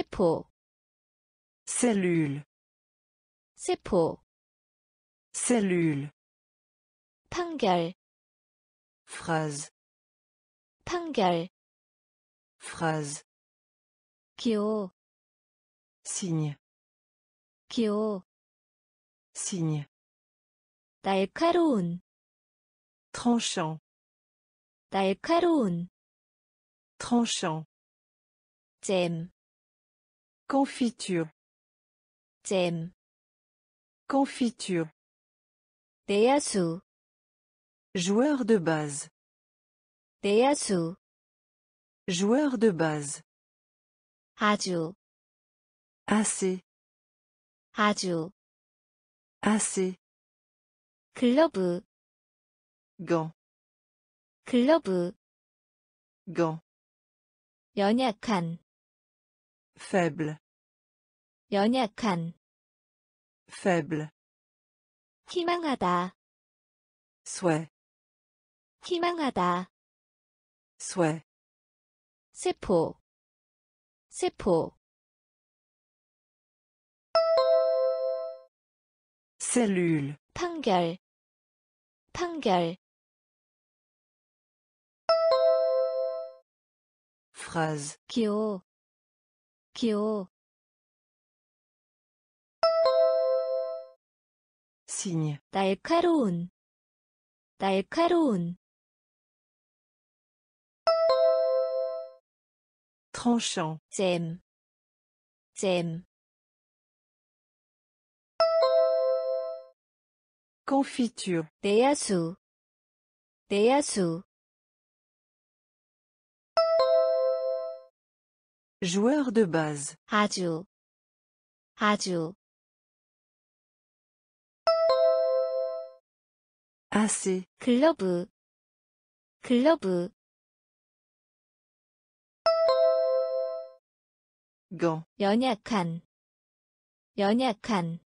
세포 cellule, 세포 cellule, 판결 phrase, 판결 phrase, 기호 signe, 기호 signe, 날카로운 tranchant, 날카로운 tranchant, 잼 confiture, 잼 confiture, 내야수 joueur de base, 내야수 joueur de base, 아주 assez, 아주 assez, 글러브 gant, 글러브 gant, 연약한 faible, 연약한 faible, 희망하다 souhait, 희망하다 souhait, 세포 세포 cellule, 판결 판결 phrase, 기호 기호 signe, 날카로운 날카로운 tranchant, 잼 잼, confiture, 내야수, 내야수, joueur de base, 아주, 아주, assez, 글러브, 글러브, gant, 연약한, 연약한,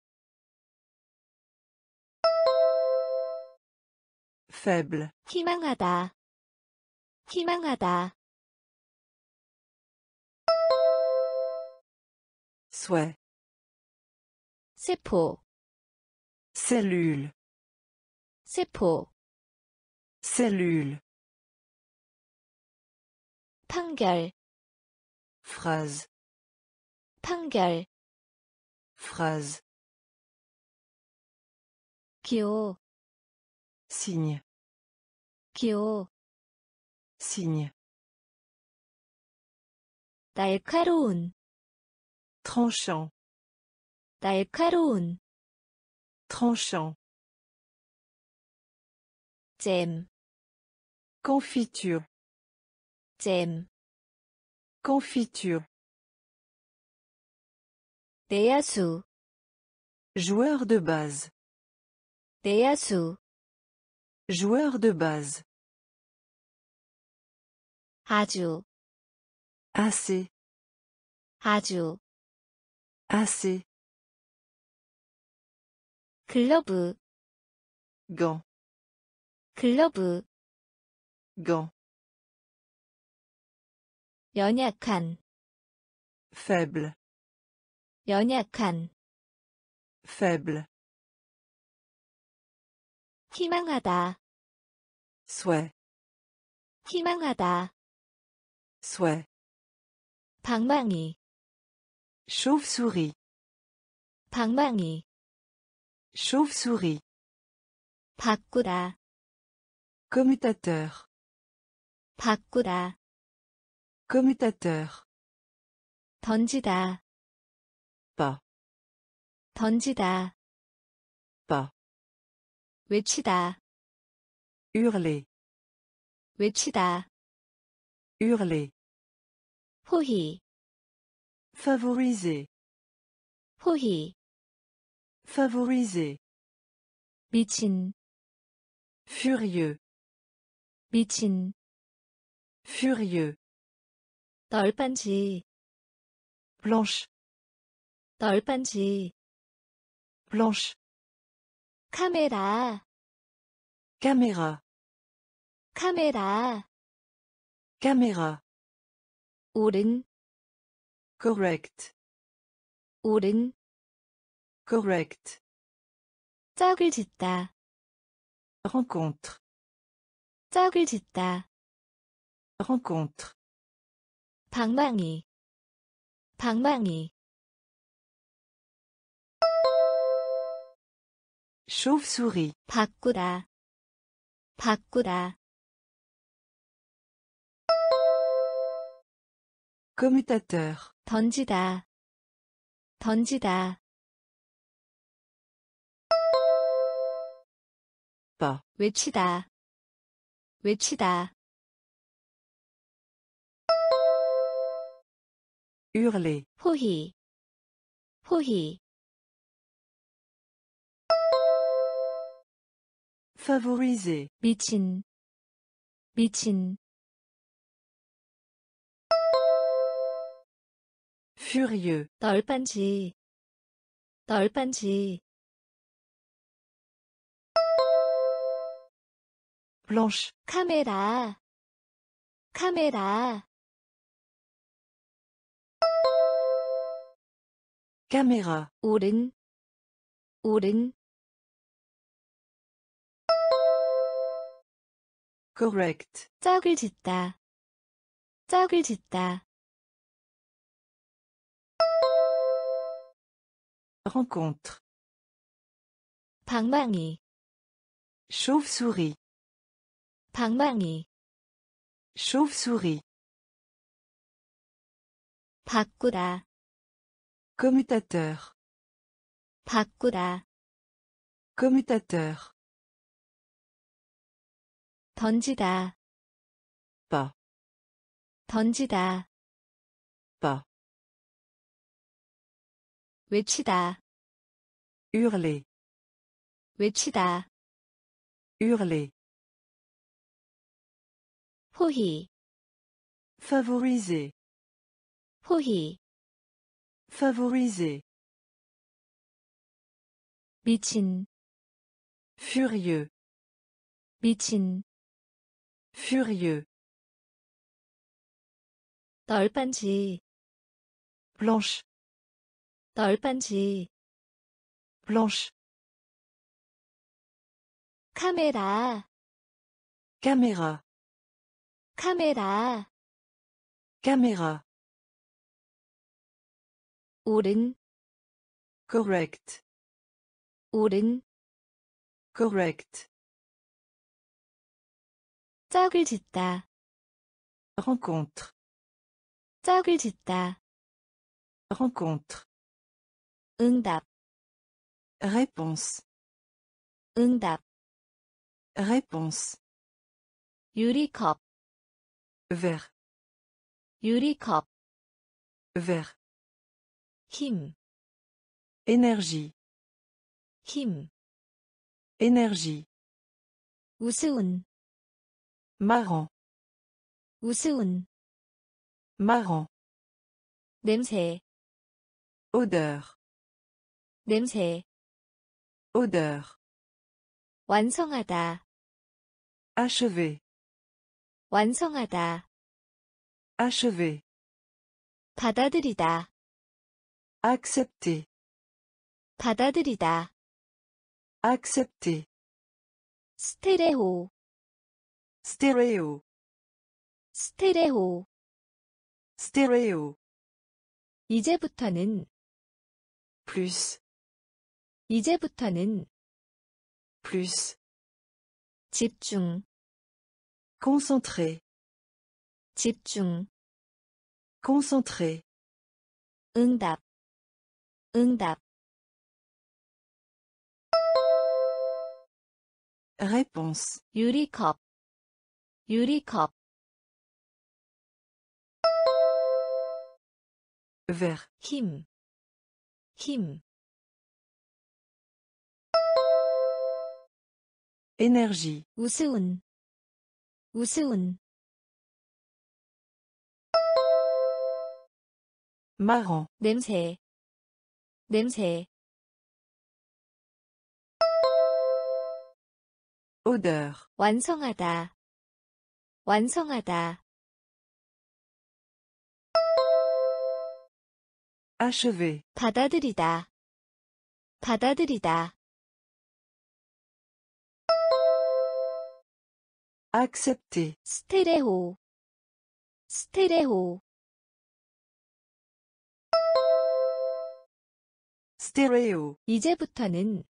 faible, 희망하다, 희망하다, souhait, 세포, cellule, 세포, cellule, 판결, phrase, 판결, phrase, 기호, signe, 기호, signe, 날카로운, tranchant, 날카로운, tranchant, 잼, confiture, 잼, confiture, 내야수, joueur de base, 내야수, joueur de base, 아주, assez, 아주, Assez, 글러브, gant, 글러브, gant, 연약한, faible, 연약한, faible, 희망하다, souhait, 희망하다, souhait, 방망이, chauve-souris, 방망이, chauve-souris, 바꾸다, commutateur, 바꾸다, commutateur, 던지다, pas, 던지다, pas, 외치다, hurler, 외치다, hurler, 호희, favoriser, 호희, favoriser, 미친, furieux, 미친, furieux, 널빤지, blanche, 널빤지, blanche, 카메라, caméra, 카메라, caméra, 오른, Correct, 옳은, correct, 짝을 짓다, rencontre, 짝을 짓다, rencontre, 방망이, 방망이, chauve-souris, 바꾸다, 바꾸다, commutateur, 던지다, 던지다, pas, 외치다, 외치다, hurler, 포희, 포희, favoriser, 미친, 미친, furieux, 널빤지, 널빤지, blanche, 카메라, 카메라, caméra, 옳은, 옳은, correct, 짝을 짓다, 짝을 짓다, rencontre, 방망이, chauve-souris, 방망이, chauve-souris, 바꾸다, commutateur, 바꾸다, commutateur, 던지다, pas, 던지다, pas, 외치다, hurler, 외치다, hurler, 포희, favoriser, 포희, favoriser, 미친, furieux, 미친, furieux, 널빤지, blanche, 널빤지, blanche, 카메라, caméra, 카메라, caméra, 옳은, correct, 옳은, correct, 짝을 짓다, rencontre, 짝을 짓다, rencontre, 응답, réponse, 응답, réponse, 유리컵, verre, 유리컵, verre, 힘, énergie, 힘, énergie, 우스운, marrant, 우스운, marrant, 냄새, odeur, 냄새, odeur, 완성하다, achever, 완성하다, achever, 받아들이다, accepter, 받아들이다, accepter, 스테레오, stéréo, 스테레오, stéréo, 이제부터는, plus, 이제부터는, plus, 집중, concentré, 집중, concentré, 응답, 응답, réponse, 유리컵, 유리컵, verre, 힘, 힘, énergie, 우스운, 우스운, marrant, 냄새, 냄새, odeur, 완성하다, 완성하다, Achever. 받아들이다. 받아들이다. Accepter. 스테레오. 스테레오. Stéréo. 이제부터는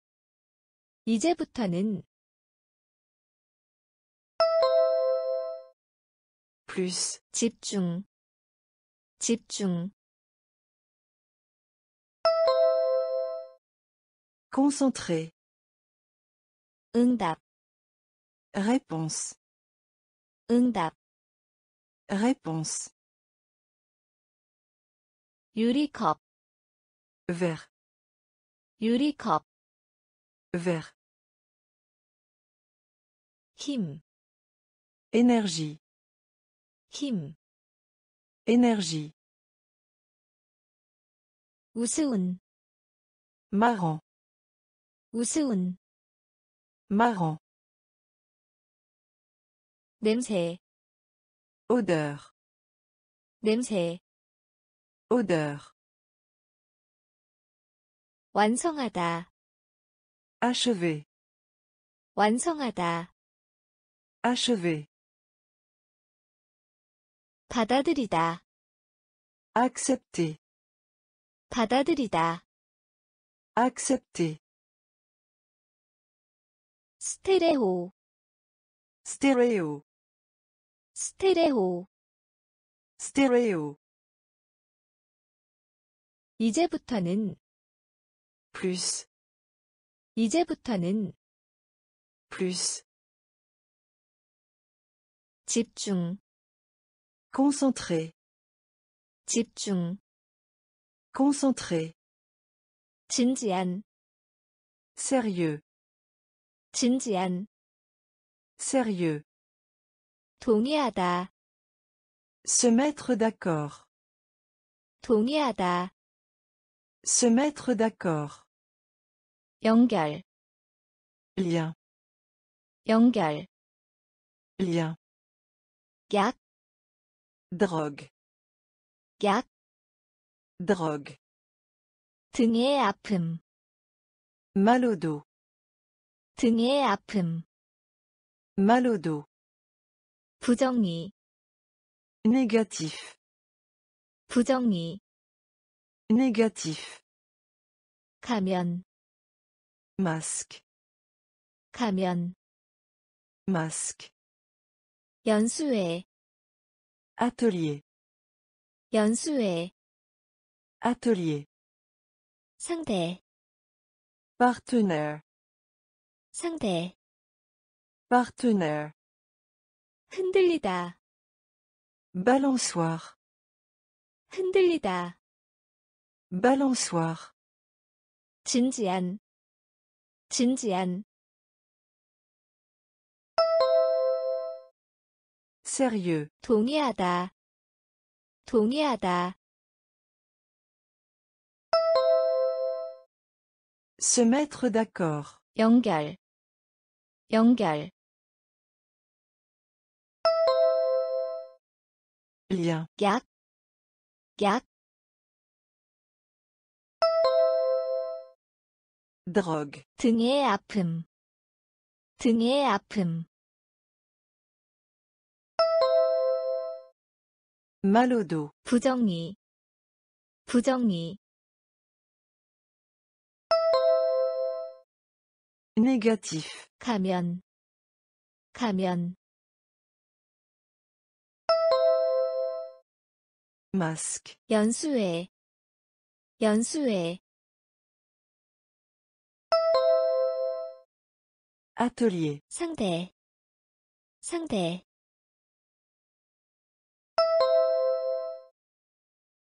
이제부터는 Plus. 집중 집중 Concentrer. 응답 Réponse. 응답 Réponse. 유리컵 Verre. 유리컵 Verre. 힘 Énergie. 힘, Énergie. 우스운, Marrant. 우스운, Marrant. 냄새, Odeur. 냄새, Odeur. 완성하다, Achever. 완성하다, Achever. 받아들이다, Accepter. 받아들이다, Accepter. 스테레오, Stéréo. 스테레오, Stéréo. 이제부터는, Plus. 이제부터는, Plus. 집중, Concentrer. 집중, Concentrer. 진지한, Sérieux. 진지한, Sérieux. 동의하다, Se mettre d'accord. 동의하다, Se mettre d'accord. 연결, Lien. 연결, Lien. 약, Drogue. 약, Drogue. 등의 아픔, Mal au dos. 등의 아픔, Mal au dos. 부정리, Négatif. 부정리, Négatif. 가면, Masque. 가면, Masque. 연수회, Atelier. 연수회, Atelier. 상대, Partenaire. 상대, Partenaire. 흔들리다, Balançoire. 흔들리다, Balançoire. 진지한, 진지한, Sérieux. 동의하다, 동의하다, Se mettre d'accord. 연결, 연결, Lien. 약, 약, Drogue. 등의 아픔, 등의 아픔, Mal au dos. 부정리, 부정리, Négatif. 가면, 가면, Masque. 연수회, 연수회, Atelier. 상대, 상대,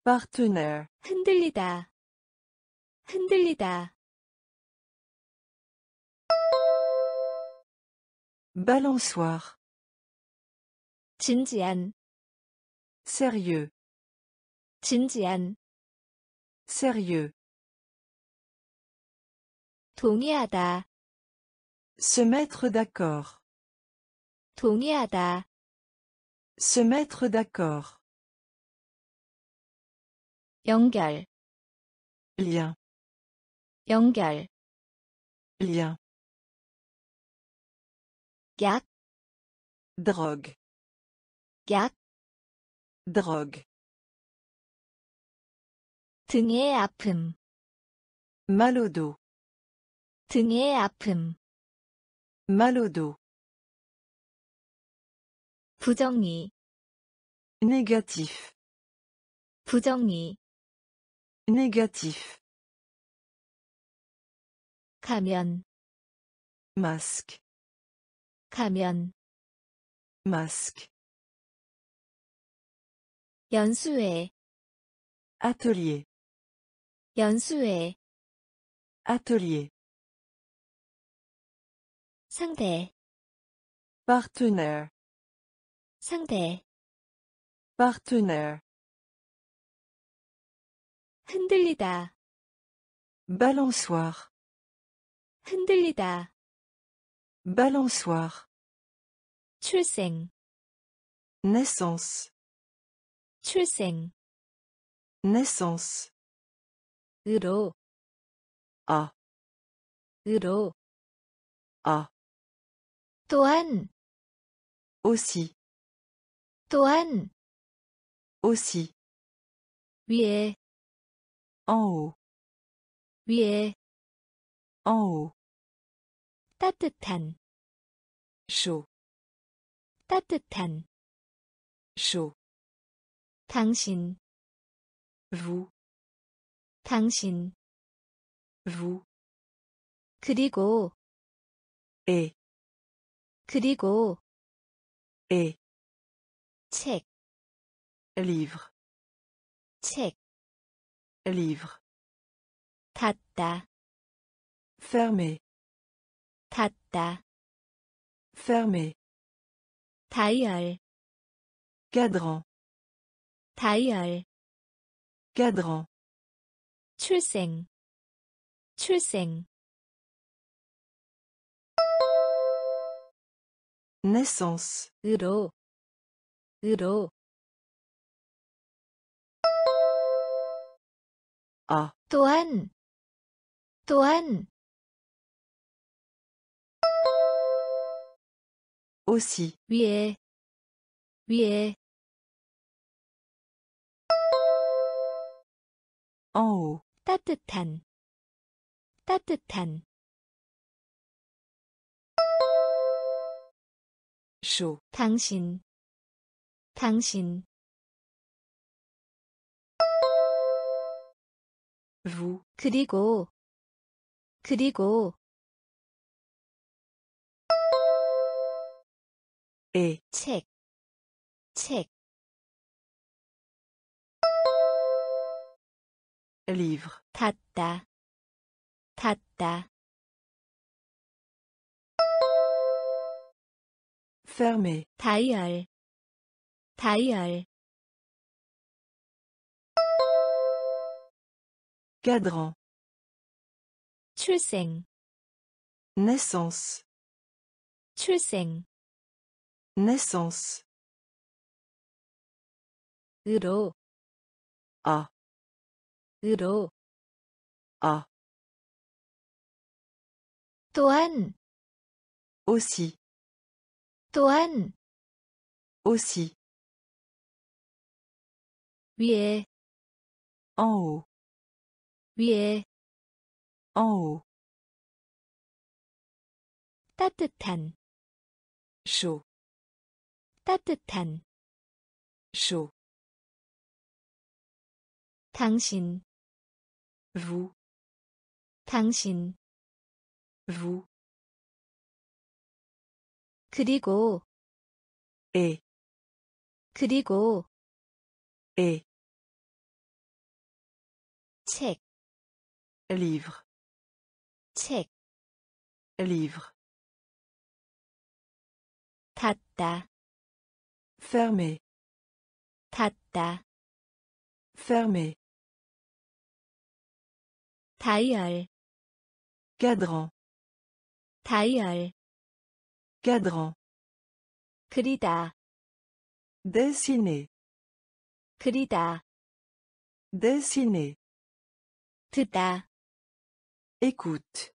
Partenaire. 흔들리다, 흔들리다, Balançoire. 진지한, Sérieux. 진지한, Sérieux. 동의하다, Se mettre d'accord. 동의하다, Se mettre d'accord. 연결, Lien. 연결, Lien. 약, Drogue. 약, Drogue. 등의 아픔, Mal au dos. 등의 아픔, Mal au dos. 부정리, Négatif. 부정리, Négatif. 가면, Masque. 가면, Masque. 연수회, Atelier. 연수회, Atelier. 상대, Partenaire. 상대, Partenaire. 흔들리다, Balançoire. 흔들리다, Balançoire. 출생, Naissance. 출생, Naissance. 으로, A. 으로, A. 또한, Aussi. 또한, Aussi. 위에, En haut. 위에, En haut. 따뜻한, Chaud. 따뜻한, Chaud. 당신, Vous. 당신, Vous. 그리고, Et. 그리고, Et. 책, Livre. 책, Livre. 닫다, Fermé. 닫다, Fermé. 다이얼, Cadran. 다이얼, Cadran. 출생, 출생, Naissance. 으로, 으로, A. 또한, 또한, Aussi. 위에, 위에, En haut. 따뜻한, 따뜻한, Chaud. 당신, 당신, Vous. 그리고, 그리고, Et. 책, 책, Livre. 닫다, 닫다, Fermé. 다이얼, 다이얼, Cadran. 출생, Naissance. 출생, Naissance. 으로, A. 으로, A. 또한, Aussi. 또한, Aussi. 위에, En haut. 위에, En haut. 따뜻한, Chaud. 따뜻한, Chaud. 당신, Vous. 당신, Vous. 그리고, Et. 그리고, Et. 책, Livre. 책, Livre. 닫다, Fermé. 닫다, Fermé. 다이얼, Cadran. 다이얼, Cadran. 그리다, Dessiner. 그리다, Dessiner. 듣다, Écoute.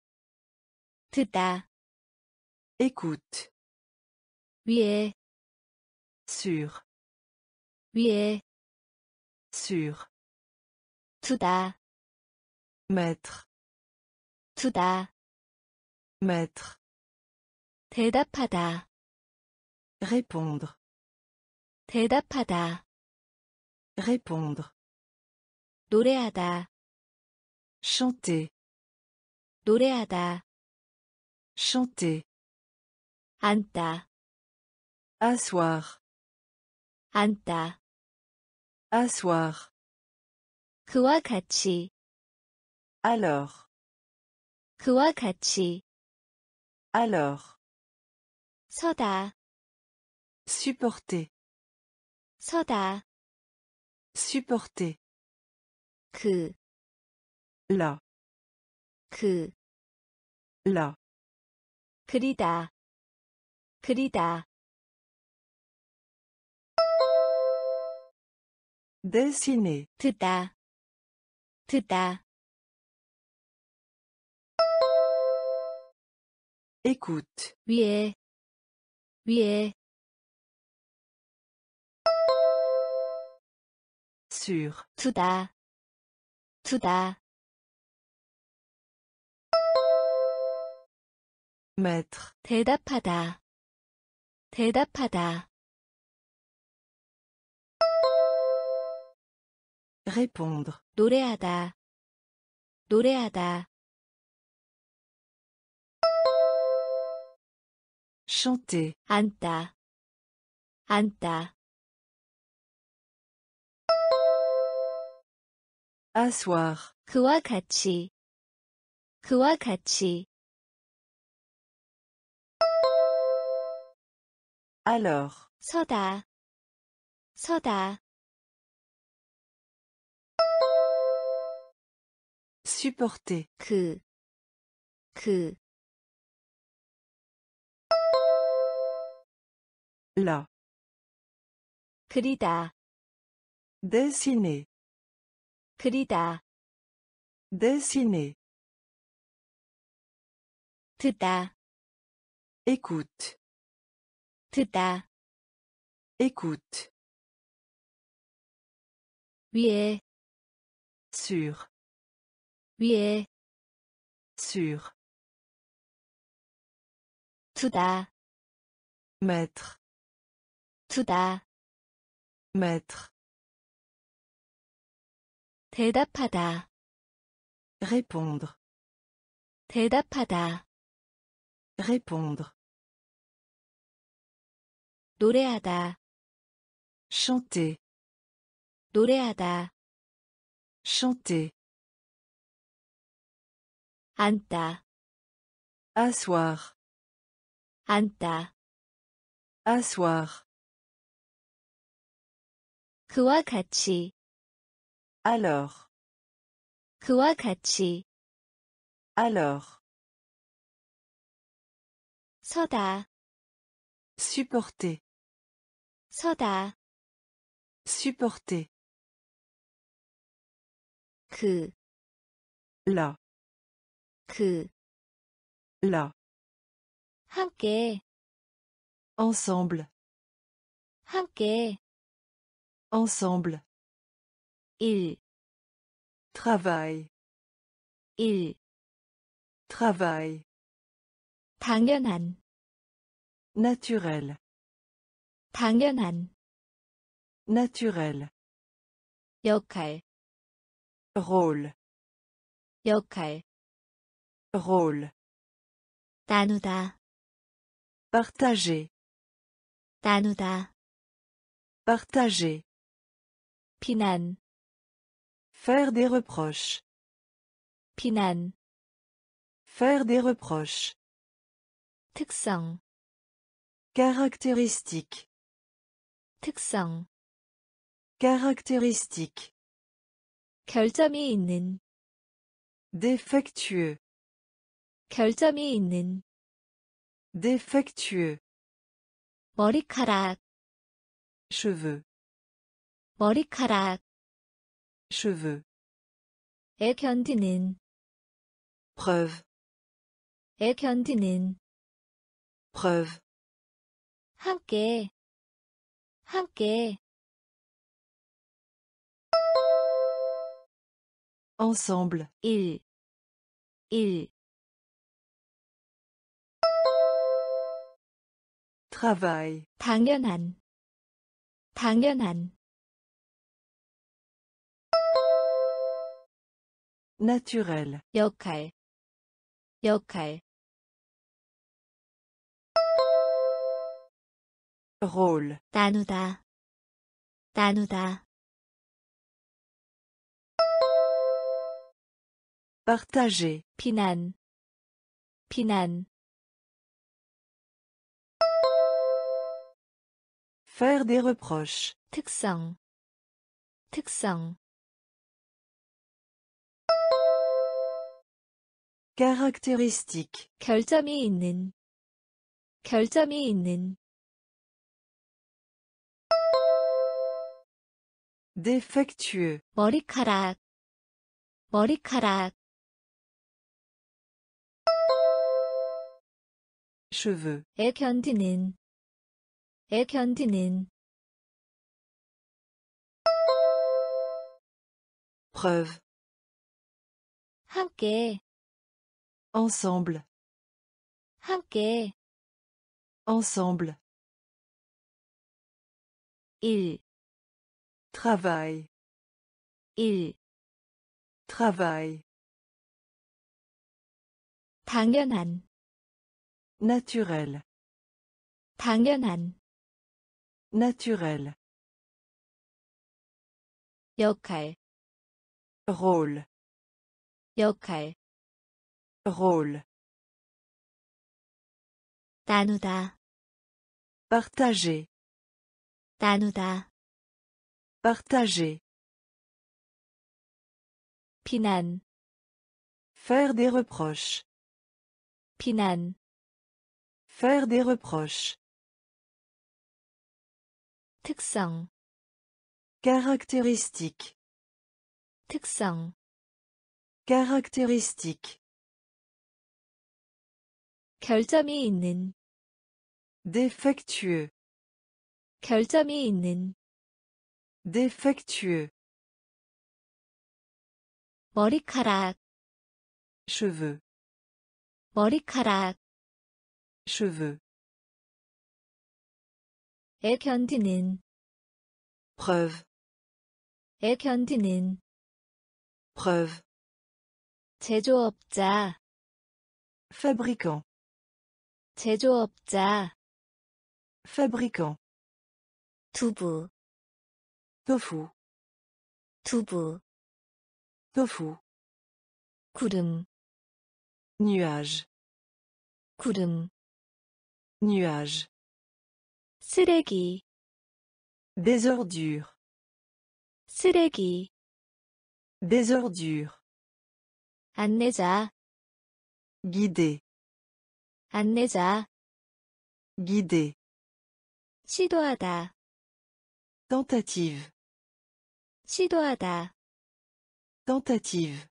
듣다, Écoute. 위에, Sur. 위에, Sur. 두다, Mettre. 두다, Mettre. 대답하다, Répondre. 대답하다, Répondre. 노래하다, Chanter. 노래하다, Chanter. 앉다, Asseoir. 앉다, Asseoir. 그와 같이, Alors. 그와 같이, Alors. 서다, Supporter. 서다, Supporter. 그, Là. 그, Là. 그리다, 그리다, Dessiner. 듣다, 듣다, Écoute. 위에, 위에, Sur. 두다, 두다, Mettre. 대답하다, 대답하다, Répondre. 노래하다, 노래하다, Chanter. 앉다, 앉다, Asseoir. 그와 같이, 그와 같이, Alors. 서다, 서다, Supporter. 그, 그, Là. 그리다, Dessiner. 그리다, Dessiner. 듣다, Écoute. 듣다, Écoute. 위에, Sur. 위에, Sur. 두다, Mettre. 두다, Mettre. 대답하다, Répondre. 대답하다, Répondre. 노래하다, Chanter. 노래하다, Chanter. 앉다, Asseoir. 앉다, Asseoir. 그와 같이, Alors. 그와 같이, Alors. 서다, Supporter. 서다, Supporter. 그, Là. 그, Là. 함께, Ensemble. 함께, Ensemble. 일, Travail. 일, Travail. 당연한, Naturel. 당연한, Naturel. 역할, Rôle. 역할, Rôle. 나누다, Partager. 나누다, Partager. 비난, Faire des reproches. 비난, Faire des reproches. 특성, Caractéristique. 특성, Caractéristique. 결점이 있는, Défectueux. 결점이 있는, Défectueux. 머리카락, Cheveux. 머리카락, Cheveux. 에 견디는 preuve, 에 견디는 preuve, 함께 함께 ensemble, 일, 일, travail, 당연한, 당연한, naturel, 역할, 역할, rôle, 나누다, 나누다, partager, 비난, 비난, faire des reproches, 특성, 특성, caractéristique, 결점이 있는, 결점이 있는, défectueux, 머리카락, 머리카락, cheveux, 에 견디는, 에 견디는, preuve, 함께, ensemble, 함께, ensemble, 일, travail, 일, travail, 당연한, naturel, 당연한, naturel, 역할, rôle, 역할, rôle, 나누다, partager, 나누다, partager, 비난, faire des reproches, 비난, faire des reproches, 특성, caractéristique, 특성, caractéristique, 결점이 있는, défectueux, 결점이 있는, défectueux, 머리카락, cheveux, 머리카락, cheveux, 에 견디는, preuve, 에 견디는, preuve, 제조업자, fabricant, 제조업자, fabricant, 두부, tofu, 두부, tofu, 구름, nuage, 구름, nuage, 쓰레기, des ordures, 쓰레기, des ordures, 안내자, guider, 안내자, guider, 시도하다, tentative, 시도하다, tentative,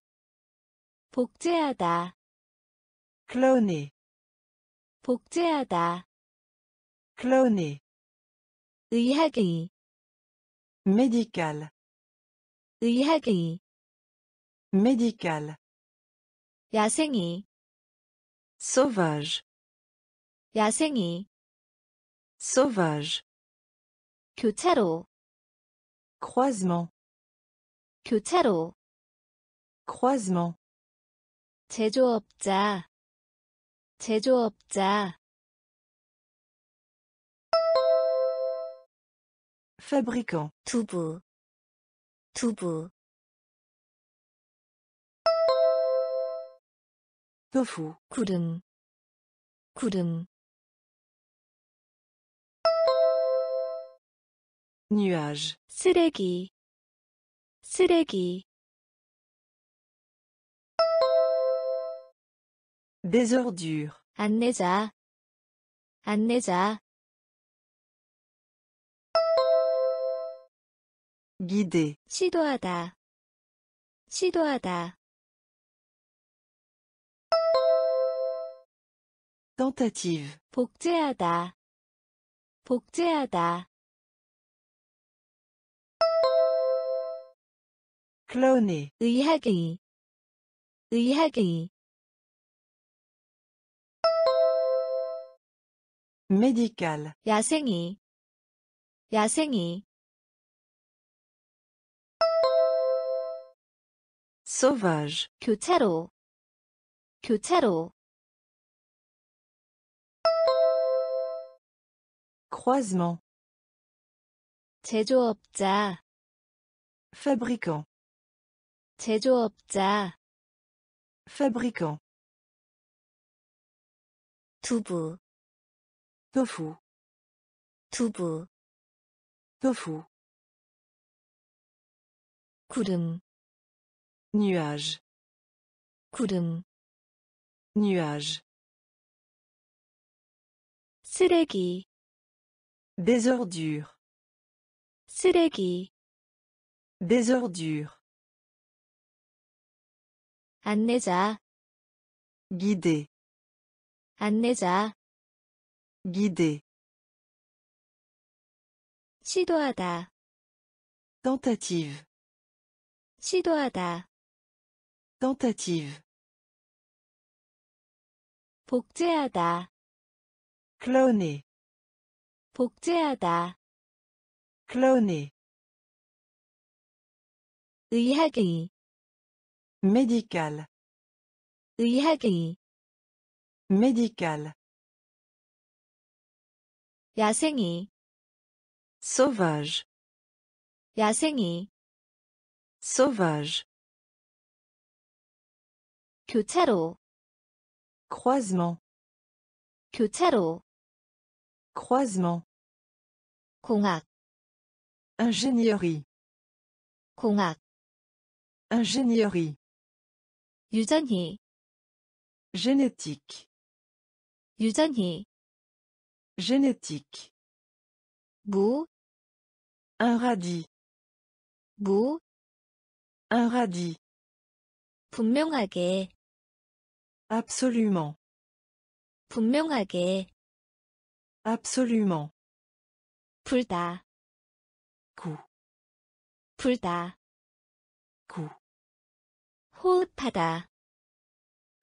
복제하다, cloner, 복제하다, cloner, 의학의, médical, 의학의, médical, 야생이, sauvage, 야생이, sauvage, 교차로, croisement, 교차로, croisement, 제조업자, 제조업자, fabricant, 두부, 두부, tofu, 구름, 구름, nuages, Sede qui. Anneza. Anneza. Guider. Sidata. Sidota. Tentative. Pugteata. Fucteata. Cloner. 의학의, 의학의, Médical. 야생이, 야생이, Sauvage. 교차로, 교차로, Croisement. 제조업자, Fabricant. 제조업자, Fabricant. 두부, Tofu. 두부, Tofu. 구름, Nuage. 구름, Nuage. 쓰레기, Des ordures. 쓰레기, Des ordures. 안내자, Guider. 안내자, Guider. 시도하다, Tentative. 시도하다, Tentative. 복제하다, Cloner. 복제하다, Cloner. 의학의, Médical. 의학의, Médical. 야생이, Sauvage. 야생이, Sauvage. 교차로, Croisement. 교차로, Croisement. 공학, Ingénierie. 공학, Ingénierie. 유전히, Génétique. 유전히, Génétique. 무, Un radis. 무, Un radis. 분명하게, Absolument. 분명하게, Absolument. 불다, Coup. 불다, Coup. 호흡하다,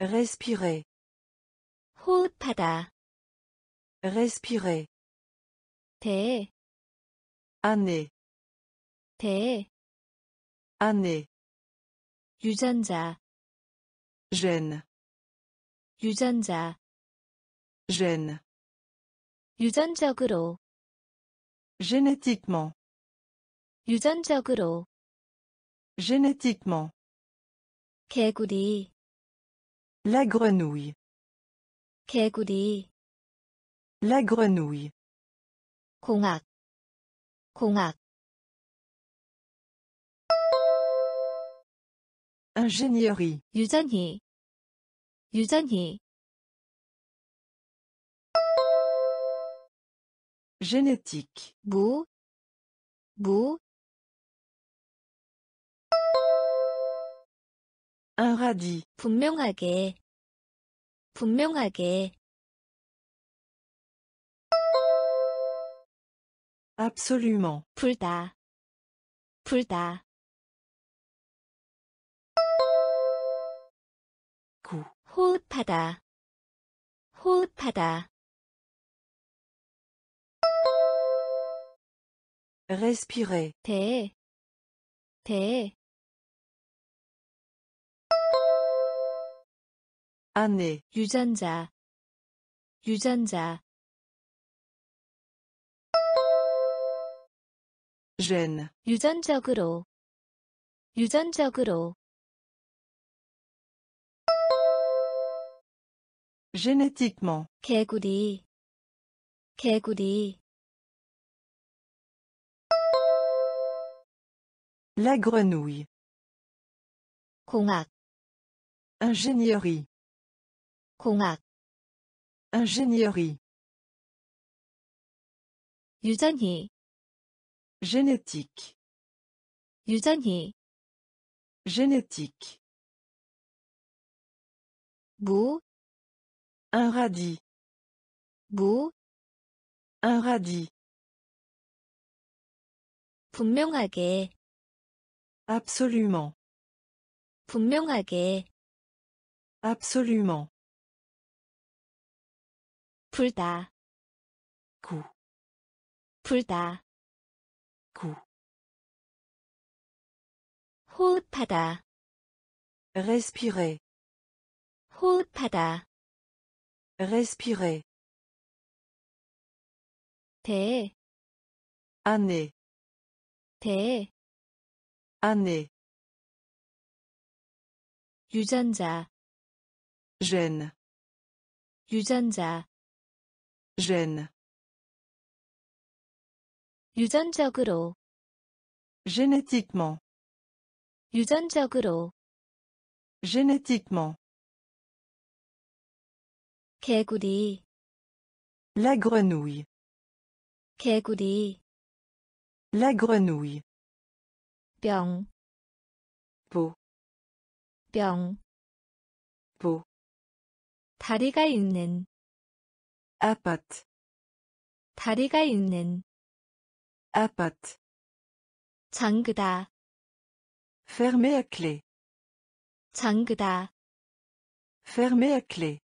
Respirer. 호흡하다, Respirer. 대, Année. 대, Année. 유전자, Gène. 유전자, Gène. 유전적으로, Génétiquement. 유전적으로, Génétiquement. 개구리, La grenouille. 개구리, La grenouille. 공학, 공학, Ingénierie. 유전히, 유전히, Génétique. 무, 무, Un radis. 분명하게, 분명하게, Absolument. 불다, 불다, Coup. 호흡하다, 호흡하다, Respirer. 대, 대, Année. 유전자, 유전자, Gène. 유전적으로, 유전적으로, Génétiquement. 개구리, 개구리, La grenouille. 공학, Ingénierie. 공학, Ingénierie. 유전히, Génétique. 유전히, Génétique. 무, Un radis. 무, Un radis. 분명하게, Absolument. 분명하게, Absolument. 불다, Coup. 불다, Coup. 호흡하다, Respirer. 호흡하다, Respirer. 대, Année. 대, Année. 유전자, Gène. 유전자, Gène. 유전적으로, Génétiquement. 유전적으로, Génétiquement. 개구리, La grenouille. 개구리, La grenouille. 뿅, Peau. 뿅, Peau. 다리가 있는, Pattes. 다리가 있는, pattes. 잠그다, Fermé à clé. 잠그다, Fermé à clé.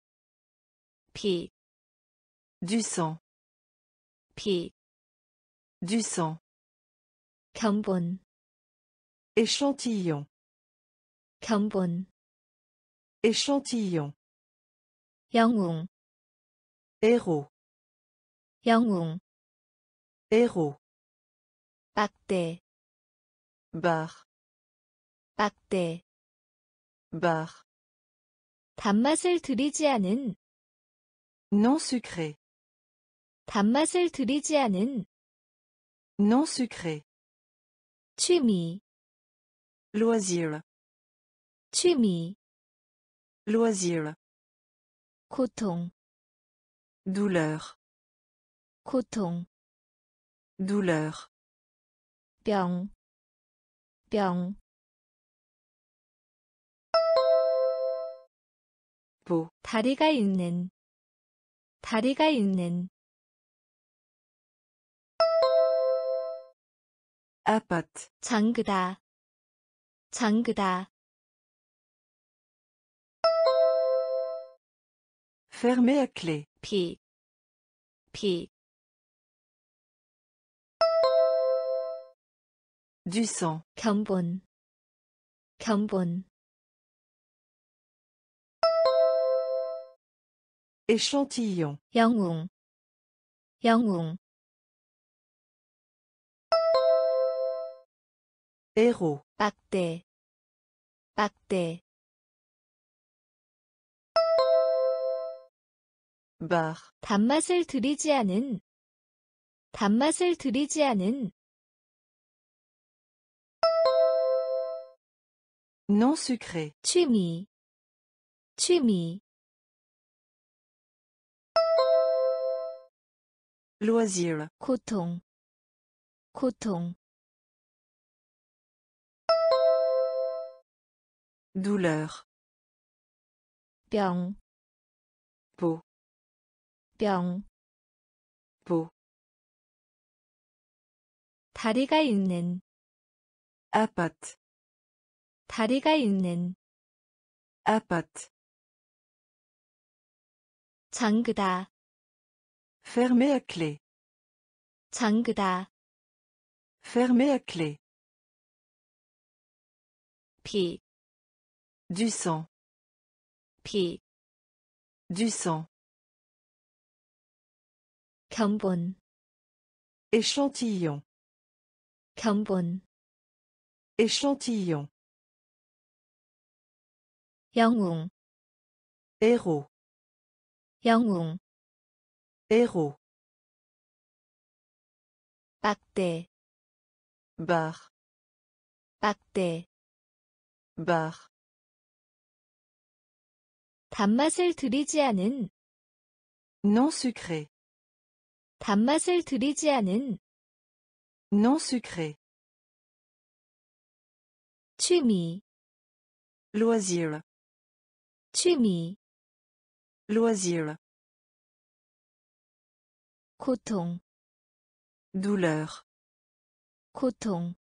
피, Du sang. 피, Du sang. 견본, Échantillon. 견본, Échantillon. 영웅, Héros. 영웅, Héros. 빡대, Bar. 빡대, Bar. 단맛을 들이지 않은, Non sucré. 단맛을 들이지 않은, Non sucré. 취미, Loisir. 취미, Loisir. 고통, Douleur. 고통, Douleur. 뿅, 뿅, Peau. 다리가 있는, 다리가 있는, pattes. 잠그다, 잠그다, Fermé à clé. 피, 피, Du sang. 견본, 견본, Échantillon. 영웅, 영웅, Héros. 빡대, 빡대, Bar. 단맛을 들이지 않은, 단맛을 들이지 않은, Non sucré. 취미, 취미, Loisir. 고통, 고통, Douleur. 뿅, Peau. 뿅, Peau. 다리가 있는, pattes. 다리가 있는, pattes. 잠그다, Fermé à clé. 잠그다, Fermé à clé. 피, Du sang. 피, Du sang. 견본, Échantillon. 견본, Échantillon. 영웅, Héros. 영웅, Héros. 빡대, Bar. 빡대, Bar. 단맛을 들이지 않은, Non sucré. 단맛을 들이지 않은, Non sucré. 취미, Loisir. 취미, Loisir. 고통, douleur, 고통,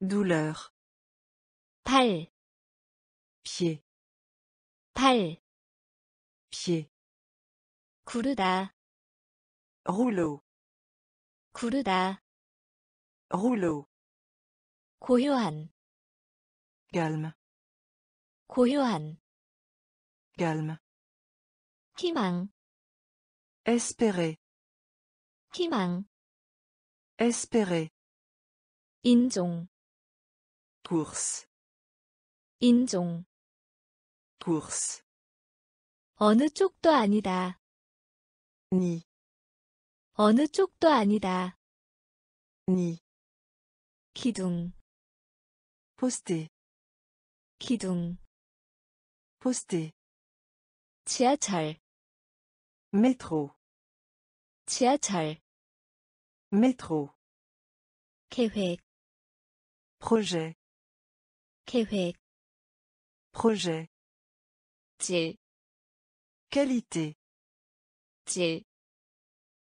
douleur, 발, pied, 발, pied, 구르다, rouleau, 구르다, rouleau, 고요한, calme, 고요한, calme, 희망, espérer, 희망, espérer, 인종, course, 인종, course, 어느 쪽도 아니다, ni, 어느 쪽도 아니다, ni, 기둥, poster, 기둥, poster, 지하철, métro, 지하철, métro, 계획, projet, 계획, projet, 질, qualité, 질,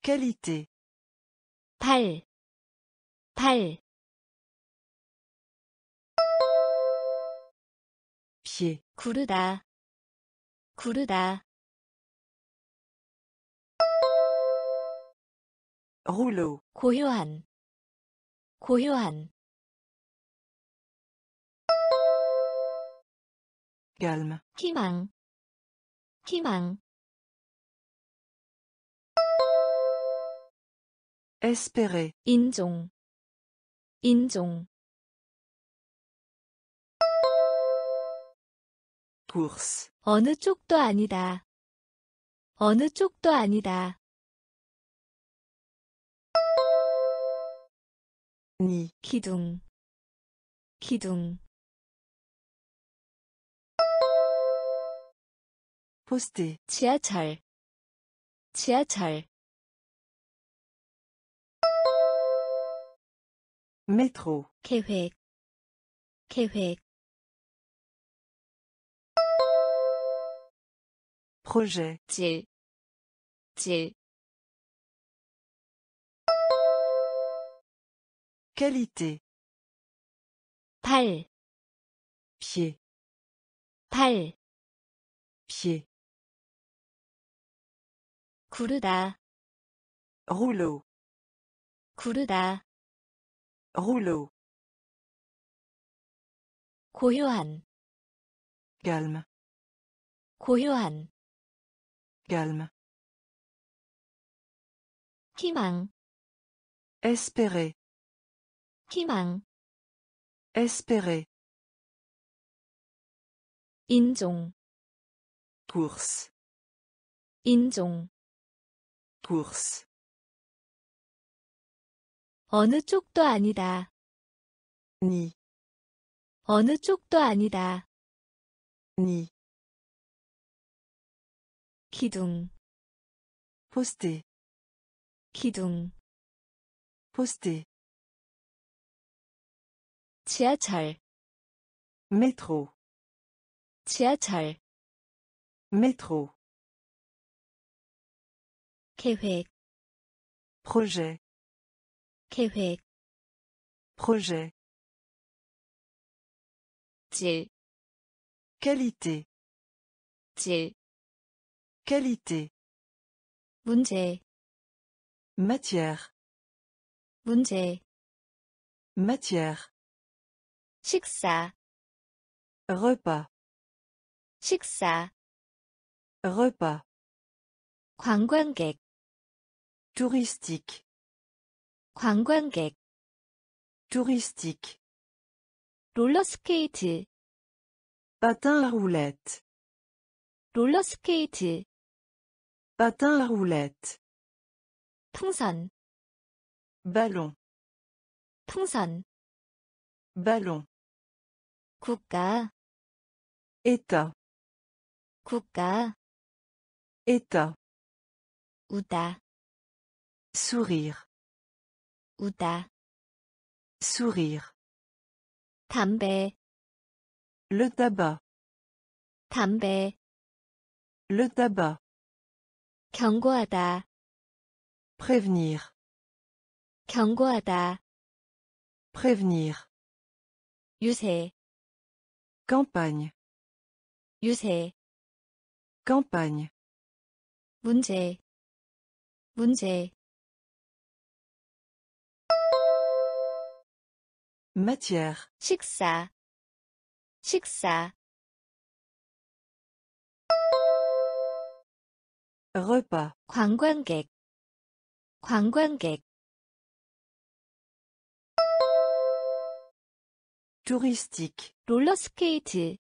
qualité, 발, 발, pied, 구르다, 구르다, rouleau, 고요한, 고요한, calme, 희망, 희망, espérer, 인종, 인종, course, 어느 쪽도 아니다, 어느 쪽도 아니다, ni, 기둥, 기둥, poster, 지하철, 지하철, métro, 계획, 계획, projet, 질, 질, qualité, 발, pied, 발, pied, 구르다, rouleau, 구르다, rouleau, 고요한, calme, 고요한, calme, 희망, espérer, 희망, espérer, 인종, course, 인종, course, 어느 쪽도 아니다, ni, 어느 쪽도 아니다, ni, 기둥, poster, 기둥, poster, 지하철, métro, 지하철, métro, 계획, projet, 계획, projet, 질, qualité, 질, qualité, 문제, matière, 문제, matière, 식사, repas, 식사, repas, 관광객, touristique, 관광객, touristique, 롤러스케이트, patin à roulettes, 롤러스케이트, patin à roulettes, 풍선, ballon, 풍선, ballon, 국가, état, 국가, état, 우다, sourire, 우다, sourire, 담배, le tabac, 담배, le tabac, 경고하다, Prévenir. 경고하다, Prévenir. 유세, Campagne. 유세, Campagne. 문제, 문제, Matière. 식사, 식사, Repas. 관광객, 관광객, Touristique. 롤러스케이트,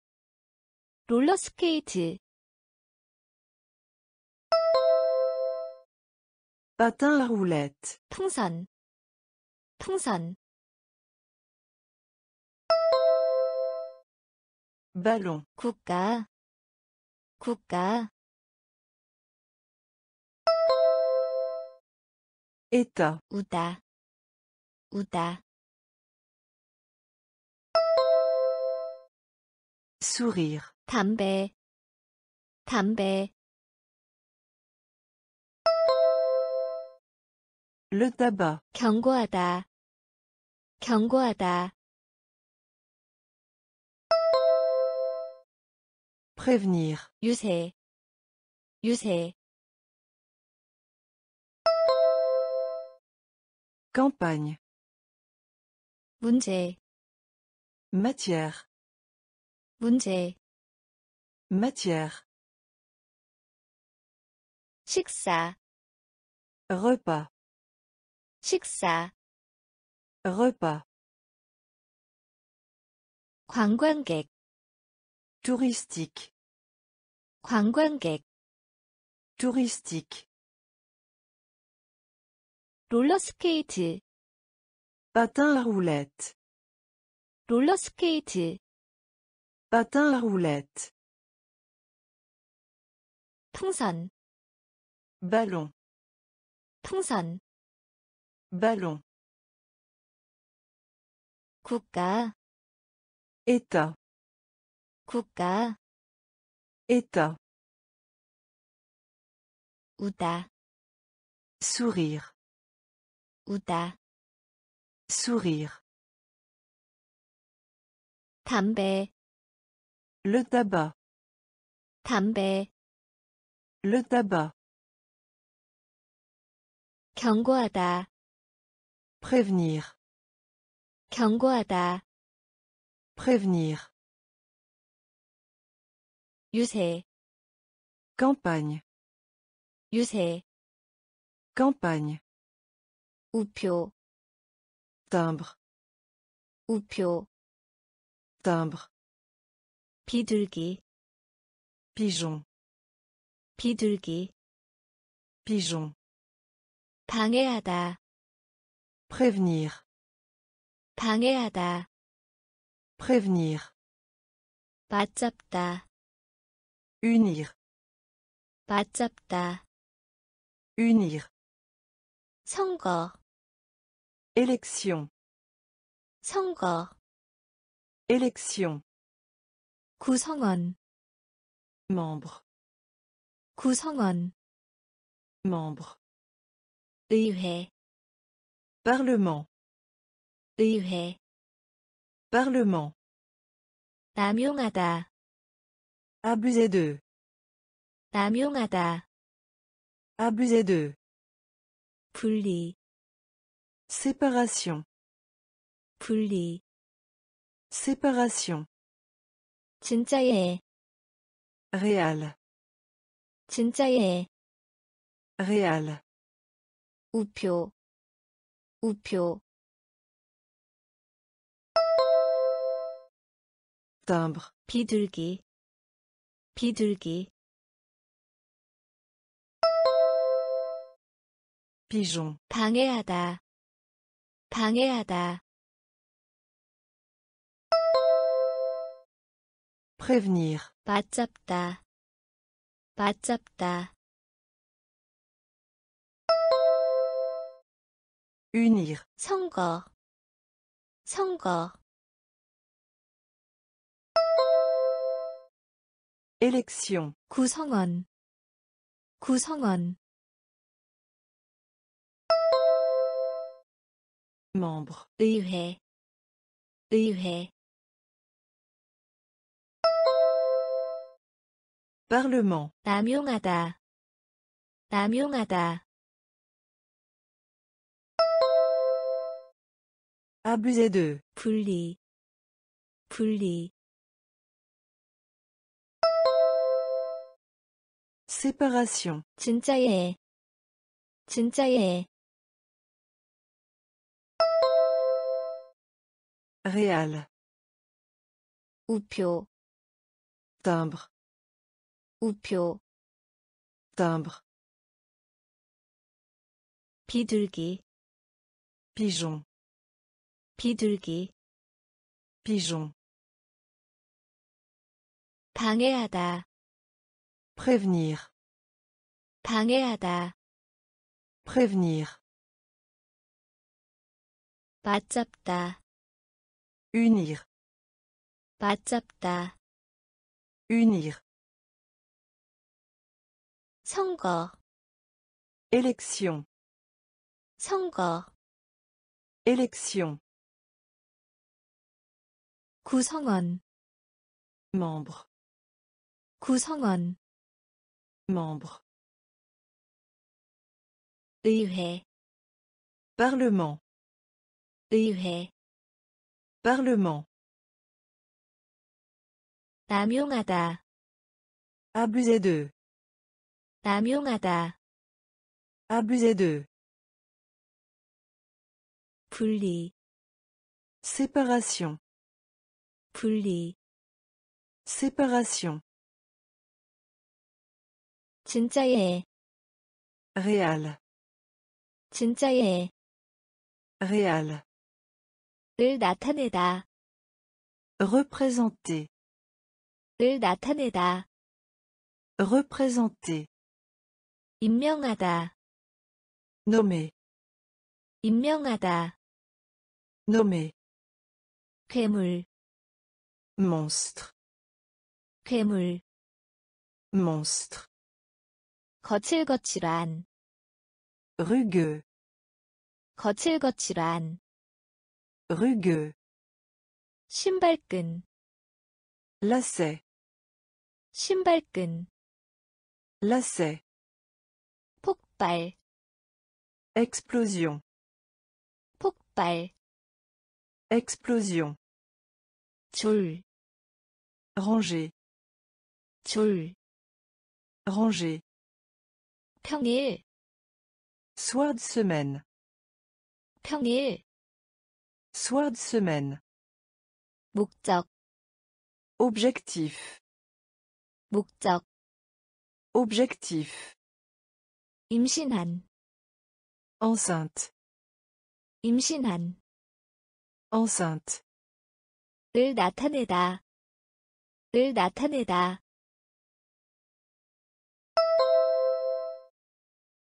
롤러스케이트, Patin à roulettes. 풍선, 풍선, Ballon. 국가, 국가, État. 우다, 우다, Sourire. 담배, 담배, Le tabac. 경고하다, 경고하다, Prévenir. 유세, 유세, Campagne. 문제, Matière. 문제, Matière. 식사, Repas. 식사, Repas. 관광객, Touristique. 관광객, Touristique. 롤러스케이트, Patin à roulettes. 롤러스케이트, Patin à roulettes. 풍선, Ballon. 풍선, Ballon. 국가, État. 국가, État. 우다, Sourire. 우다, Sourire. 담배, Le tabac. 담배, Le tabac. 경고하다, Prévenir. 경고하다, Prévenir. 유세, Campagne. 유세, Campagne. 우표, Timbre. 우표, Timbre. 비둘기, Pigeon. 비둘기, Pigeon. 방해하다, Prévenir. 방해하다, Prévenir. 맞잡다, Unir. 맞잡다, Unir. 선거, Élection. 선거, Élection. 구성원, Membre. 구성원, Membre. 의회, Parlement. 의회, Parlement. 남용하다, Abuser d'eux. 남용하다, Abuser d'eux. 분리, Séparation. 분리, Séparation. 진짜예, Réal. 진짜예, Réal. 우표, 우표, Timbre. 비둘기, 비둘기, Pigeon. 방해하다, 방해하다, Prévenir. 맞잡다, 맞잡다, Unir. 선거, 선거, Élection. 구성원, 구성원, Membre. 의회 의회 Parlement. 남용하다 남용하다 Abuser de. 분리 분리 Séparation. 진짜예 진짜예 Réal. 우표 Timbre. 우표 Timbre. 비둘기 Pigeon. 비둘기 Pigeon. 방해하다 Prévenir. 방해하다 Prévenir. 맞잡다 Unir. 맞잡다 Unir. 선거 Élection. 선거 Élection. 구성원 Membre. 구성원 Membre. 의회 Parlement. 의회 Parlement. 남용하다 Abuser de. 남용하다 Abuser de. 분리 Séparation. 분리 Séparation. 진짜예 Réal. 진짜예 Réal. 을 나타내다 Représenter. 을 나타내다 Représenter. 임명하다 Nommer. 임명하다 Nommer. 괴물 Monstre. 괴물 Monstre. 거칠거칠한 Rugueux. 거칠거칠한 Rugueux. 신발끈 Lacet. 신발끈 Lacet. 폭발 Explosion. 폭발 Explosion. 줄 Ranger. 줄 Ranger. 평일 Soir de semaine. 평일 Soir de semaine. 목적 Objectif. 목적 Objectif. 임신한 Enceinte. 임신한 Enceinte. 을 나타내다 을 나타내다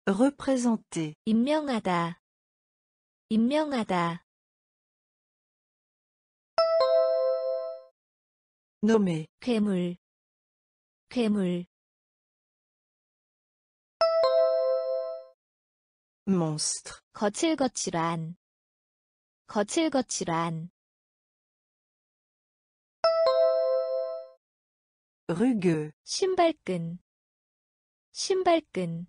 Représenter. 임명하다 임명하다 Nommer. 괴물 괴물 Monstre. 거칠거칠한 거칠거칠한 Rugueux. 신발끈 신발끈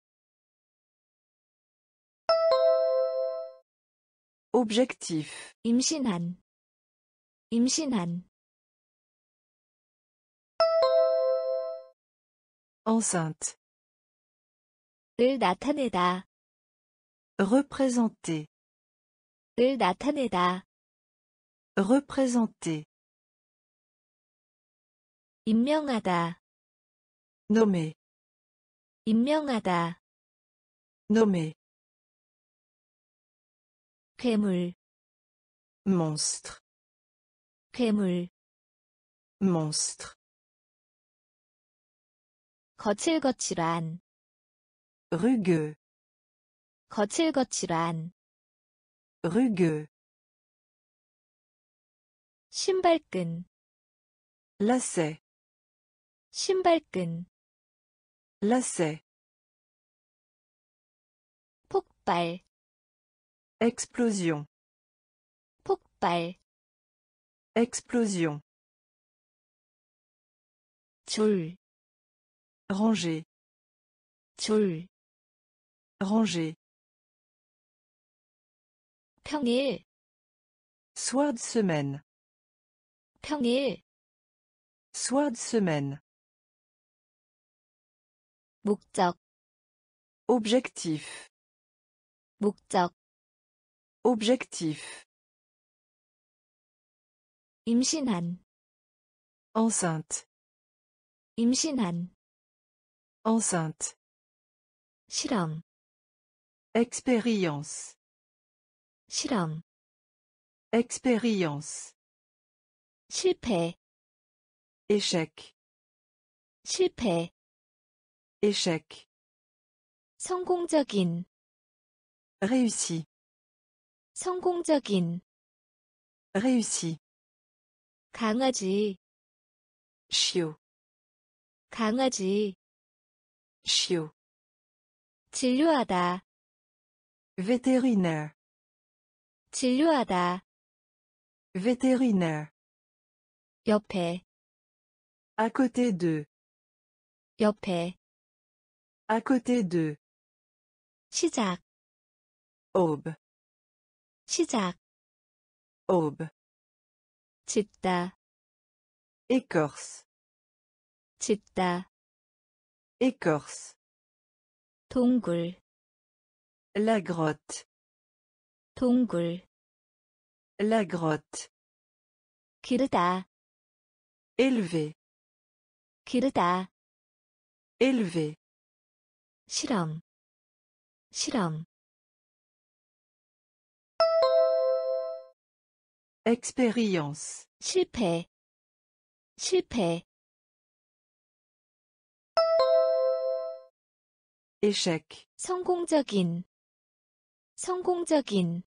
Objectif. 임신한, 임신한, Enceinte. 을 나타내다, Représenter. 을 나타내다, Représenter. 임명하다, Nommer. 임명하다, Nommer. 괴물 monstre, 괴물 monstre, 거칠거칠한 rugueux, 거칠거칠한 rugueux, 신발끈 lacet, 신발끈 lacet, 폭발 explosion, 폭발 explosion, 줄 ranger, 줄, ranger, 평일, soir de semaine, 평일, soir de semaine, 목적, objectif, 목적, objectif, 임신한, enceinte, 임신한, enceinte, 실험, expérience, 실험, expérience, 실패, échec, 실패, échec, 성공적인, réussi, 성공적인, réussi, 강아지, chiot, 강아지, chiot, 진료하다, vétérinaire, 진료하다, vétérinaire, 옆에, à côté de, 옆에, à côté de, 시작, aube, 시작, aube, 짓다, écorce, 짓다, écorce, 동굴, la grotte, 동굴, la grotte, 기르다, élevé, 기르다, élevé, 실험, 실험, expérience, 실패, 실패, échec, 성공적인, 성공적인,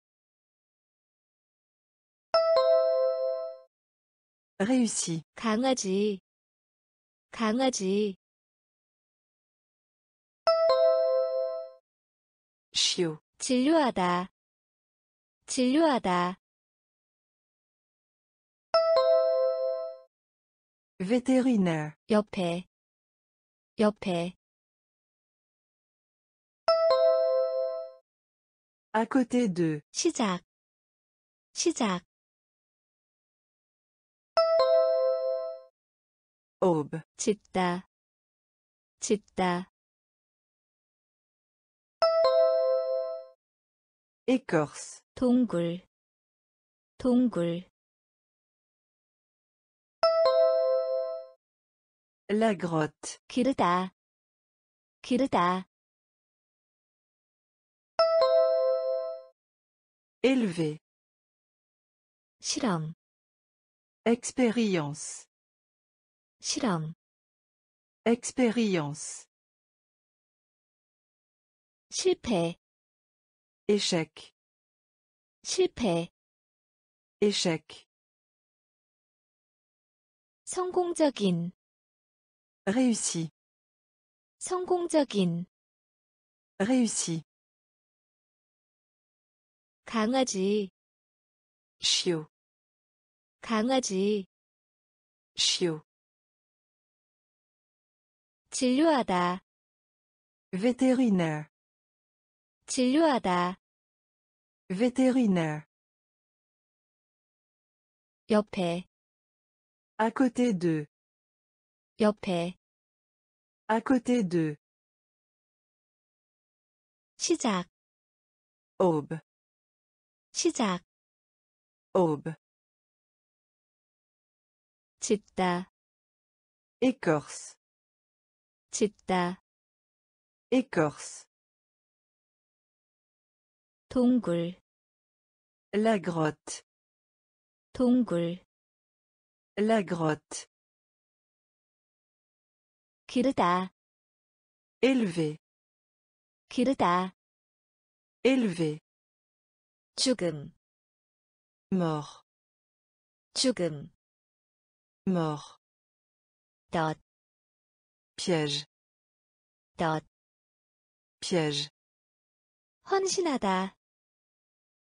réussi, 강아지, 강아지, chiot, 진료하다, 진료하다, vétérinaire, 옆에, 옆에, à côté de, 시작, 시작, aube, 짓다, 짓다, écorce, 동굴, 동굴, la grotte, 기르다, 기르다, élevé, 실험, expérience, 실험, expérience, 실패, échec, 실패, échec, 성공적인, réussi, 성공적인, réussi, 강아지, chiot, 강아지, chiot, 진료하다, vétérinaire, 진료하다, vétérinaire, 옆에, à côté de, 옆에, à côté de, 시작, aube, 시작, aube, 짓다, écorce, 짓다, écorce, 동굴, La grotte. 동굴, La grotte. 기르다, Élevé. 기르다, Élevé. 죽음, Mort. 죽음, Mort. 덫, Piège. 덫, Piège. 헌신하다,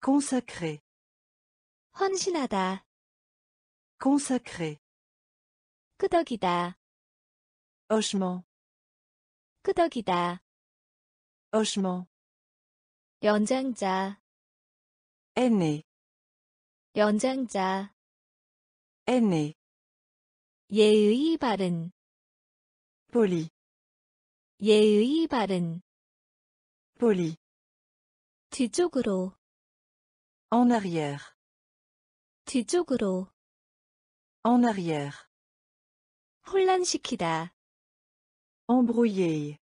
Consacré. 헌신하다, Consacré. 끄덕이다, Hochement. 끄덕이다, Hochement. 연장자, Aîné. 연장자, Aîné. 예의 바른, Poli. 예의 바른, Poli. 뒤쪽으로, En arrière. 뒤쪽으로, En arrière. 혼란시키다, Embrouiller.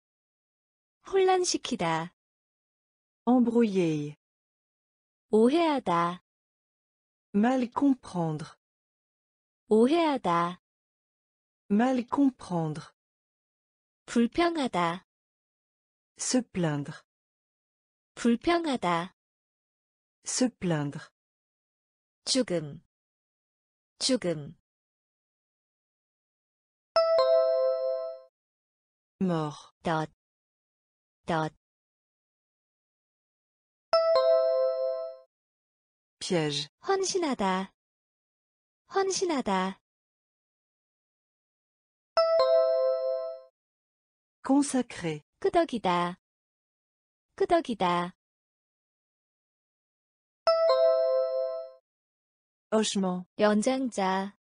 혼란시키다, Embrouiller. 오해하다, Mal comprendre. 오해하다, Mal comprendre. 불평하다, Se plaindre. 불평하다, Se plaindre. 죽음, 죽음, Mort. 덫, 덫, Piège. 헌신하다, 헌신하다, Consacré. 끄덕이다, 끄덕이다, Hochement. 연장자,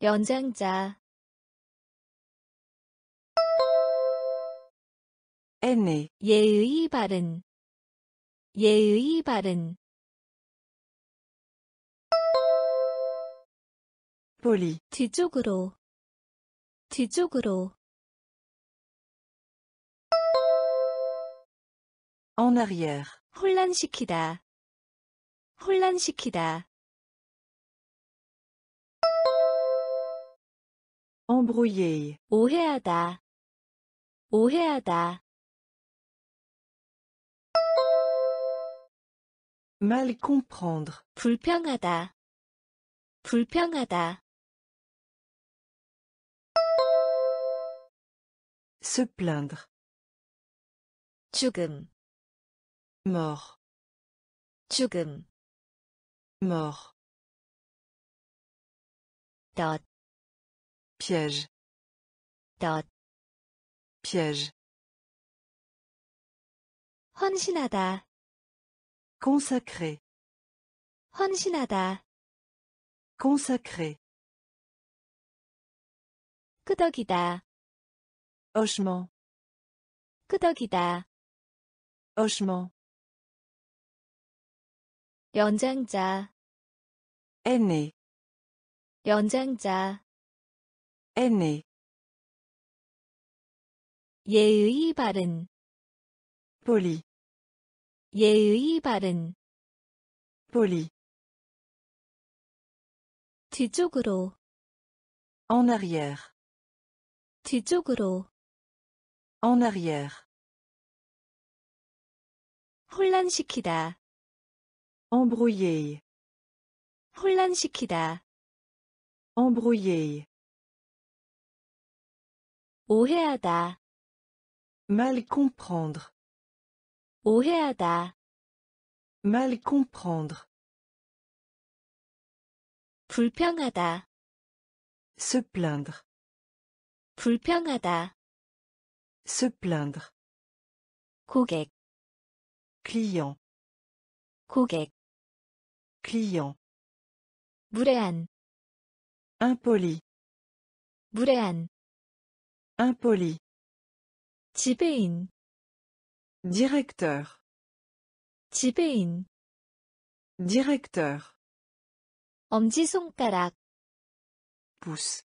연장자, Aîné. 예의 바른, 예의 바른, Poli. 뒤쪽으로, 뒤쪽으로, En arrière. 혼란시키다, 혼란시키다, Embrouiller. 오해하다, 오해하다, Mal comprendre. 불평하다, 불평하다, Se plaindre. 죽음, Mort. 죽음, Mort. 덫, Piège. 덫, Piège. 헌신하다, Consacré. 헌신하다, Consacré. 끄덕이다, Hochement. 끄덕이다, Hochement. 연장자, Aîné. 연장자, Aîné. 예의 바른, Poli. 예의 바른, Poli. 뒤쪽으로, En arrière. 뒤쪽으로, En arrière. 혼란시키다, Embrouiller. 혼란시키다, Embrouiller. 오해하다, Mal comprendre. 오해하다, Mal comprendre. 불평하다, Se plaindre. 불평하다, Se plaindre. 고객, Client. 고객, Client. 무례한, Impoli. 무례한, Impoli. 지배인, Directeur. 지배인, Directeur. 엄지손가락, Pouce.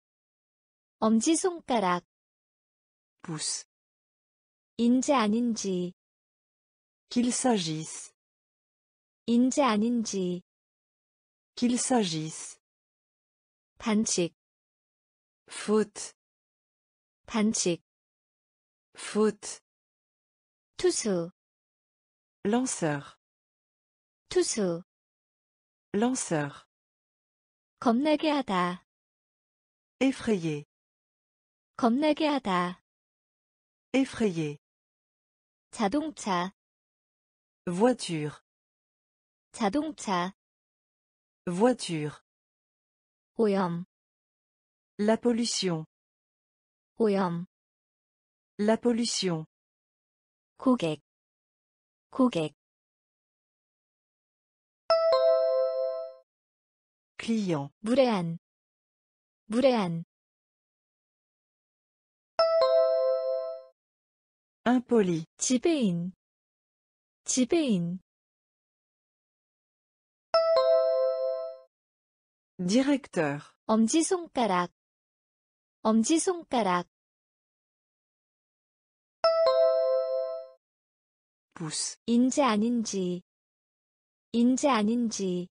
엄지손가락, Pouce. 인지 아닌지, Qu'il s'agisse. 인지 아닌지, Qu'il s'agisse. 반칙, Faute. 반칙, Faute. 투수, Lanceur. 투수, Lanceur. 겁나게 하다, Effrayé. 겁나게 하다, Effrayé. 자동차, Voiture. 자동차, Voiture. 오염, La pollution. 오염, La pollution. 고객, 고객, Client. 무례한, 무례한, Impoli. 지배인, 지배인, Directeur. 엄지손가락, 엄지손가락, Pouce. 인지 아닌지, 인지 아닌지,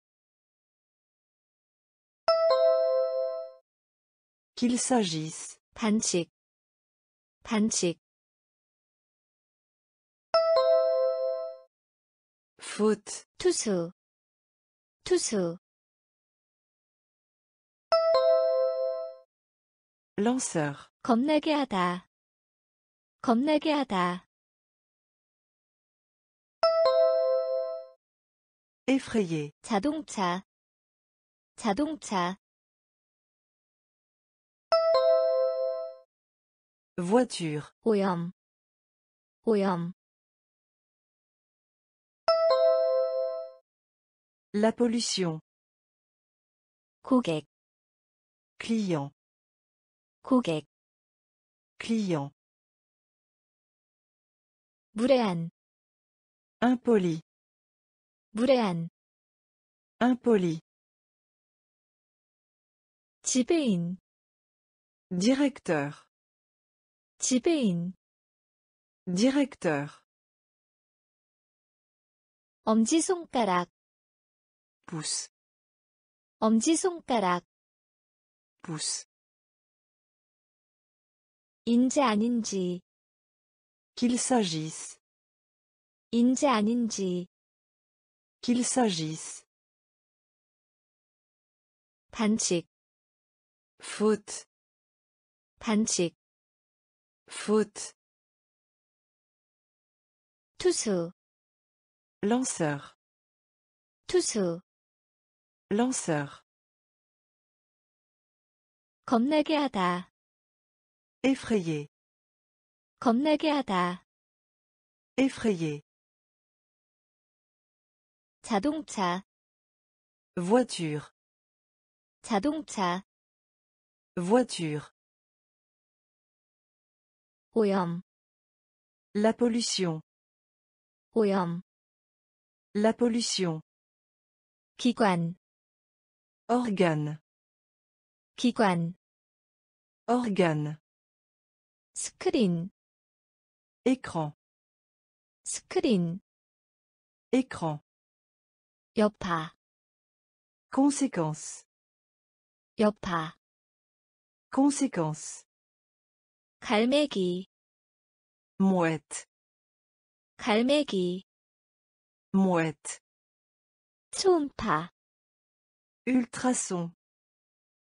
Qu'il s'agisse. 반칙, 반칙, Faute. 투수, 투수, Lanceur. 겁나게 하다, 겁나게 하다, Effrayé. 자동차, 자동차, Voiture. 오염, 오염, La pollution. 고객, Client. 고객, Client. 무례한, Impoli. 무례한, Impoli. 지배인, Directeur. 지배인, Directeur. 엄지손가락, Pouce. 엄지손가락, Pouce. 인지 아닌지, Qu'il s'agisse. 인지 아닌지, Qu'il s'agisse. 반칙, Faute. 반칙, Faute. 투수, Lanceur. 투수, Lanceur. 겁나게 하다, Effrayé. 겁나게 하다, Effrayé. 자동차, Voiture. 자동차, Voiture. 오염, La pollution. 오염, La pollution. 기관, Organe. 기관, Organe. 스크린, Écran. 스크린, Écran. 여파, Conséquence. 여파, Conséquence. 갈매기, Mouette. 갈매기, Mouette. 초음파, Ultrason.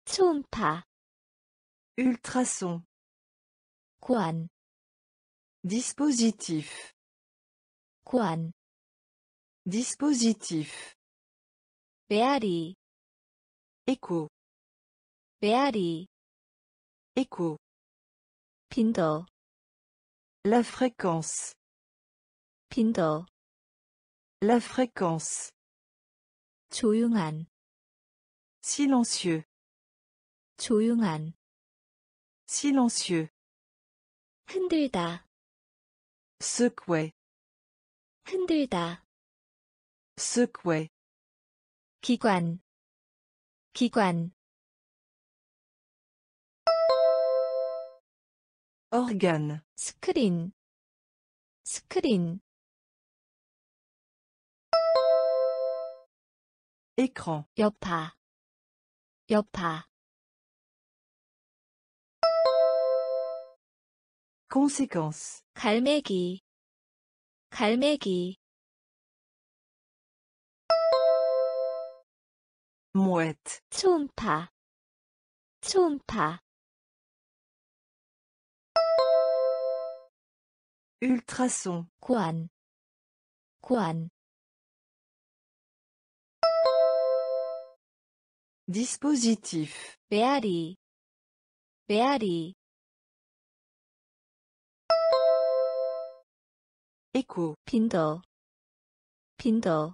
초음파, Ultrason. 고안, Dispositif. 고안, Dispositif. 메아리, Écho. 메아리, Écho. 빈도, La fréquence. 빈도, La fréquence. 조용한, Silencieux. 조용한, Silencieux. 흔들다, Secouer. 흔들다, Secouer. 기관, 기관, Organe. 스크린, 스크린, écran, 여파, 여파, conséquence, 갈매기, 갈매기, mouette. Tzumpa tzumpa ultrason. Quan quan dispositif. Béari béari écho. Pindo pindo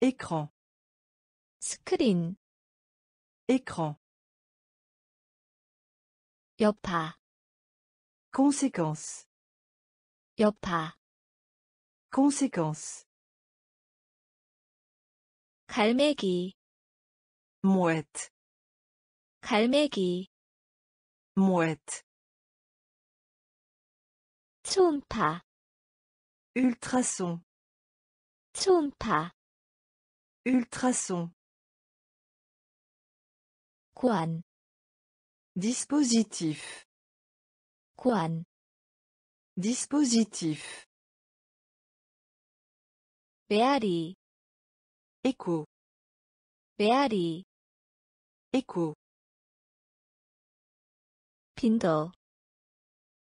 écran, 스크린, écran, 여파, conséquence, 여파, conséquence, 갈매기, mouette, 갈매기, mouette, 초음파, ultrason, 초음파, Ultrason. Quan. Dispositif. Quan. Dispositif. Béari. Écho. Béari. Écho. Pindo.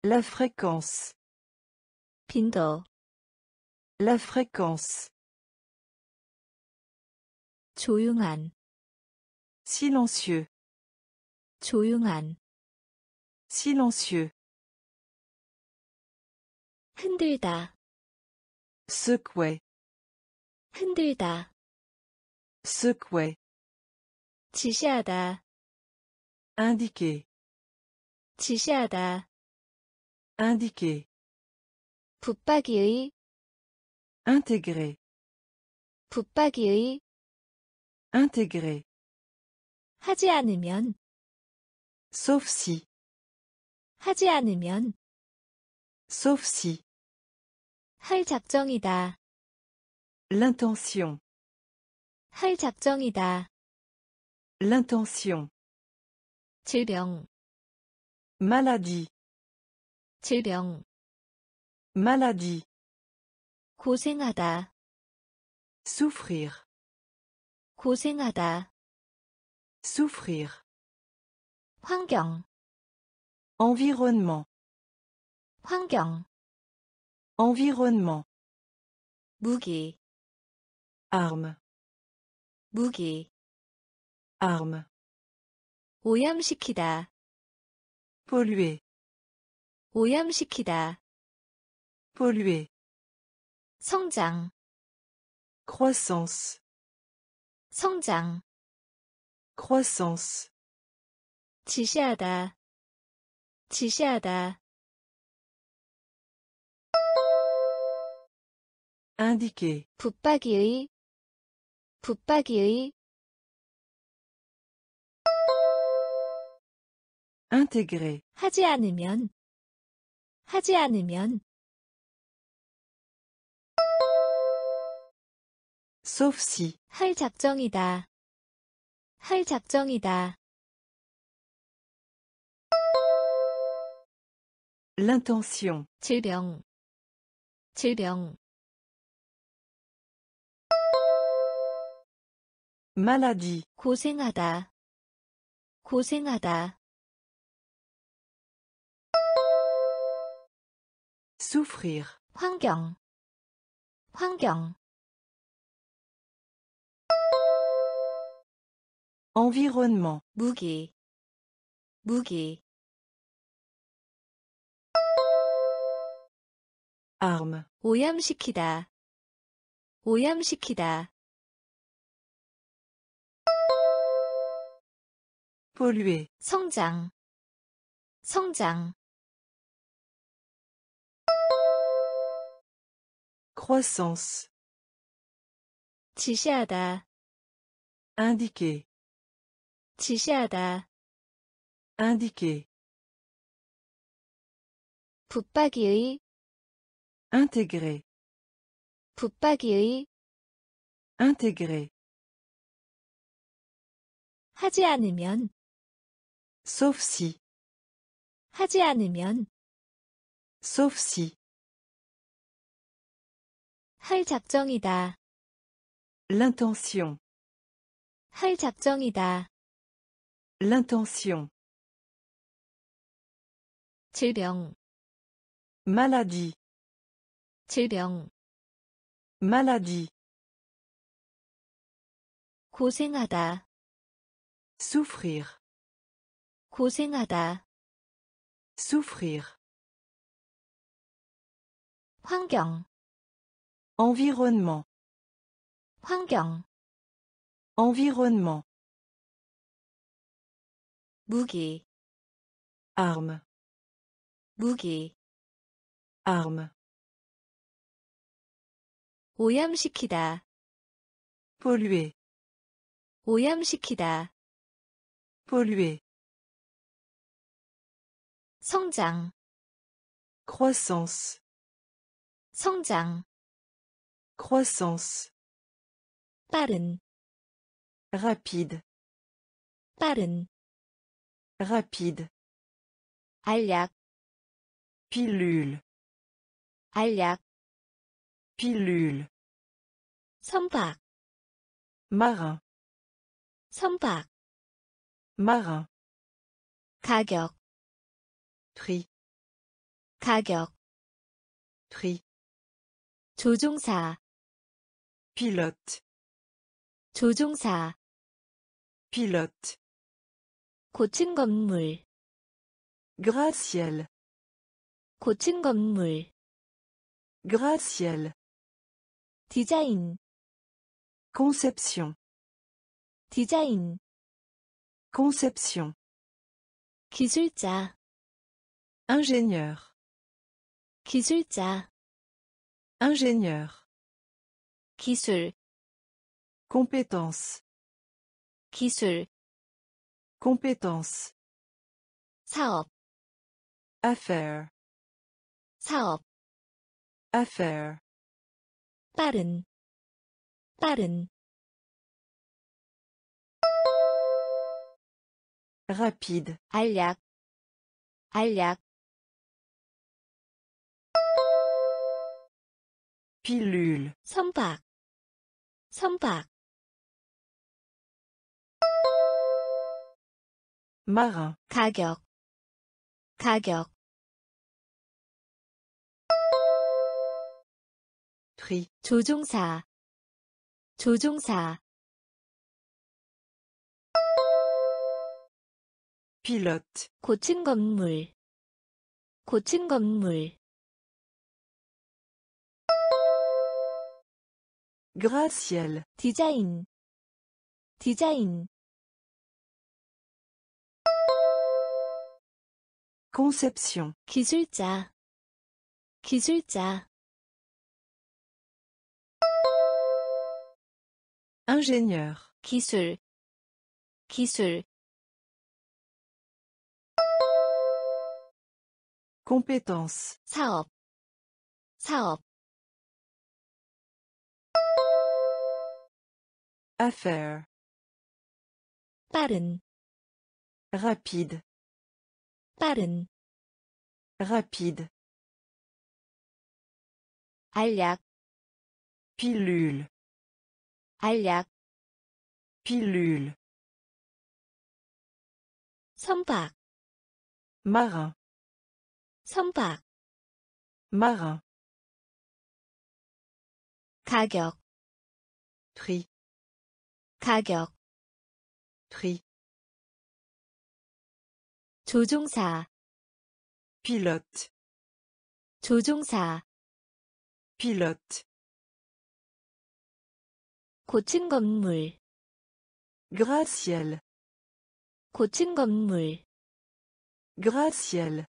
La fréquence. Pindo. La fréquence. 조용한, silencieux, 조용한, silencieux, 흔들다, secouer, 흔들다, secouer, 지시하다, indiquer, 지시하다, indiquer, 붙박이의, intégrer, 붙박이의, intégrer, 하지 않으면, sauf si, 하지 않으면, sauf si, 할 작정이다, l'intention, 할 작정이다, l'intention, 질병, maladie, 질병, maladie, 고생하다, souffrir, 고생하다, souffrir, 환경, environnement, 환경, environnement, 무기, arme, 무기, arme, 오염시키다, polluer, 오염시키다, polluer, 성장, croissance, 성장, croissance, 지시하다, 지시하다, indiquer, 붙박이의, 붙박이의, intégrer, 하지 않으면, 하지 않으면, sauf si, 할 작정이다, 할 작정이다, l'intention, 질병, 질병, maladie, 고생하다, 고생하다, souffrir, 환경, 환경, environnement, 무기, 무기, arme, 오염시키다, 오염시키다, polluer, 성장, 성장, croissance, 지시하다, indiquer, 지시하다, indiquer, 붙박이의, intégrer, 붙박이의, intégrer, 하지 않으면, sauf si, 하지 않으면, sauf si, 할 작정이다, l'intention, 할 작정이다, l'intention, 질병, maladie, 질병, maladie, 고생하다, souffrir, 고생하다, souffrir, 환경, environnement, 환경, environnement, 무기, arme, 무기, arme, 오염시키다, polluer, 오염시키다, polluer, 성장, croissance, 성장, croissance, 빠른, rapide, 빠른, rapide, 알약, pilule, 알약, pilule, 선박, marin, 선박, marin, 가격, prix, 가격, prix, 조종사, pilote, 조종사, pilote, 고층 건물, gratte-ciel, 고층 건물, gratte-ciel, 디자인, conception, 디자인, conception, 기술자, ingénieur, 기술자, ingénieur, 기술, compétence, 기술, compétence, 사업, affaire, 사업, affaire, 빠른, 빠른, rapide, 알약, 알약, pilule, 선박, 선박, Marin, 가격, 가격, prix, 조종사, 조종사, pilote, 고층 건물, 고층 건물, gratte-ciel, 디자인, 디자인, conception, 기술자, 기술자, ingénieur, 기술, 기술, compétence, 사업, 사업, affaire, 빠른, rapide, 빠른, rapide, 알약, pilule, 알약, pilule, 선박, marin, 선박, marin, 가격, prix, 가격, prix, 조종사, pilote, 조종사, pilote, 고층 건물, Gratte-ciel. 고층 건물, Gratte-ciel.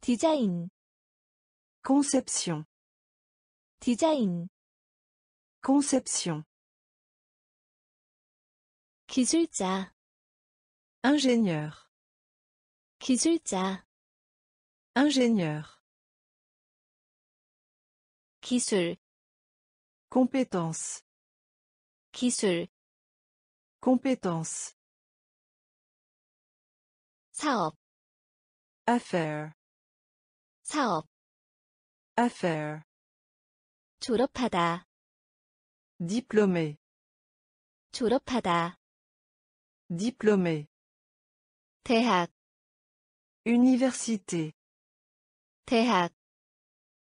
디자인, Conception. 디자인, Conception. 기술자, Ingénieur. 기술자, Ingénieur. 기술, Compétence. 기술, Compétence. 사업, Affaire. 사업, Affaire. 졸업하다, Diplômé. 졸업하다, Diplômé. 대학, Université. 대학,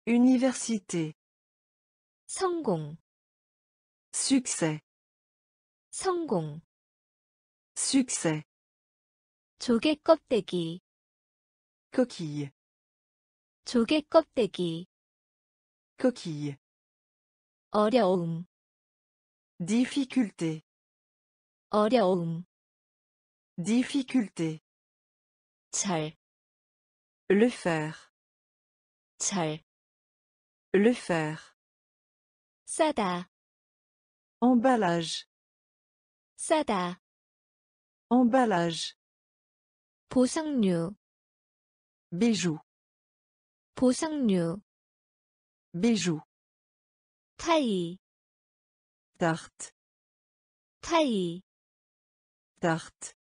Université. 성공, Succès. 성공, Succès. 조개 껍데기, Coquille. 조개 껍데기, Coquille. 어려움, Difficulté. 어려움, Difficulté. 철, Le faire. 철, Le faire. 싸다, Emballage. 싸다, Emballage. 보상류, Bijou. 보상류, Bijou. 타이, Tarte. 타이, Tarte.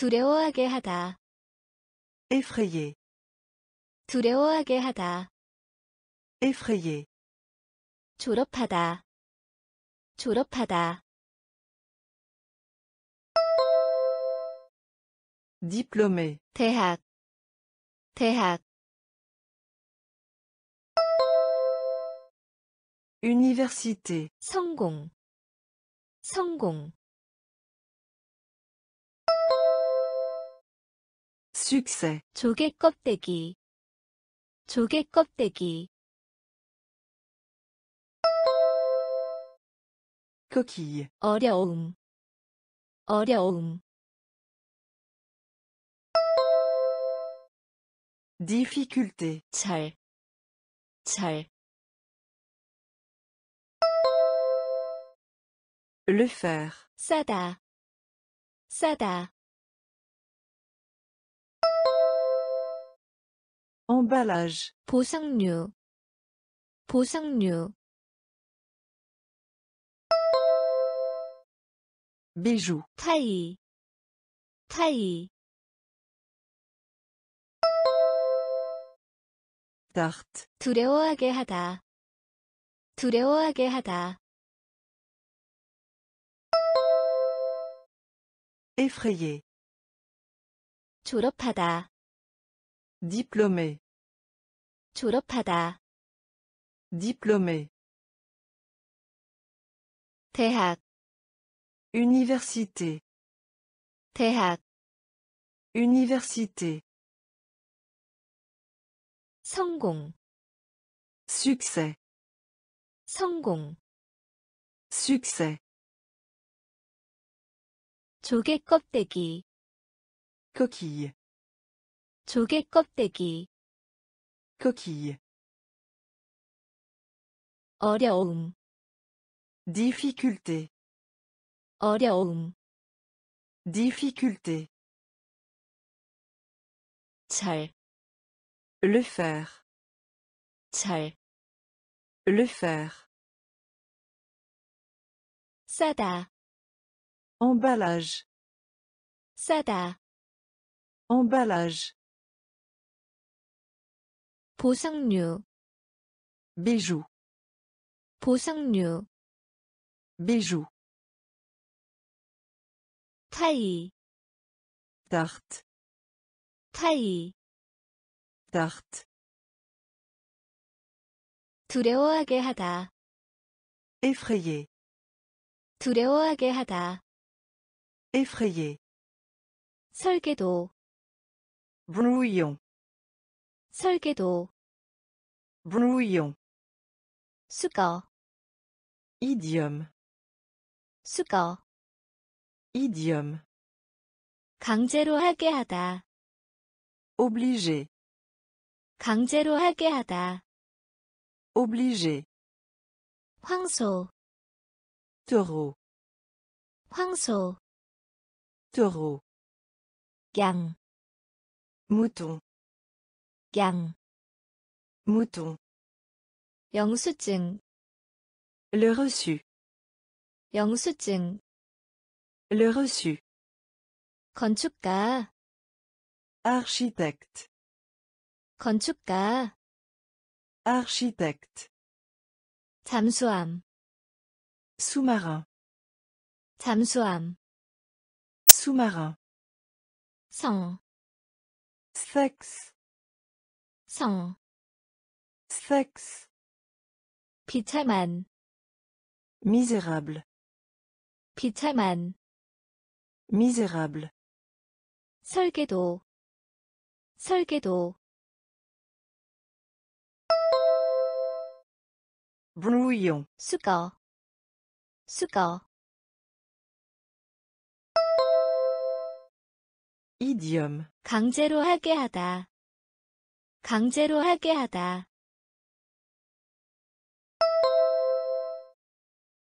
두려워하게 하다, Effrayé. 두려워하게 하다, Effrayé. 졸업하다, 졸업하다, Diplômé. 대학, 대학, Université. 성공, 성공, Succès. 조개 껍데기, 조개 껍데기, Coquille. 어려움, 어려움, Difficulté. 철, 철, Le faire. 싸다, 싸다, Emballage. 보상류, 보상류, Bijou. 타이, 타이, Tarte. 두려워하게 하다, 두려워하게 하다, Effrayé. 졸업하다, Diplômé. 졸업하다, Diplômé. 대학, Université. 대학, Université. 성공, Succès. 성공, Succès. 조개 껍데기, Coquille. 조개 껍데기, Coquille. 어려움, Difficulté. 어려움, Difficulté. 철, Le faire. 철, Le faire. 싸다, Emballage. 싸다, Emballage. 보상류, Bijou. 보상류, Bijou. 타이, Tarte. 타이, Tarte. 두려워하게 하다, Effrayé. 두려워하게 하다, Effrayé. 설계도, Brouillon. 설계도, Brouillon. 수거, Idiome. 수거 Idiome. 강제로 하게 하다 Obligé. 강제로 하게 하다 Obligé. 황소 Taureau. 황소 Taureau. 양 Mouton. 양 Mouton. 영수증 Le reçu. 영수증 Le reçu. 건축가 Architecte. 건축가 Architecte. 잠수함 Sous-marin. 잠수함 Sous-marin. 성 Sexe. 성, Sexe. 비참한, Misérable. 비참한, Misérable. 설계도, 설계도, Brouillon. 수거, 수거, Idiome. 강제로 하게 하다, 강제로 하게 하다,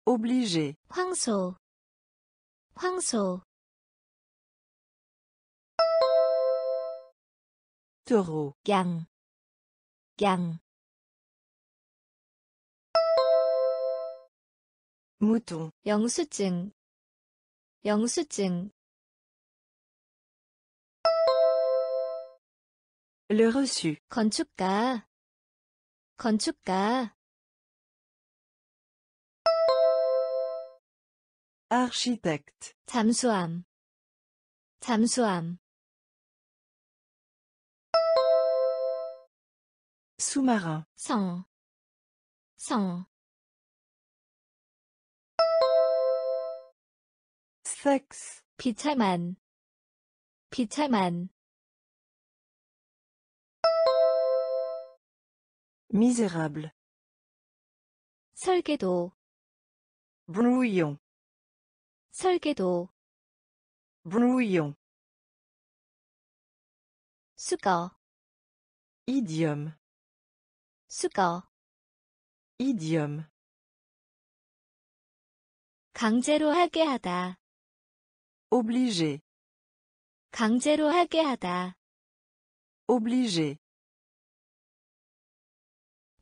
Obligé. 황소, 황소, Taureau. 양, 양, Mouton. 영수증, 영수증, Le reçu. 건축가, 건축가, Architecte. 잠수함, 잠수함, Sous-marin. 성, 성, Sexe. 비참한, 비참한, Misérable. 설계도, Brouillon. 설계도, Brouillon. 수거, Idiome. 수거, Idiome. 강제로 하게 하다, Obligé. 강제로 하게 하다, Obligé.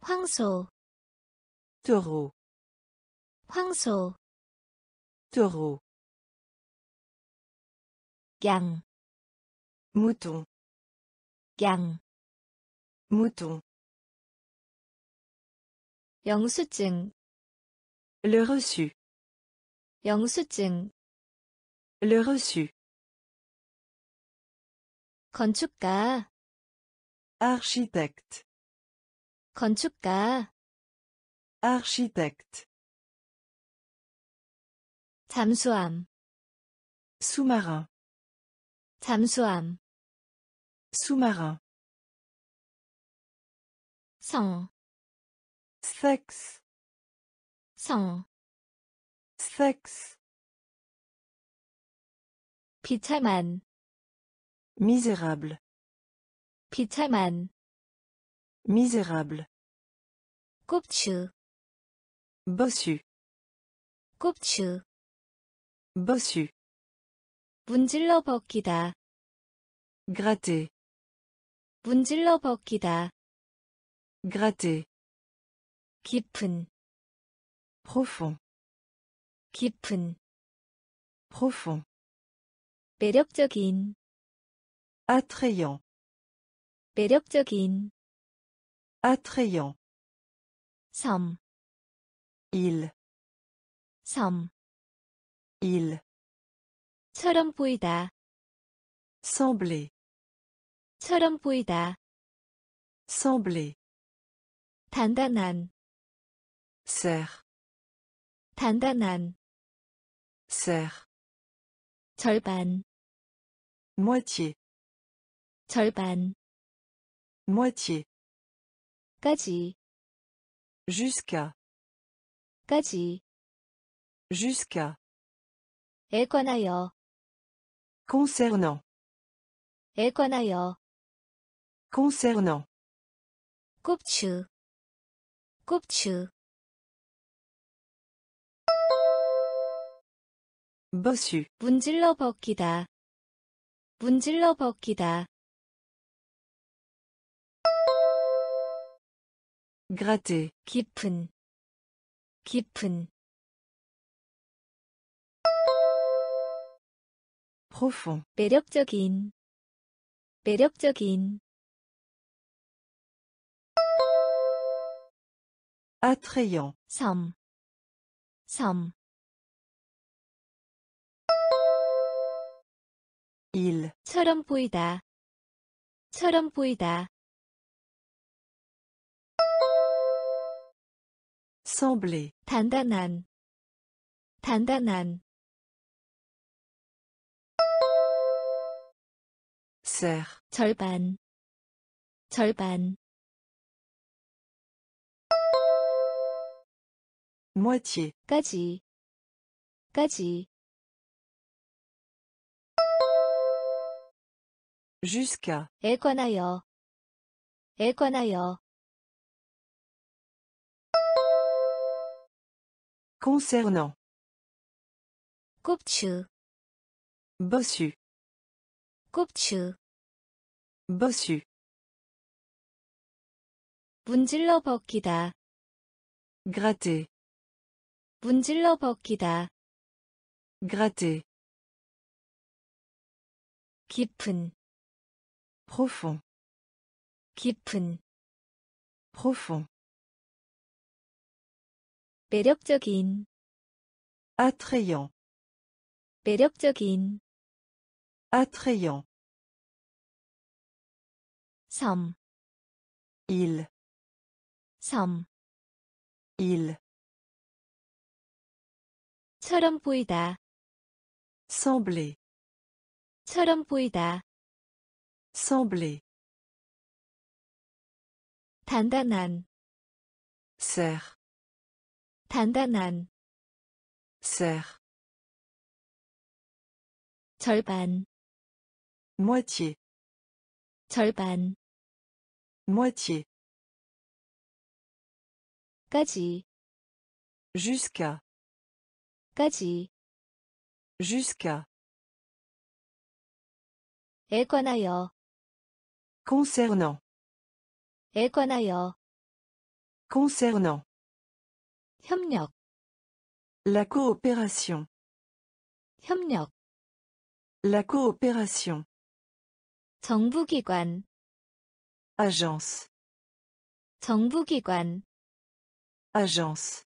황소, Taureau. 황소, Taureau. 양, Mouton. 양, Mouton. 영수증, Le reçu. 영수증, Le reçu. 건축가, Architecte. 건축가, Architecte. 잠수함, Sous-marin. 잠수함, Sous-marin. 성, Sexe. 성, Sexe. 비참한, Misérable. 비참한, Misérable. 꼽추, Bossu. 꼽추, Bossu. 문질러 벗기다, Gratter. 문질러 벗기다, Gratter. 깊은, Profond. 깊은, Profond. 매력적인, Attrayant. 매력적인, Attrayant. 섬, Il. 섬, Il. 처럼 보이다, Sembler. 처럼 보이다, Sembler. 단단한, Serre. 단단한, Serre. 절반, Moitié. 절반, Moitié. 까지, Jusqu'à. 까지, Jusqu'à. 에 관하여 Concernant. 에 관하여 Concernant. 꼽추 꼽추 Bossu. 문질러 벗기다 문질러 벗기다 Gratter. 깊은 깊은 Profond. 매력적인 매력적인 Attrayant. 섬, 섬, Il. 처럼 보이다, 처럼 보이다, Sembler. 단단한, 단단한, Serre. 절반, 절반, Moitié. 까지, 까지, Jusqu'à. 에 관하여, 에 관하여, Concernant. 꼽추, Bossu. 꼽추, Bossu. 문질러 벗기다, Gratter. 문질러 벗기다, Gratter. 깊은, Profond. 깊은, Profond. 매력적인, Attrayant. 매력적인, Attrayant. 섬, Il. 섬, Il. 처럼 보이다, Sembler. 처럼 보이다, Sembler. 단단한, Serre. 단단한, Serre. 절반, Moitié. 절반, Moitié. 까지, Jusqu'à. 까지, Jusqu'à. 에 관하여, Concernant. 에 관하여, Concernant. 협력, La coopération. 협력, La coopération. 정부기관, Agence. 정부기관, Agence.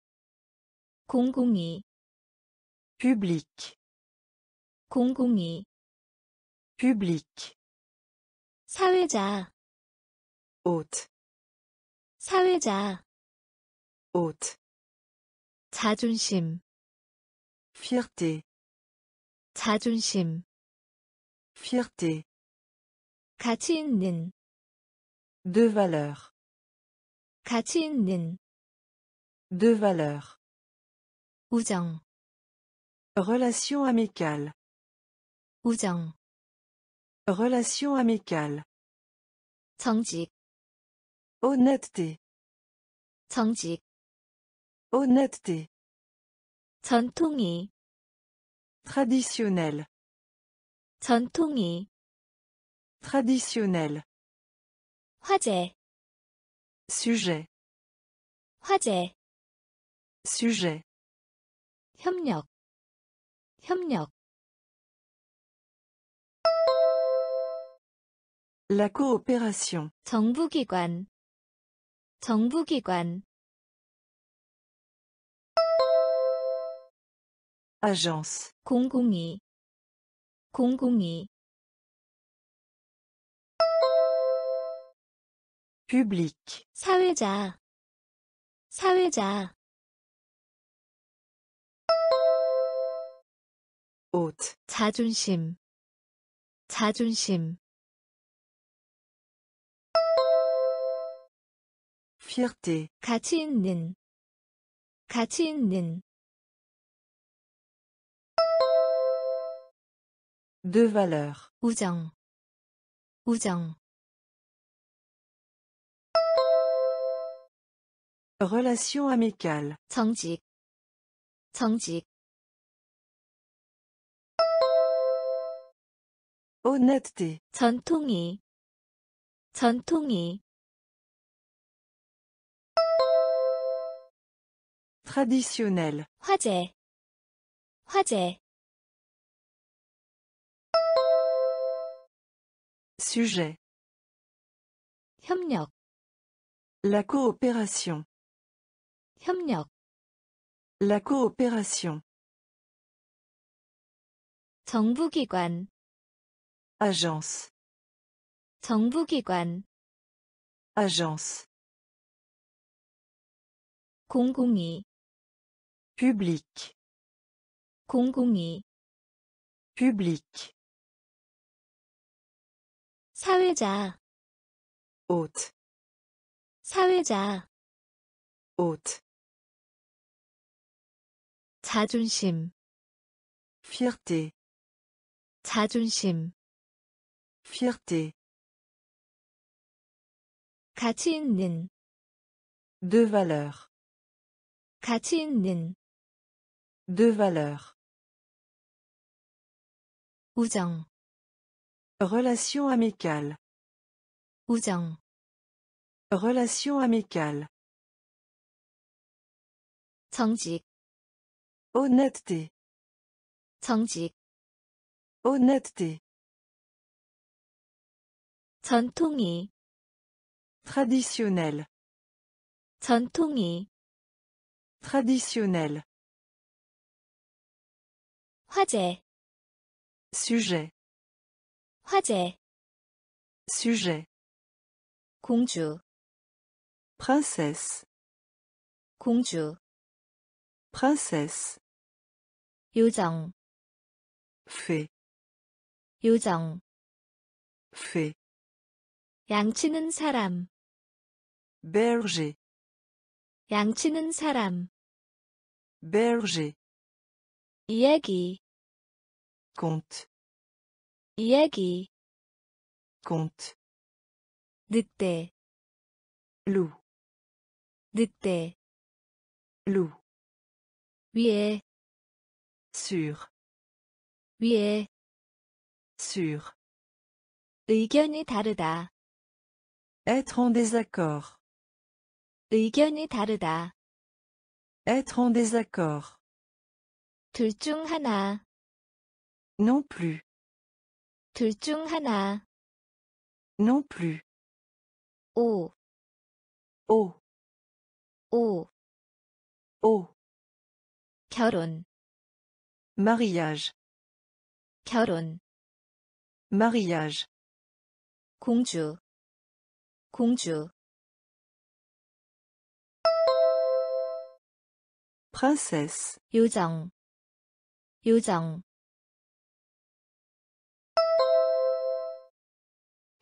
공공이, Public. 공공이, Public. 사회자, Hôte. 사회자, Hôte. 자존심, Fierté. 자존심, Fierté. 가치 있는, De valeur. 가치 있는, De valeur. 우정, Relation amicale. 우정, Relation amicale. 정직, Honnêteté. 정직, Honnêteté. 전통이, Traditionnel. 전통이, Traditionnel. 화제, Sujet. 화제, Sujet. 협력, 협력, La coopération. 정부기관, 정부기관, Agence. 공공이, 공공이, Public. 사회자, 사회자, Hôte. 자존심, 자존심, Fierté. 가치 있는, 가치 있는, De valeur. 우정, 우정, Relation amicale. 정직, 정직, Honnêteté. 전통이, 전통이, Traditionnel. 화제, 화제, Sujet. 협력, La coopération. 협력, La coopération. 정부기관, Agence. 정부기관, Agence. 공공이, Public. 공공이, Public. 사회자, Hôte. 사회자, Hôte. 자존심, Fierté. 자존심, Fierté. 가치 있는, De valeur. 가치 있는, De valeur. 우정, Relation amicale. 우정, Relation amicale. 정직, Honnêteté. 정직, Honnêteté. 전통이, Traditionnel. 전통이, Traditionnel. 화제, Sujet. 화제, Sujet. 공주, Princesse. 공주, Princesse. 요정, Fée. 요정, Fée. 양치는 사람, Berger. 양치는 사람, Berger. 이야기, Conte. 이야기, Conte. 늑대, Loup. 늑대, Loup. 위에, Sûr. 위에, Sûr. 의견이 다르다, Être en désaccord. 의견이 다르다, Être en désaccord. 둘 중 하나, Non plus. 둘 중 하나, Non plus. 오, Oh. 오, Oh. 결혼, Mariage. 결혼, Mariage. 공주, 공주, Princesse. 요정, 요정,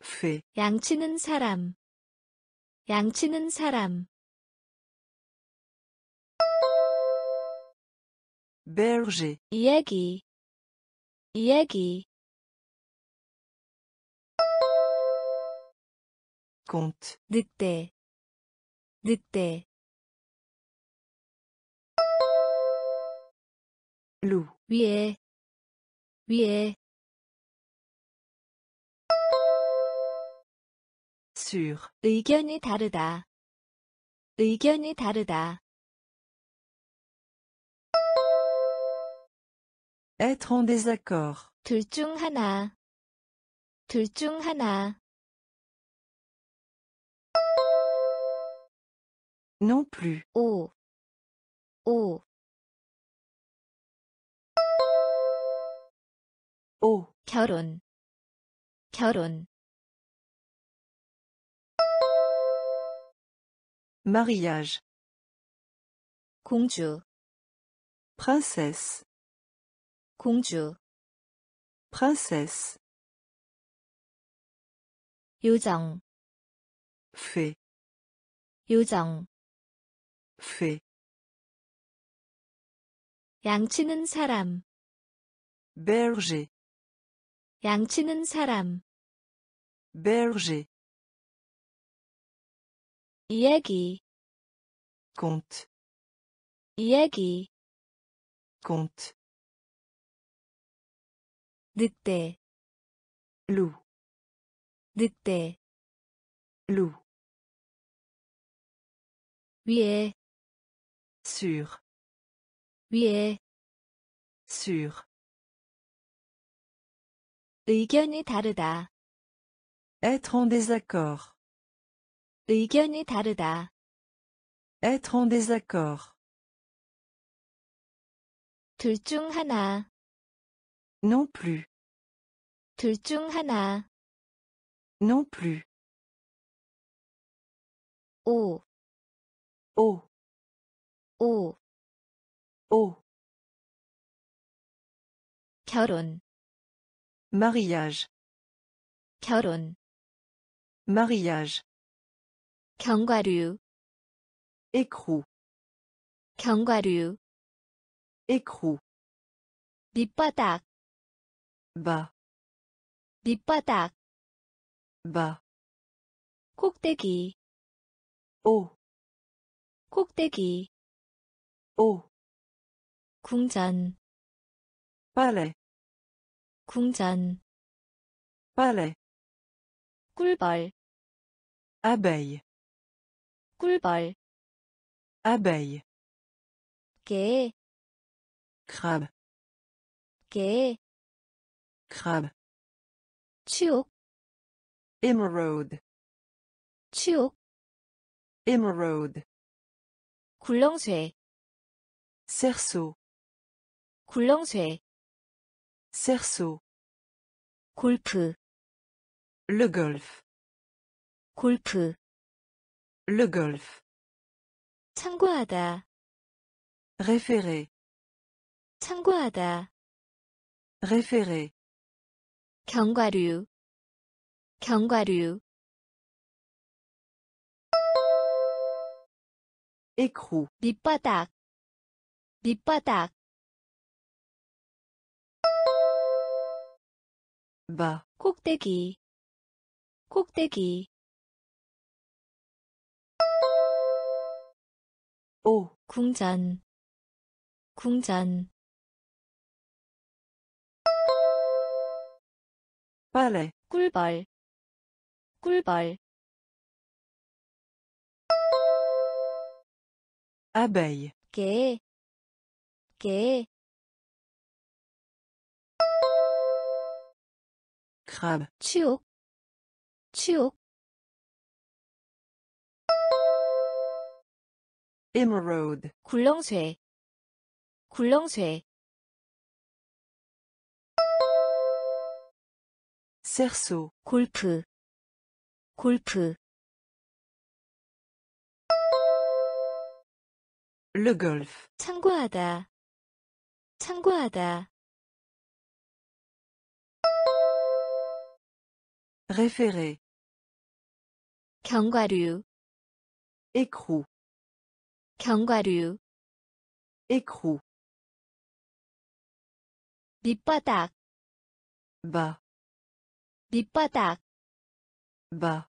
Fée. 양치는 사람, 양치는 사람, Berger. 이야기, 이야기, Conte. 늑대, 늑대, Loup. 위에, 위에, Sûr. 의견이 다르다, 의견이 다르다, Être en désaccord. 둘 중 하나, 둘 중 하나, Non plus. 오, 오, Oh. 결혼, 결혼, Mariage. 공주, Princesse. 공주, Princesse. 요정, Fée. 요정, Fée. 양치는 사람, Berger. 양치는 사람, berger, 이야기, conte, 이야기, conte, 늑대, loup, 늑대, loup, 위에, sur, 위에, sur, 의견이 다르다, être en désaccord, 의견이 다르다, être en désaccord, 둘 중 하나, non plus, 둘 중 하나, non plus, 오, oh, 오, oh, 결혼, mariage, 결혼, mariage, 견과류, écrou, 견과류, écrou, 밑바닥, bas, 밑바닥, bas, 꼭대기, haut, 꼭대기, haut, 궁전, palais, 궁전, palais, 꿀벌, abeille, 꿀벌, abeille, 개, crabe, 개, crabe, 추옥, émeraude, 추옥, émeraude, 굴렁쇠, cerceau, 굴렁쇠, cerceau, 골프, le golf, 골프, Le golf, 참고하다, référer, 참고하다, référer, 견과류, 견과류, écrou, 밑바닥, 밑바닥, bas, 꼭대기, 꼭대기, haut, 궁전, 궁전, palais, 꿀벌, 꿀벌, abeille, 개, 개, crabe, 추옥, 추옥, émeraude, 굴렁쇠, 굴렁쇠, cerceau, 골프, 골프, le golf, 참고하다, 참고하다, référer, 견과류, écrou, 견과류, écrou, 밑바닥, bas, 밑바닥, bas,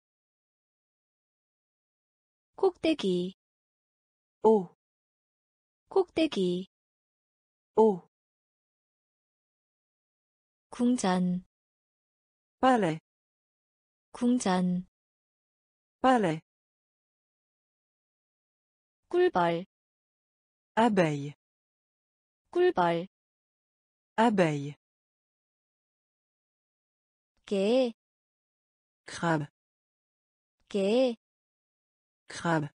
꼭대기, haut, 꼭대기, haut, 궁전, palais, 궁전, palais, 꿀벌, abeille, 꿀벌, abeille, 개, crabe, 개, crabe,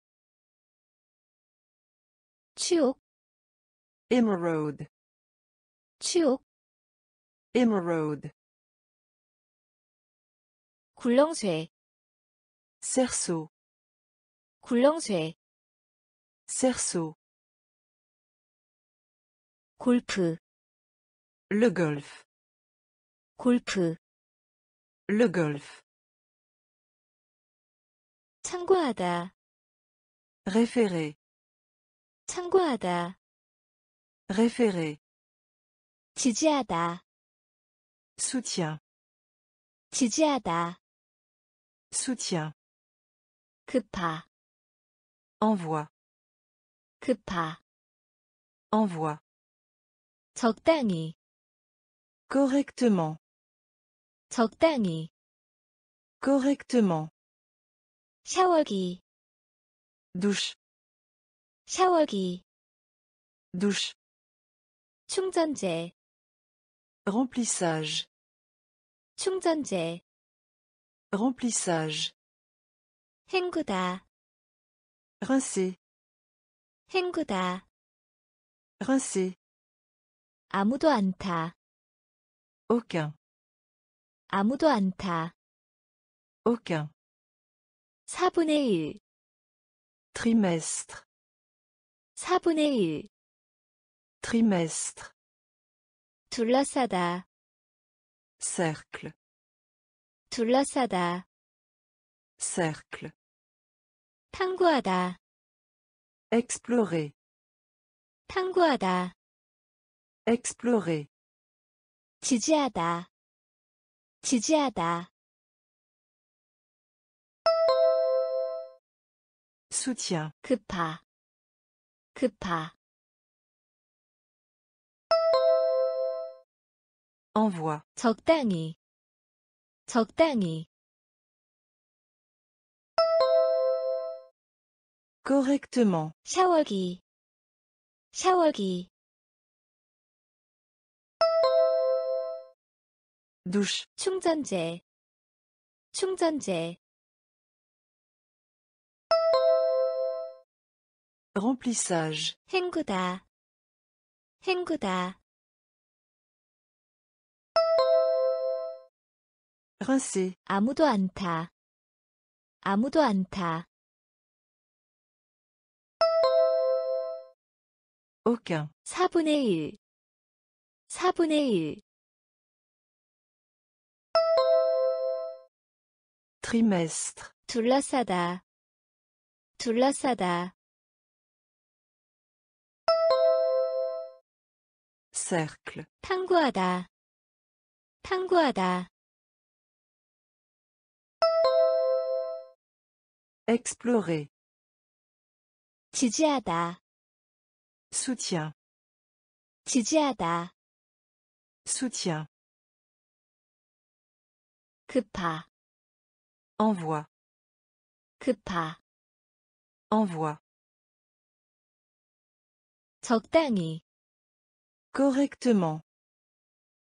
추옥, émeraude, 추옥, émeraude, 굴렁쇠, cerceau, 굴렁쇠, cerceau, 골프, le golf, 골프, le golf, 참고하다, référer, 참고하다, référer, 지지하다, soutien, 지지하다, soutien, 급하, envoi, 급하, envoi, 적당히, correctement, 적당히, correctement, 샤워기, douche, 샤워기, douche, 충전재, remplissage, 충전재, remplissage, 헹구다, rincer, 헹구다, rincer, 아무도 않다, aucun, 아무도 않다, aucun, 4분의 1, trimestre, 4분의 1, trimestre, 둘러싸다, cercle, 둘러싸다, cercle, 탐구하다, explorer, 탐구하다, explorer, 지지하다, 지지하다, soutien, 급하, 급하, envoi, 적당히, 적당히, correctement, 샤워기, 샤워기, douche, 충전재, 충전재, remplissage, 헹구다, 헹구다, rincer, 아무도 않다, 아무도 않다, aucun, 4분의 1, 4분의 1, trimestre, 둘러싸다, 둘러싸다, cercle, 탐구하다, 탐구하다, explorer, 지지하다, soutien, 지지하다, soutien, 급하, envoi, 급하, envoi, 적당히, correctement,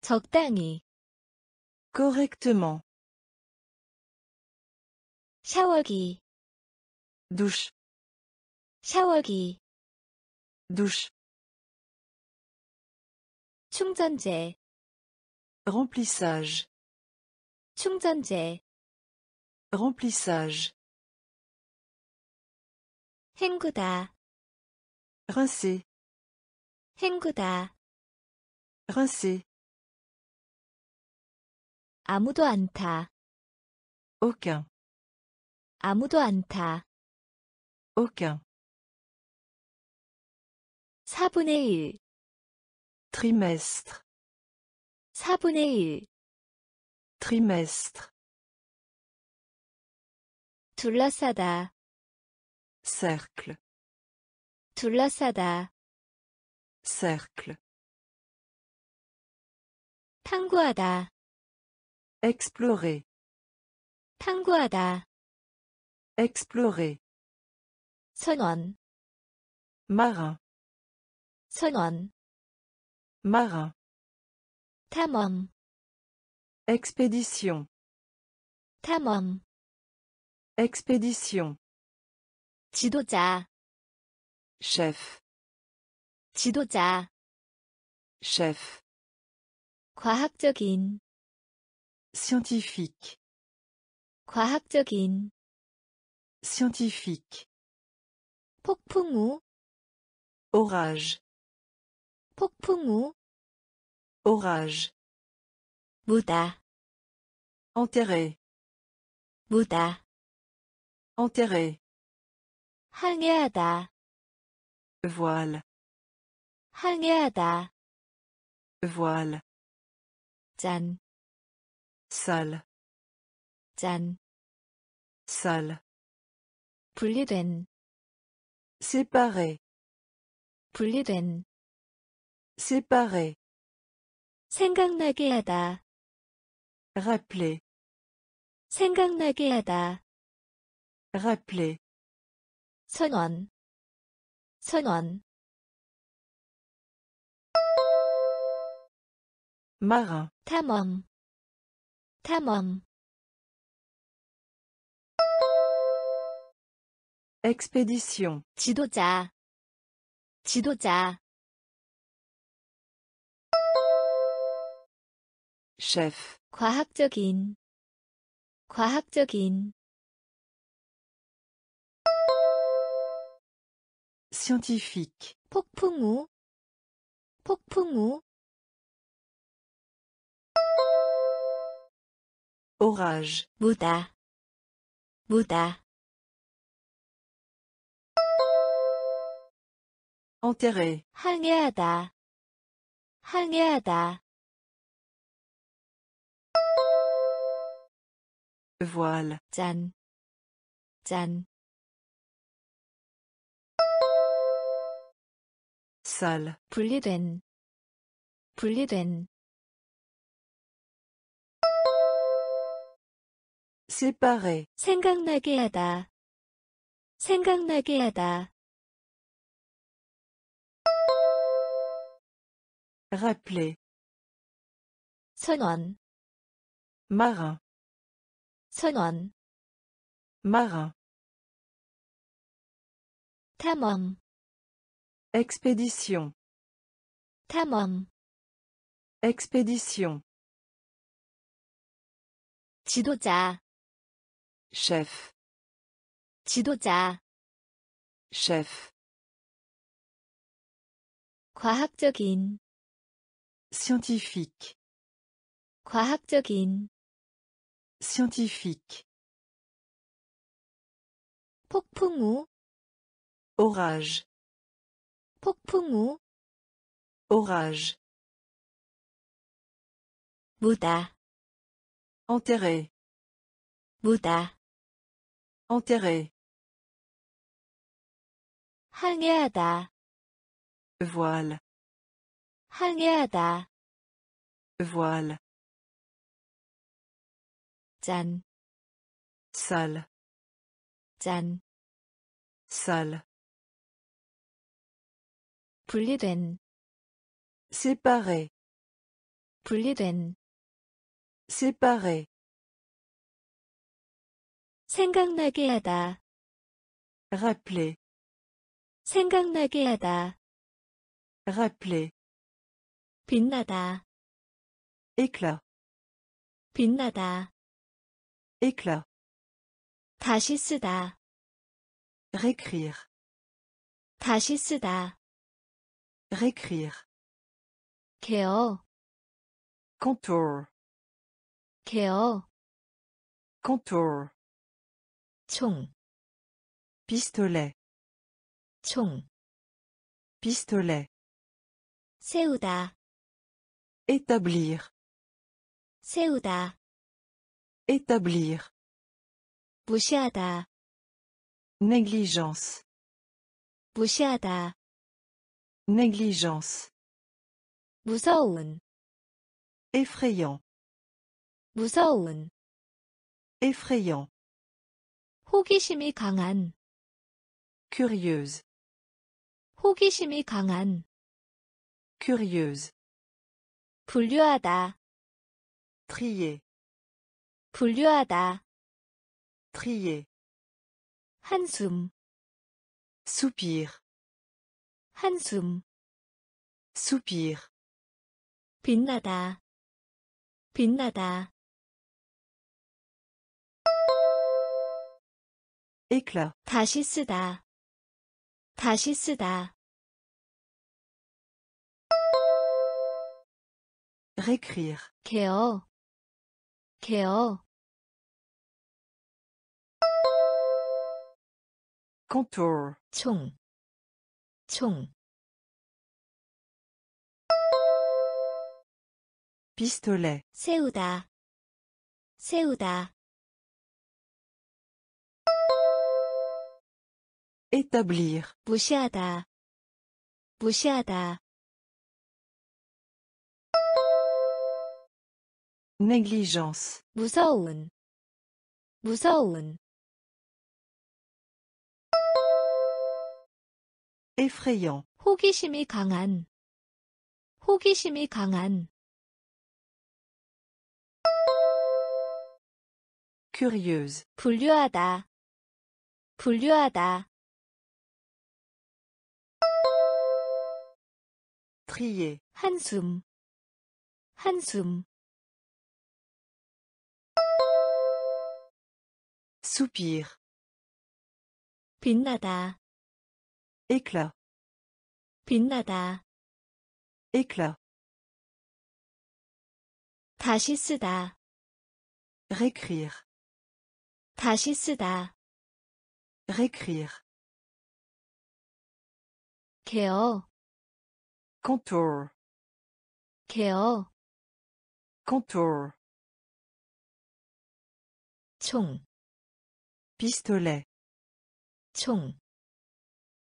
적당히, correctement, 샤워기, douche, 샤워기, douche, 충전재, remplissage, 충전재, remplissage, 헹구다, rincer, 헹구다, rincer, 아무도 않다, aucun, 아무도 않다, aucun, 4분의 1, trimestre, 4분의 1, trimestre, 둘러싸다, cercle, 둘러싸다, cercle, 탐구하다, explorer, 탐구하다, explorer, 선원, marin, 선원, marin, 탐험, expédition, 탐험, expédition, 지도자, chef, 지도자, chef, 과학적인, scientifique, 과학적인, scientifique, 폭풍우, orage, 폭풍우, orage, 무다, enterré, 무다, enterré, 항해하다, voile, 항해하다, voile, 짠, salle, 짠, salle, 분리된, séparé, 분리된, Séparé, 생각나게 하다, rappeler, 생각나게 하다, rappeler, 선원, 선원, marin, 탐험, 탐험, expédition, 지도자, 지도자, chef, 과학적인, 과학적인, scientifique, 폭풍우, 폭풍우, orage, 무다, 무다, enterrer, 항해하다, 항해하다, voile, 짠, 짠, salle, 분리된, 분리된, séparé, 생각나게 하다, 생각나게 하다, rappeler, 선원, marin, 선원, marin, 탐험, expédition, 탐험, expédition, 지도자, chef, 지도자, chef, 과학적인, scientifique, 과학적인, scientifique, 폭풍우, orage, 폭풍우, orage, 무다, enterrer, 무다, enterrer, 항해하다, voile, 항해하다, voile, 짠, salle, 짠, salle, 분리된, séparé, 분리된, séparé, 생각나게 하다, rappeler, 생각나게 하다, rappeler, 빛나다, éclat, 빛나다, éclat, 다시 쓰다, réécrire, 다시 쓰다, réécrire, 개어, contour, 개어, contour, 총, pistolet, 총, pistolet, 세우다, établir, 세우다, établir, 무시하다, négligence, 무시하다, négligence, 무서운, effrayant, 무서운, effrayant, 호기심이 강한, curieuse, 호기심이 강한, curieuse, 분류하다, trier, 분류하다, trier, 한숨, soupir, 한숨, soupir, 빛나다, 빛나다, éclat, 다시 쓰다, 다시 쓰다, réécrire, 개어, 개어, Contour. 총. 총. pistolet. 세우다 세우다 établir. 무시하다 무시하다 négligence. 무서운 무서운 Effrayant. 호기심이 강한, 호기심이 강한, Curieuse. 분류하다, 분류하다, Trier. 한숨, 한숨, Soupir. 빛나다, Éclat. 빛나다, Éclat. 다시 쓰다, Réécrire. 다시 쓰다, Réécrire. 개어, Contour. 개어, Contour. 총, Pistolet. 총,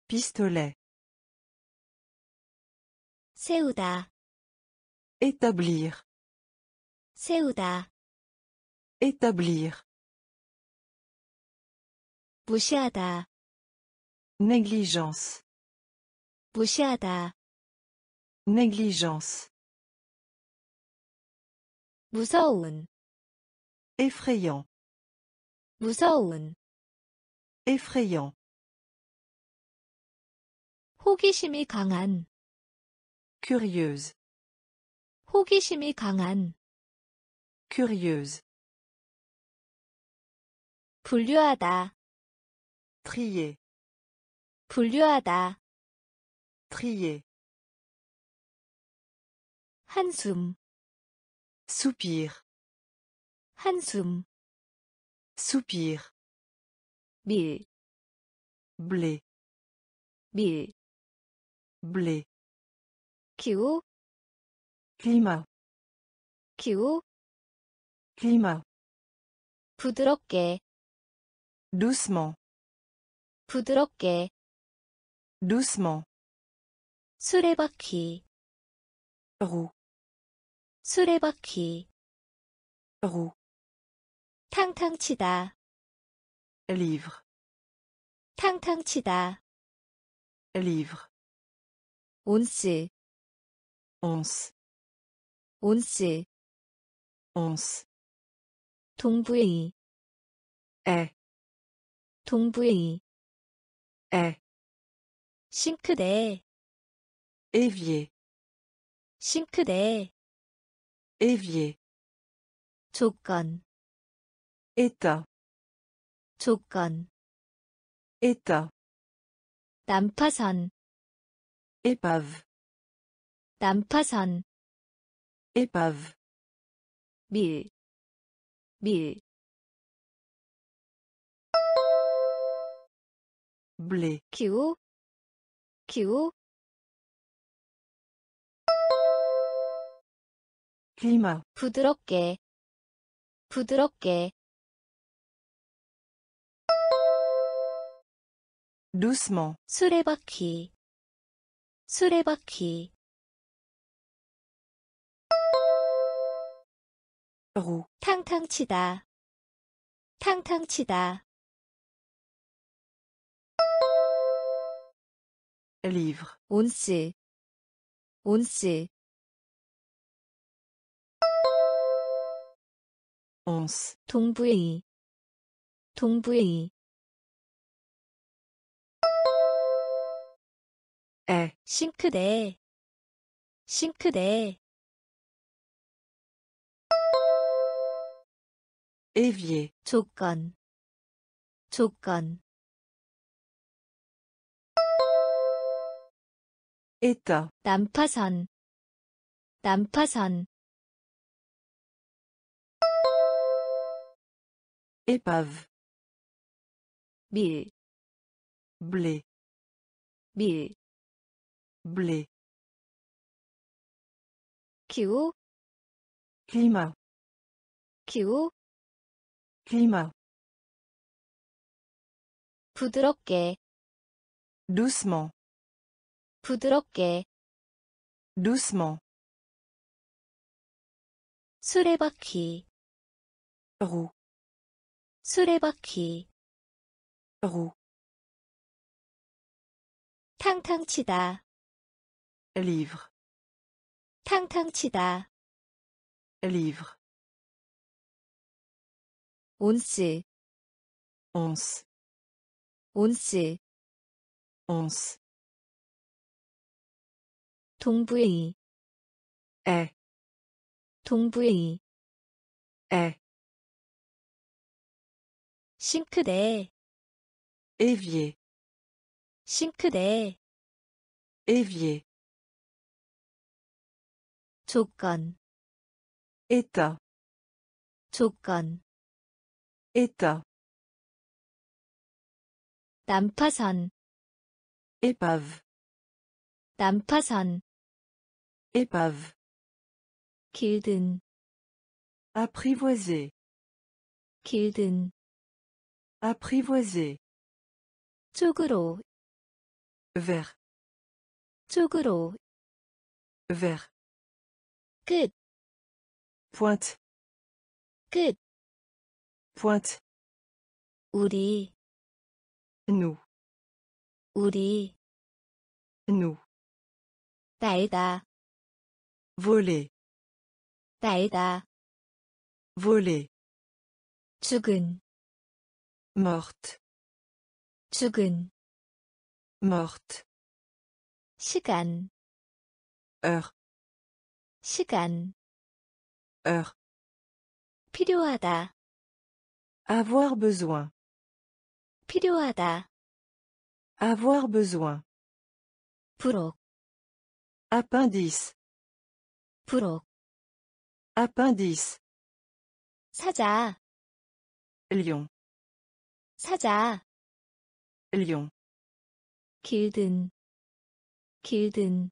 Pistolet. 세우다, Établir. 세우다, Établir. 무시하다, Négligence. 무시하다, Négligence. 무서운, Effrayant. 무서운, Effrayant. 호기심이 강한, Curieuse. 호기심이 강한, Curieuse. 분류하다, Trier. 분류하다, Trier. 한숨, Soupir. 한숨, Soupir. 밀, Blé. 밀, Blé. 기후, Climat. 기후, Climat. 부드럽게, Doucement. 부드럽게, Doucement. 수레바퀴, Roue. 수레바퀴, Roue. 탕탕 치다, Livre. 탕탕 치다, Livre. 온스, Once. 온스, Once. 동부의, Est. 동부의, Est. 싱크대, Évier. 싱크대, Évier. 조건, État. 조건, État. 난파선, Épave. 난파선, Épave. 밀, 밀, Blé. 기후, 기후, Climat. 부드럽게, 부드럽게, Doucement. 수레바퀴, 수레바퀴, Roue. 탕탕 치다, 탕탕 치다, Livre. 온스, 온스, Once. 동부의, 동부의, Est. 싱크대, 싱크대, Évier. 조건, 조건, État. 난파선, 난파선, Épave. 밀, Blé. 밀, Blé. 기후, Climat. 기후, Climat. 부드럽게, Doucement. 부드럽게 Doucement. 수레바퀴 Roue. 수레바퀴 Roue. 탕탕 치다 Livre. 탕탕 치다 Livre. 온스 Once. 온스 Once. 동부의 Est. 동부의 Est. 싱크대 Évier. 싱크대 Évier. 조건 État. 조건 État. 난파선 Épave. 난파선 Épave. 길든 Apprivoiser. 길든 Apprivoiser. 쪽으로 Vers. 쪽으로 Vers. 끝 Pointe. 끝 Pointe. 우리 Nous. 우리 Nous. 날다 Voler. 날다 Voler. 죽은 Morte. 죽은 Morte. 시간 Heure. 시간 Heure. 필요하다 Avoir besoin. 필요하다 Avoir besoin. 부록 Appendice. 부록 Appendice. 사자 Lion. 사자 Lion. 길든 길든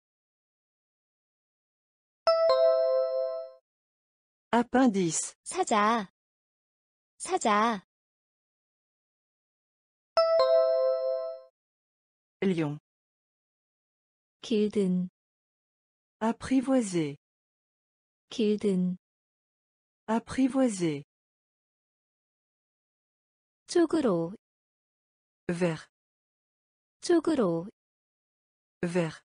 Appendice. 사자 사자 Lion. 길든 Apprivoiser. 길든 Apprivoiser. 쪽으로 Vers. 쪽으로 Vers.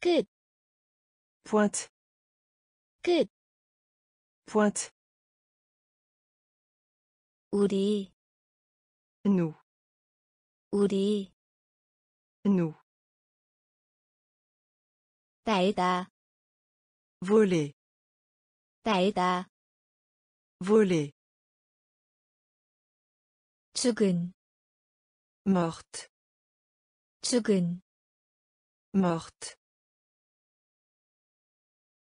끝 Pointe. 끝 Pointe. 우리 Nous. 우리 Nous. 날다 Voler. 날다 Voler. 죽은 Morte. 죽은 Morte.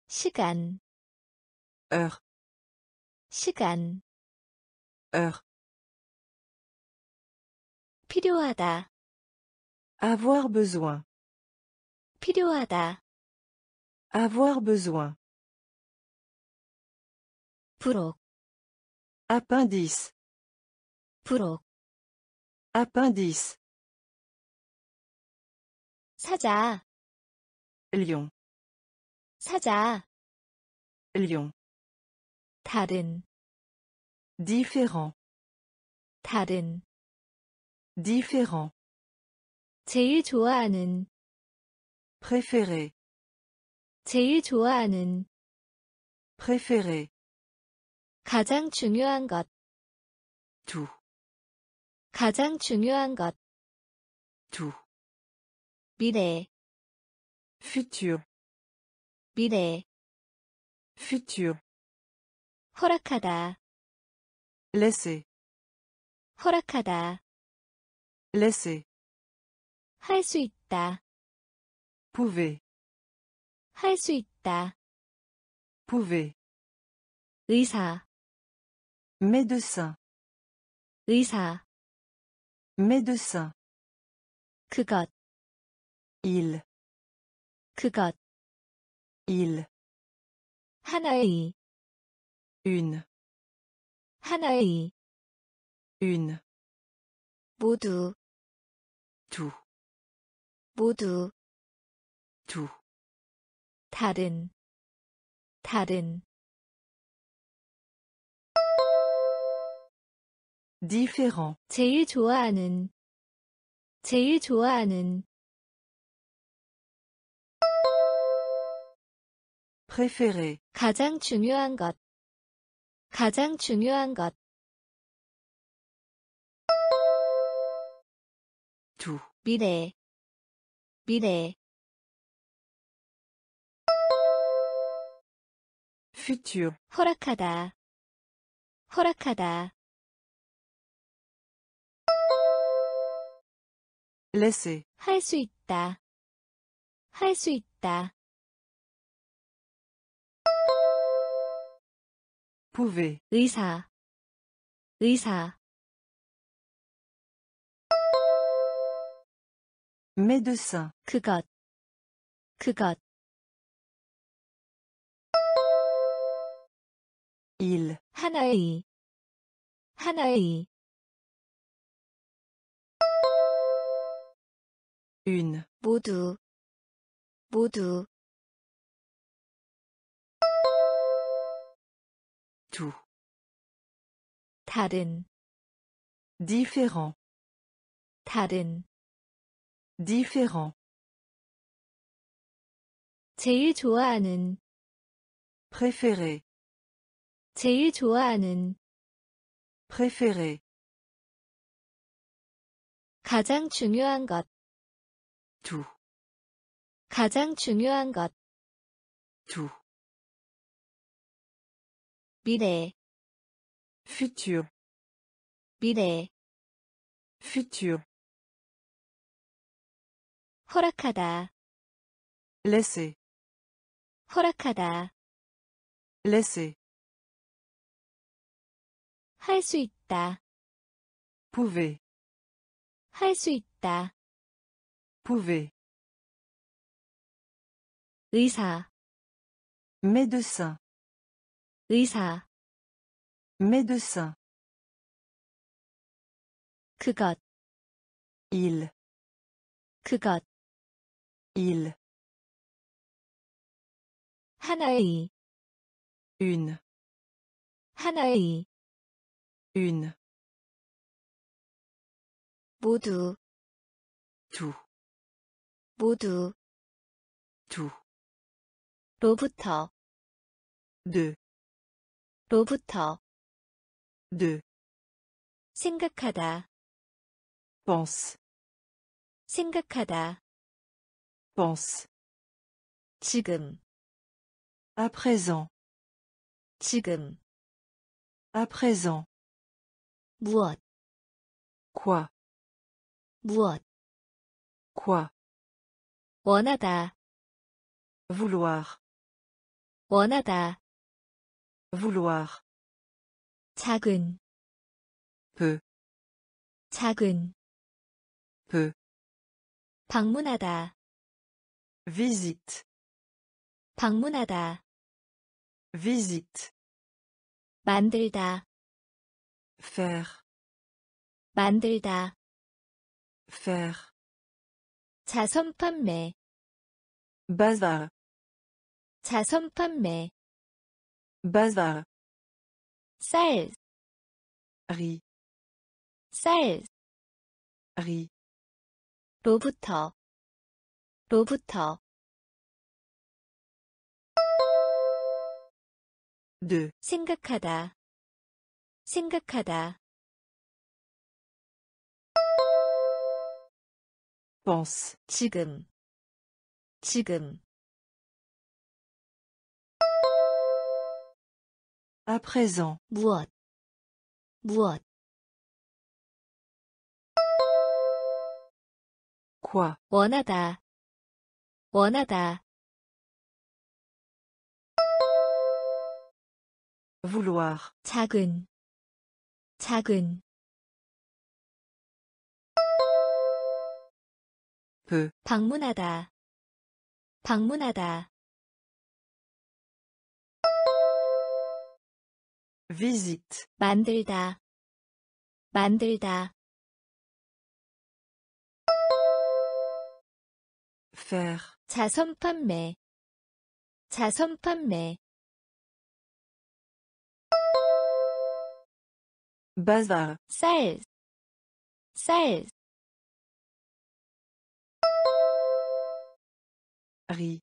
시간 Heure. 시간 Heure. 필요하다 Avoir besoin. 필요하다 Avoir besoin. 부록 Appendice. 부록 Appendice. 사자 Lion. 사자 Lion. 다른 Différent. 다른 Différent. 제일 좋아하는, Préféré. 제일 좋아하는, Préféré. 가장 중요한 것, Tout. 가장 중요한 것, Tout. 미래, Futur. 미래, Futur. 허락하다, Laisser. 허락하다, Laisser. 할 수 있다, Pouvez. 할 수 있다, Pouvez. 의사, Médecin. 의사, Médecin. 그것, Il. 그것, Il. 하나의, Une. 하나의, Une. 모두, Tout. 모두, Tout. 다른, 다른, Différent. 제일 좋아하는, 제일 좋아하는, Préféré. 가장 중요한 것, 가장 중요한 것, Tout. 미래, 미래, Futur. 허락하다, 허락하다, Laisser. 할 수 있다, 할 수 있다, Pouvez. 의사, 의사, Médecin. 그것, 그것, Il. 하나의, 하나의, Une. 모두, 모두, Tout. 다른, Différent. 다른, Différent. 제일 좋아하는, Préféré. 제일 좋아하는, Préféré. 가장 중요한 것, Tout. 가장 중요한 것, Tout. 미래, Futur. 미래, Futur. 허락하다, Laisser. 허락하다, Laisser. 할 수 있다, Pouvez. 할 수 있다, Pouvez. 의사, Médecin. 의사, Médecin. 그것, Il. 그것, Il. 하나의, Une. 하나의, Une. 모두, Tout. 모두, Tout. 로부터, De. 로부터, De. 생각하다, Pense. 생각하다, Pense. 지금, À présent. 지금, À présent. 무엇, Quoi. 무엇, Quoi. 원하다, Vouloir. 원하다, Vouloir. 작은, Peu. 작은, Peu. 방문하다, Visite. 방문하다, Visite. 만들다, Faire. 만들다, Faire. 자선 판매, Bazar. 자선 판매, Bazar. 쌀, Riz. 쌀, rit, 로부터. 로부터. De, 생각하다. 생각하다. Pense, 지금. 지금 à présent, 무엇? 무엇? Quoi, 원하다. 원하다. Vouloir, 작은. 작은. Peu, 방문하다. 방문하다 visite, 만들다 만들다 faire, 자선 판매 자선 판매 bazar, 쌀, 쌀, rit,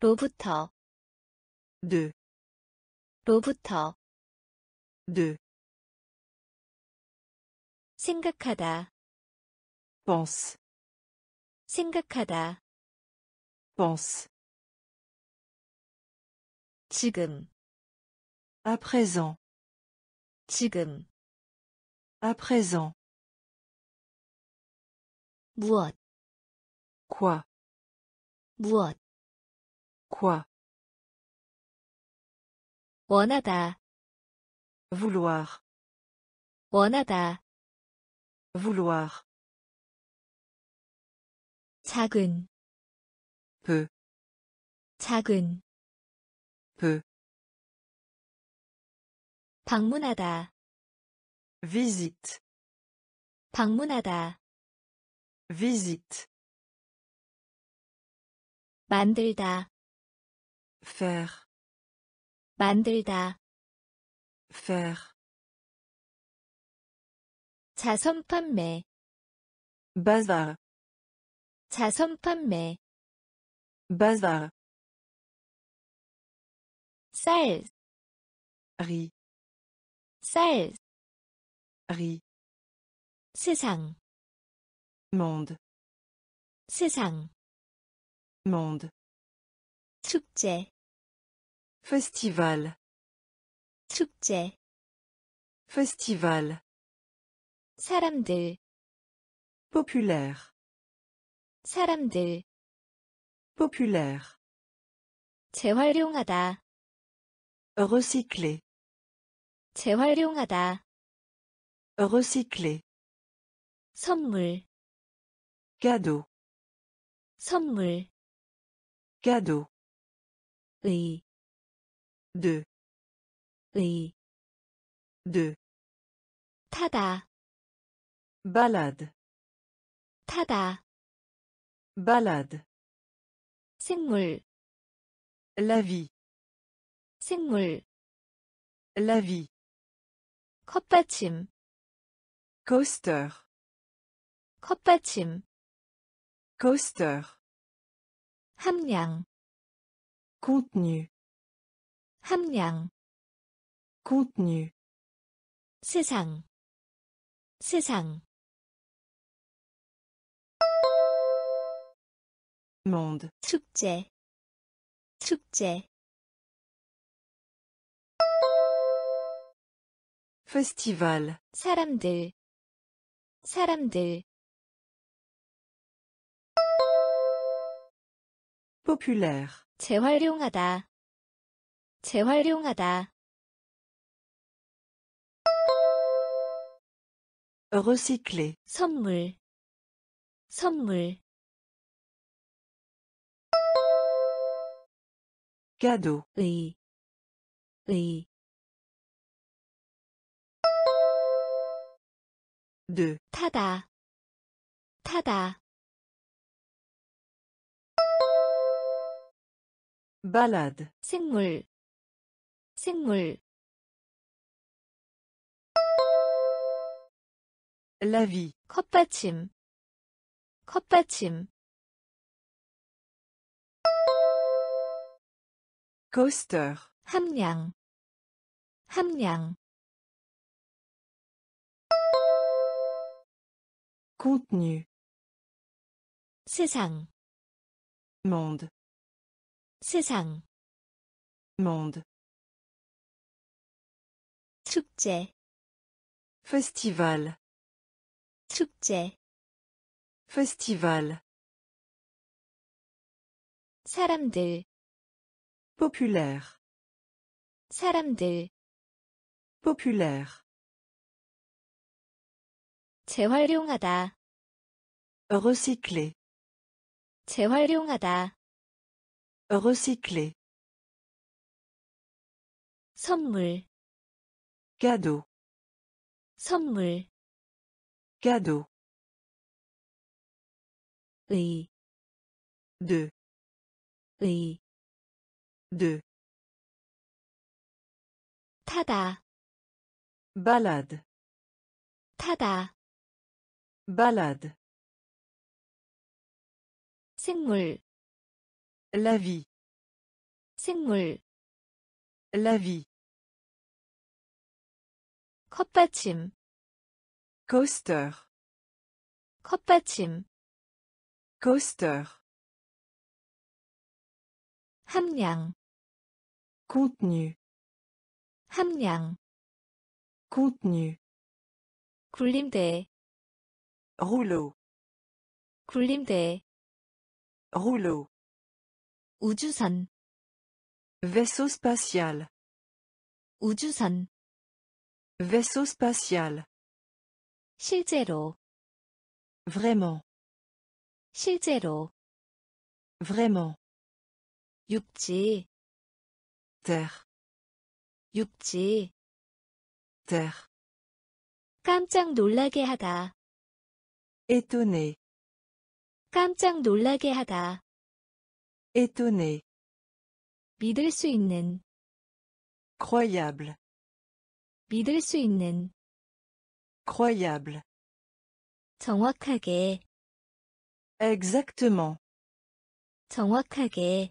로부터, de, 로부터, de, 생각하다, pense, 생각하다, pense, 지금, à présent, 지금, à présent, 무엇, quoi, 무엇, quoi, 원하다, vouloir, 원하다, vouloir, 작은, peu, 작은, peu, 방문하다, visite, 방문하다, visite, 만들다, faire, 만들다, faire, 자선 판매, bazar, 자선 판매, bazar, 쌀, rit, 쌀, rit, 세상, monde, 세상, monde, 축제, festival, 축제, festival, 사람들, populaire, 사람들, populaire, 재활용하다, recycler, 재활용하다, recycler, 선물, cadeau, 선물, cadeau, 의, de, 의, de, 타다, balade, 타다, balade, 생물, la vie, 생물, la vie, 컵받침, coaster, 컵받침, coaster, 함량, contenu, 함량, contenu, 세상, 세상, monde, 축제, 축제, festival, 사람들, 사람들, populaire, 재활용하다, 재활용하다, recycler, 선물, 선물, cadeau, 의, 의, de, 타다, 타다, balade, 생물, 생물, La vie. 컵받침, 컵받침, Coaster. 함량, 함량, Contenu. 세상, Monde. 세상, Monde. 축제, Festival. 축제, Festival. 사람들, Populaire. 사람들, Populaire. 재활용하다, Recycler. 재활용하다, Recycler. 선물, Cadeau. 선물, Cadeau. 의, De. 의, De. 타다, Balade. 타다, Balade. 생물, La vie. 생물, La vie. 컵받침, Coaster. 컵받침, Coaster. 함량, Contenu. 함량, Contenu. 굴림대, Rouleau. 굴림대, Rouleau. 우주선, Vaisseau spatial. 우주선, Vaisseau spatial. 실제로, Vraiment. 실제로, Vraiment. 육지, Terre. 육지, Terre. 깜짝 놀라게 하다, Étonné. 깜짝 놀라게 하다, Étonné. 믿을 수 있는, Croyable. 믿을 수 있는, Croyable. 정확하게, Exactement. 정확하게,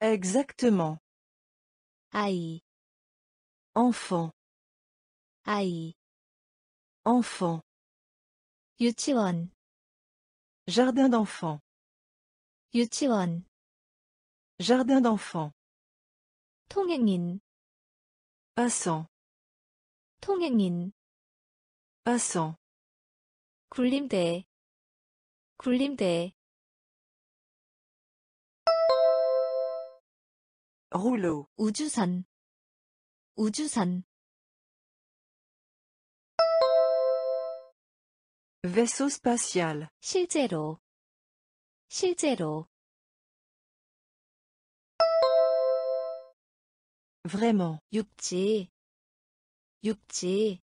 Exactement. 아이, Enfant. 아이, Enfant. 유치원, Jardin d'enfants. 유치원, Jardin d'enfants. 통행인, Passant. 통행인, Passant. 굴림대, 굴림대, Rouleau. 우주선, 우주선, Vaisseau spatial. 실제로, 실제로, Vraiment. 육지, 육지,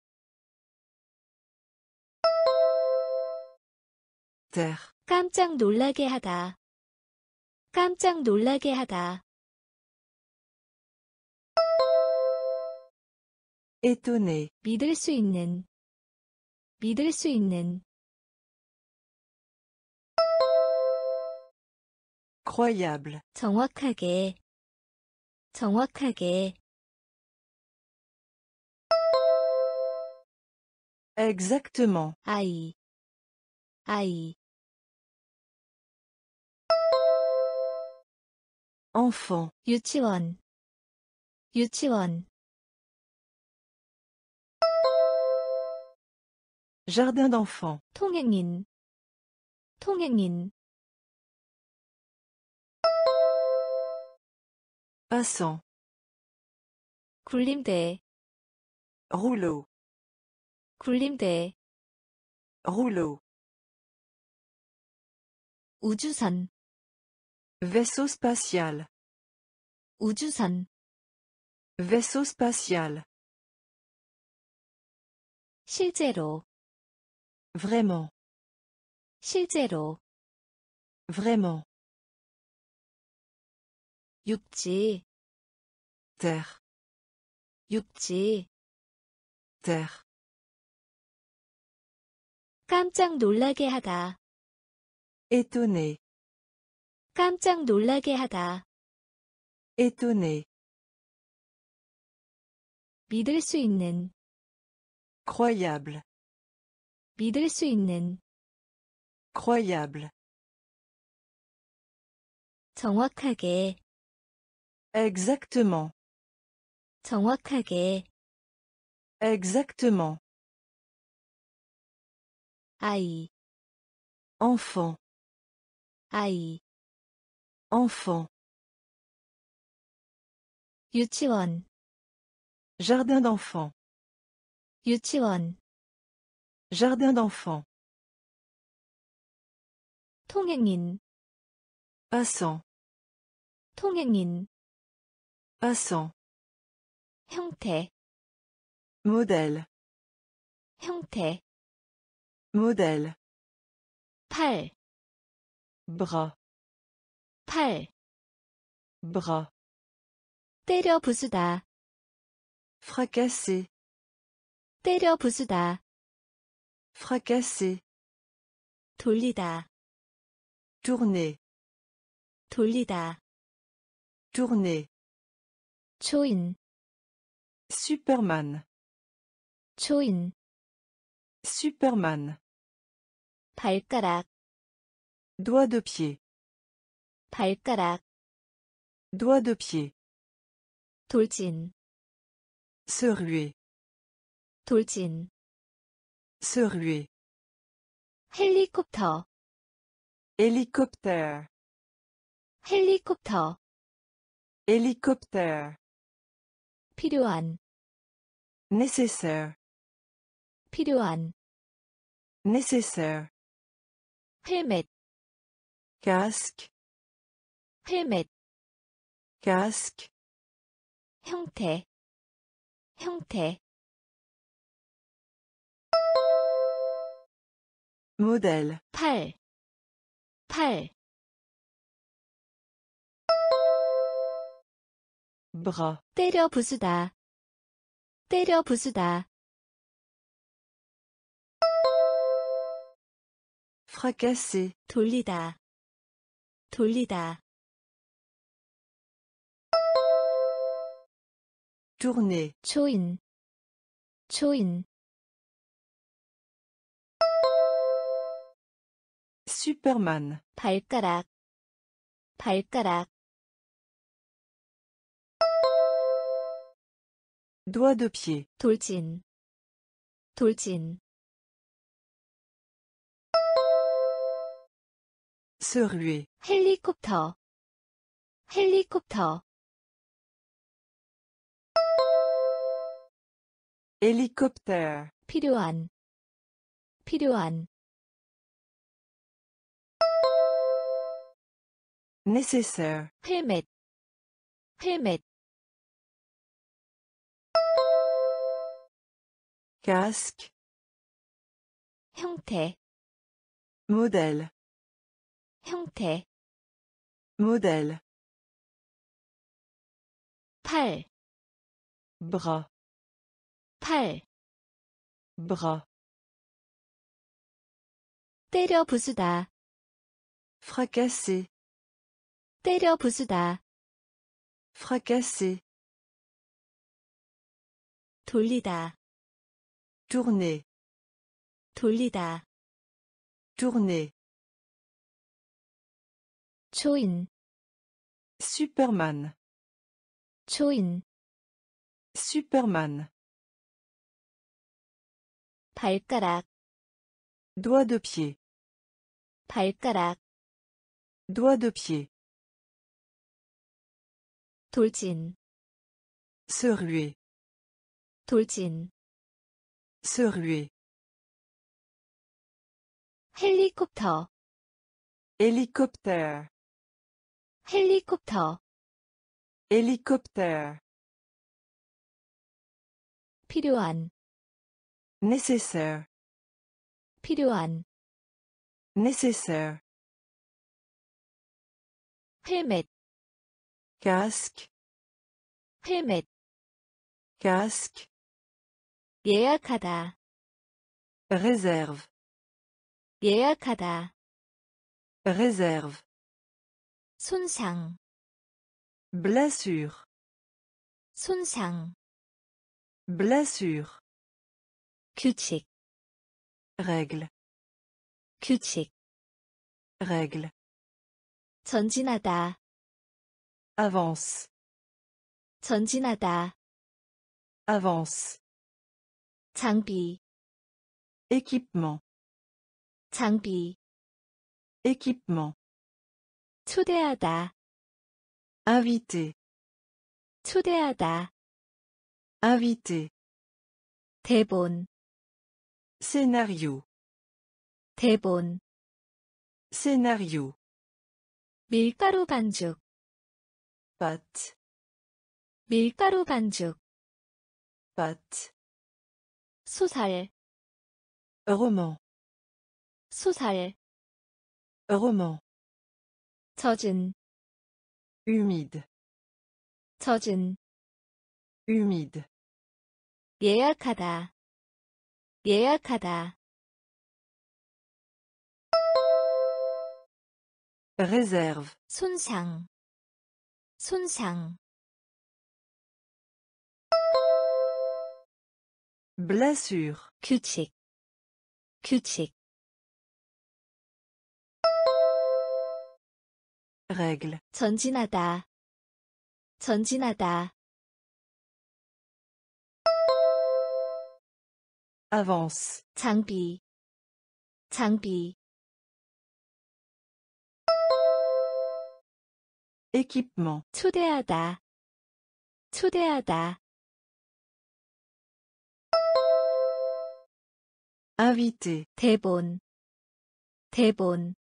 Terre. 깜짝 놀라게 하다, 깜짝 놀라게 하다, Étonné. 믿을 수 있는, 믿을 수 있는, Croyable. 정확하게, 정확하게, Exactement. 아이, 아이, Enfant. 유치원, 유치원, Jardin d'enfants. 통행인, 통행인, Passant. 굴림대, Rouleau. 굴림대, Rouleau. 우주선, Vaisseau spatial. 우주선, Vaisseau spatial. 실제로, Vraiment. 실제로, Vraiment. 육지, Terre. 육지, Terre. 깜짝 놀라게 하다. étonné, 깜짝 놀라게 하다. étonné, 믿을 수 있는, croyable, 믿을 수 있는, croyable, 정확하게, exactement, 정확하게, exactement, 아이, enfant, 아이, enfant, 유치원, jardin d'enfant, 유치원, jardin d'enfant, 통행인, passant, 통행인, passant, 형태, modèle, 형태, Modèle, 팔, bras, 팔, bras, 때려 부수다, fracasser, 때려 부수다, fracasser, 돌리다, tourner, 돌리다, tourner, 초인, Superman, 초인, Superman, 발가락, doigt de pied, 발가락, doigt de pied, 돌진, se ruer, 돌진, se ruer, 헬리콥터, hélicoptère, 헬리콥터, hélicoptère, 필요한, nécessaire, 필요한, nécessaire, 헬멧, casque, 헬멧, casque, 형태, 형태, modèle, 팔, 팔, bras, 때려 부수다, 때려 부수다, fracasser, 돌리다, 돌리다, tourner, 초인, 초인, Superman, 발가락, 발가락, doigt de pied, 돌진, 돌진, se ruer, 헬리콥터, 헬리콥터, hélicoptère, 필요한, 필요한, nécessaire, 헬멧, 헬멧, casque, 형태, modèle, 형태, modèle, 팔, bras, 팔, bras, 때려 부수다, fracasser, 때려 부수다, fracasser, 돌리다, tourner, 돌리다, tourner, 초인, Superman, 초인, Superman, 발가락, doigt de pied, 발가락, doigt de pied, 돌진, se ruer, 돌진, se ruer, 헬리콥터, hélicoptère, 헬리콥터, hélicoptère, 필요한, nécessaire, 필요한, nécessaire, 헬멧, casque, 헬멧, casque, 예약하다, réserve, 예약하다, réserve, 손상, blessure, 손상, blessure, 규칙, règle, 규칙, règle, 전진하다, avance, 전진하다, avance, 장비, équipement, 장비, équipement, 초대하다, invité, 초대하다, invité, 대본, scénario, 대본, scénario, 밀가루 반죽, pâte, 밀가루 반죽, pâte, 소설, roman, 소설, roman, 젖은, humide, 젖은, humide, 예약하다, 예약하다, réserve, 손상, 손상, blessure, 규칙, 규칙, règle, 전진하다, 전진하다, avance, 장비, 장비, équipement, 초대하다, 초대하다, invité, 대본, 대본,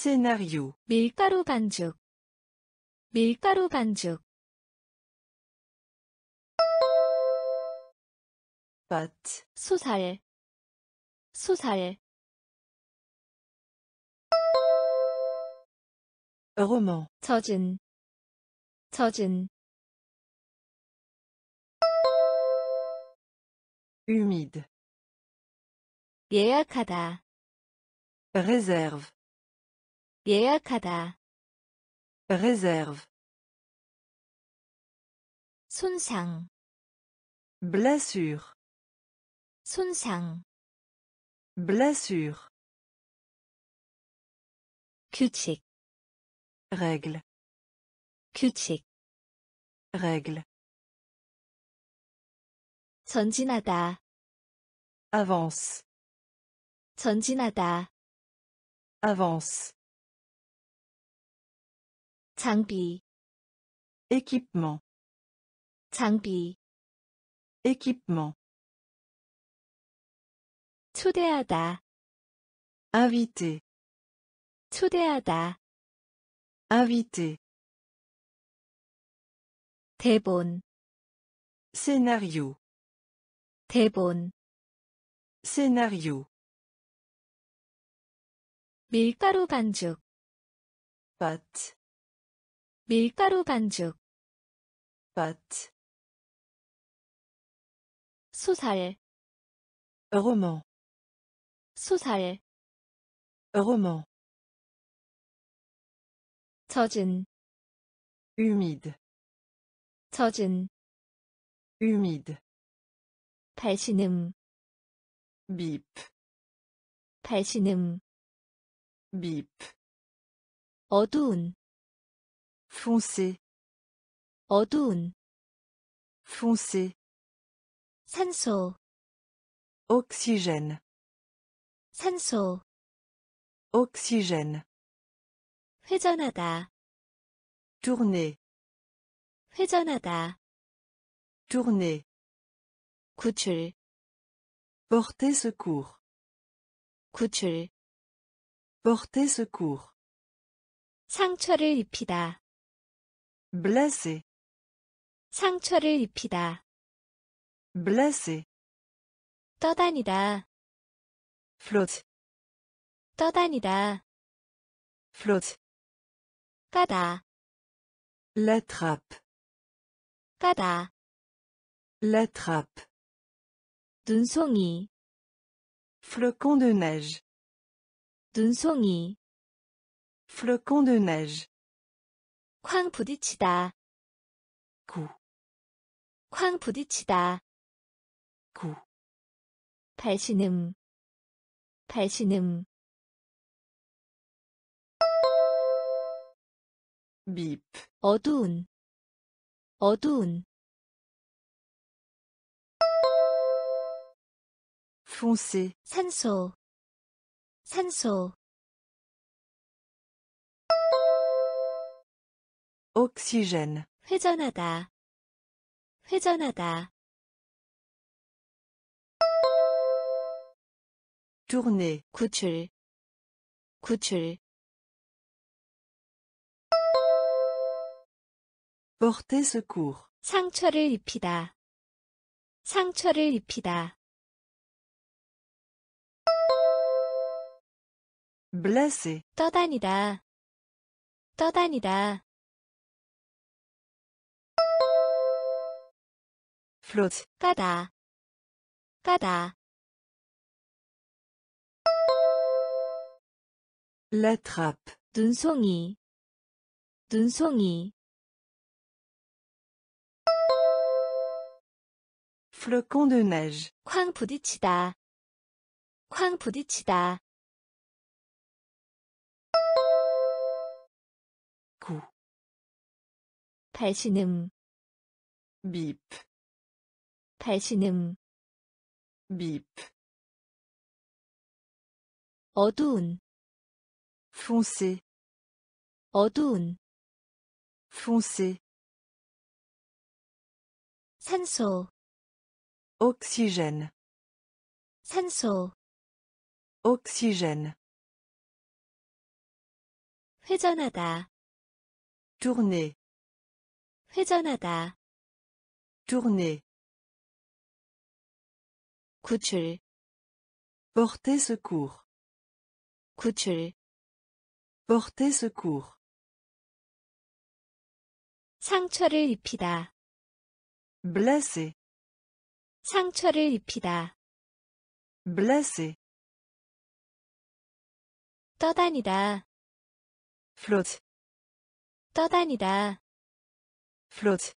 scénario, 밀가루 반죽, 밀가루 반죽, pâte, 소설, 소설, roman, 젖은, 젖은, humide, 예약하다, réserve, 예약하다, réserve, 손상, blessure, 손상, blessure, 규칙, règle, 규칙, règle, 전진하다, avance, 전진하다, avance, 장비, équipement, 장비, équipement, 초대하다, invité, 초대하다, invité, 대본, scénario, 대본, scénario, 밀가루 반죽, pâte, 밀가루 반죽, pâte, 소설, roman, 소설, roman, 젖은, humide, 젖은, humide, 발신음, bip, 발신음, bip, 어두운, foncé, 어두운, foncé, 산소, oxygène, 산소, oxygène, 회전하다, tourner, 회전하다, tourner, 구출, porter secours, 구출, porter secours, 상처를 입히다, blessé, 상처를 입히다, blessé, 떠다니다, flotte, 떠다니다, flotte, 까다, la trappe, 까다, la trappe, 눈송이, Flocon de neige. 눈송이, Flocon de neige. 쾅 부딪히다, Coup. 쾅 부딪히다, Coup. 발신음, 발신음, Bip. 어두운, 어두운, Foncé. 산소, 산소, Oxygène. 회전하다, 회전하다, Tourner. 구출, 구출, Porter secours. 상처를 입히다, 상처를 입히다, Blessé. 떠다니다, 떠다니다, Flotte. 까다, 까다, trappe. 눈송이, 눈송이, Flocon de neige. 쾅 부딪히다, 쾅 부딪히다. 발신음, Bip. 발신음, Bip. 어두운, Foncé. 어두운, Foncé. 산소, Oxygène. 산소, Oxygène. 회전하다, Tourner. 회전하다, Tourner. 구출, Porter secours. 구출, Porter secours. 상처를 입히다, Blessé. 상처를 입히다, Blessé. 떠다니다, Flotte. 떠다니다, Flotte.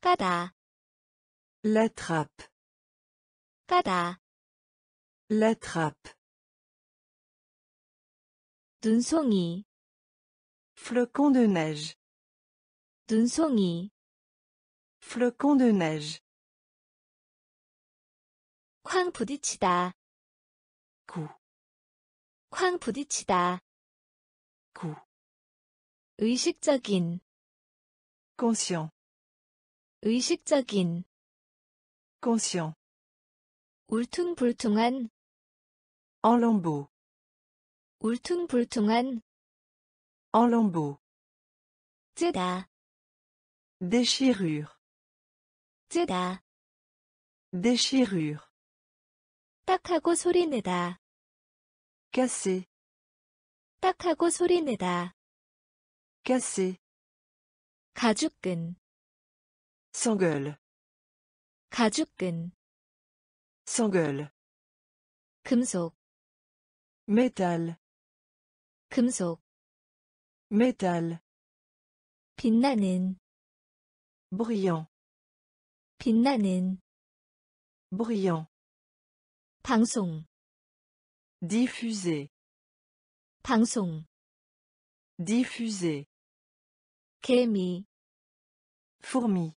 까다, La trappe. 까다, La trappe. 눈송이, Flocon de neige. 눈송이, Flocon de neige. 쾅 부딪히다, Coup. 쾅 부딪히다, Coup. 의식적인, Conscient. 의식적인, Conscient. 울퉁불퉁한, En lambeaux. 울퉁불퉁한, En lambeaux. 쯔다, Déchirure. 쯔다, Déchirure. 딱하고 소리내다, Casser. 딱하고 소리내다, Casser. 가죽끈, Sangueule. 가죽끈, Sangueule. 금속, Métal. 금속, Métal. 빛나는, Brillant. 빛나는, Brillant. 방송, Diffuser. 방송, Diffuser. 개미, Fourmi.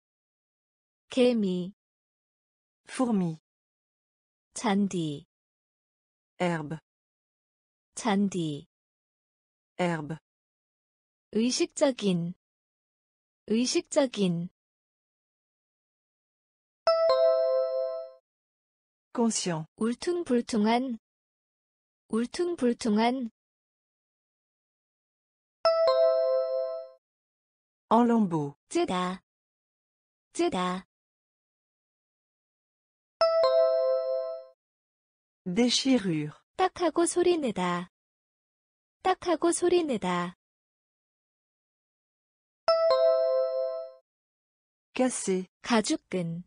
개미, Fourmi. 잔디, Herbe. 잔디, Herbe. 의식적인, 의식적인, Conscient. 울퉁불퉁한, 울퉁불퉁한, En lambeaux. 쯔다, 쯔다, Déchirure. 딱 하고 소리 내다, 딱 하고 소리 내다, Casser. 가죽끈,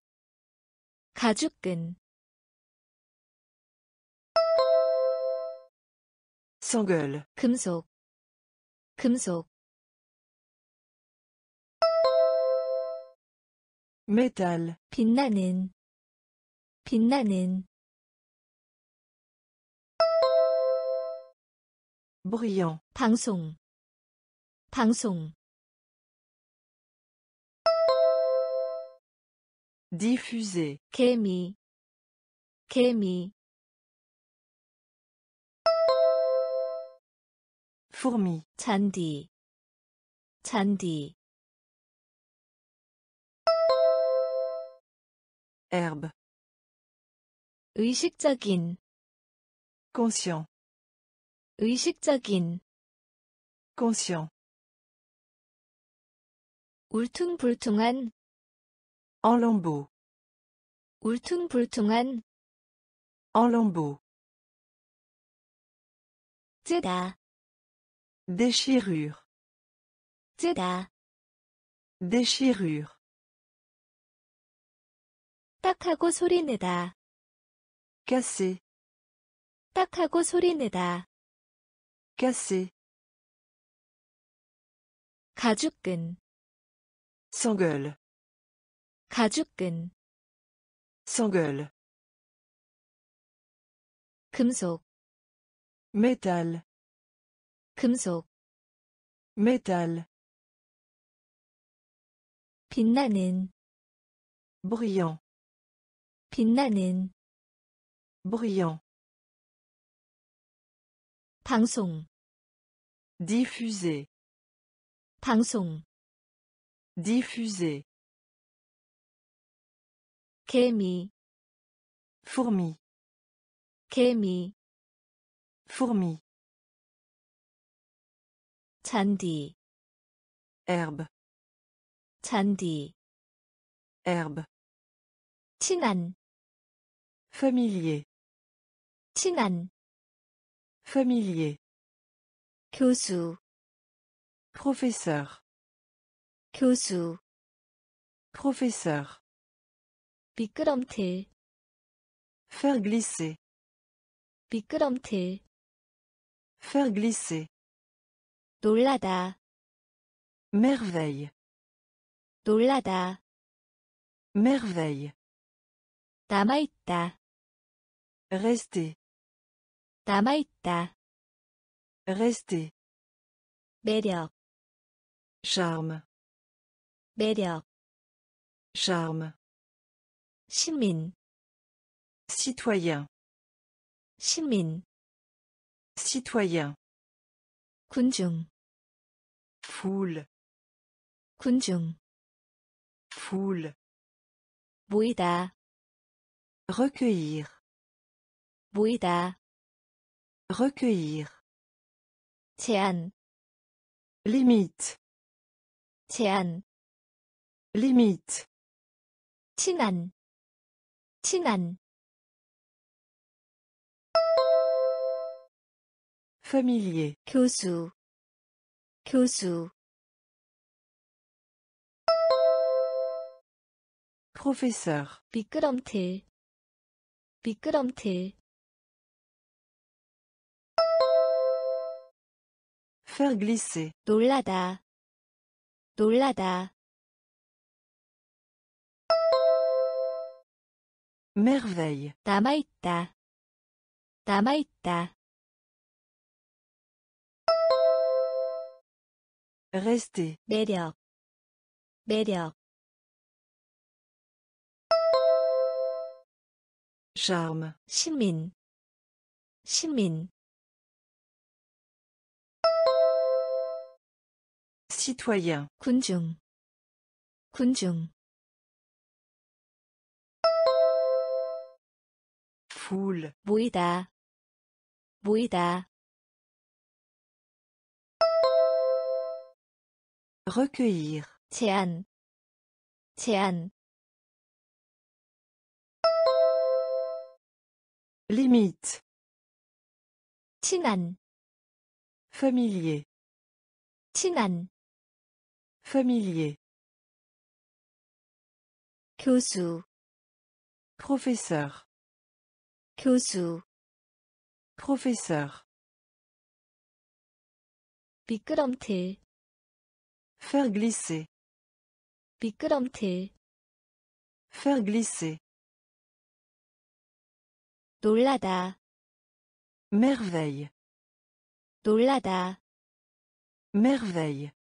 가죽끈 Sangueule. 금속 금속 Métal. 빛나는 빛나는 Brillant. 방송 방송 Diffuser. 개미 개미 Fourmi. 잔디 잔디 Herbe. 의식적인 Conscient. 의식적인 Conscient. 울퉁불퉁한 En lambeaux. 울퉁불퉁한 En lambeaux. 쯔다 Déchirure. 쯔다 Déchirure. 딱하고 소리내다 Casser. 딱하고 소리내다 Casser. 가죽끈 Sangueule. 가죽끈 Sangueule. 금속 Métal. 금속 Métal. 빛나는 Brillant. 빛나는 Brillant. 방송 Diffuser. 방송 Diffuser. 개미 Fourmi. 개미 Fourmi. 잔디 Herbe. 잔디 Herbe. 친한 Familier. 친한 Familier. 교수 Professeur. 교수 Professeur. 미끄럼틀 Faire glisser. 미끄럼틀 Faire glisser. 놀라다 Merveille. 놀라다 Merveille. 남아있다 Rester. 남아있다 Rester. 매력 Charme. 매력 Charme. 시민 Citoyen. 시민 Citoyen. 군중 Foule. 군중 Foule. 모이다 Recueillir. 모이다 Recueillir. 제한 Limite. 제한 Limite. 친한 친한 Familier. 교수 교수 Professeur. 미끄럼틀 미끄럼틀 Faire glisser. 놀라다 놀라다 Merveille. 남아있다 남아있다 Rester. 매력 매력 Charme. 시민 시민 Citoyen. 군중 군중 Foule. 모이다 모이다 Recueillir. 제한 제한 Limite. 친한 Familier. 친한 Familier. 교수 Professeur. 교수, Professeur. 미끄럼틀, Faire glisser. 미끄럼틀, Faire glisser. 놀라다, Merveille. 놀라다, Merveille.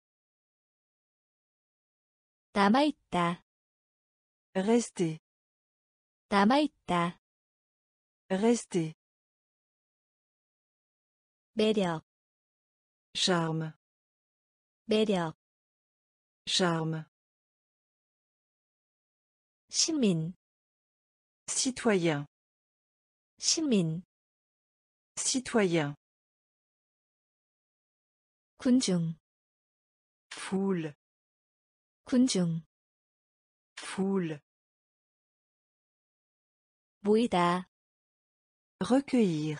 남아있다, Rester. 남아있다, Rester. 매력, Charme. 매력, Charme. 시민, Citoyen. 시민, Citoyen. 군중, Foule. 군중, Foule. 모이다, Recueillir.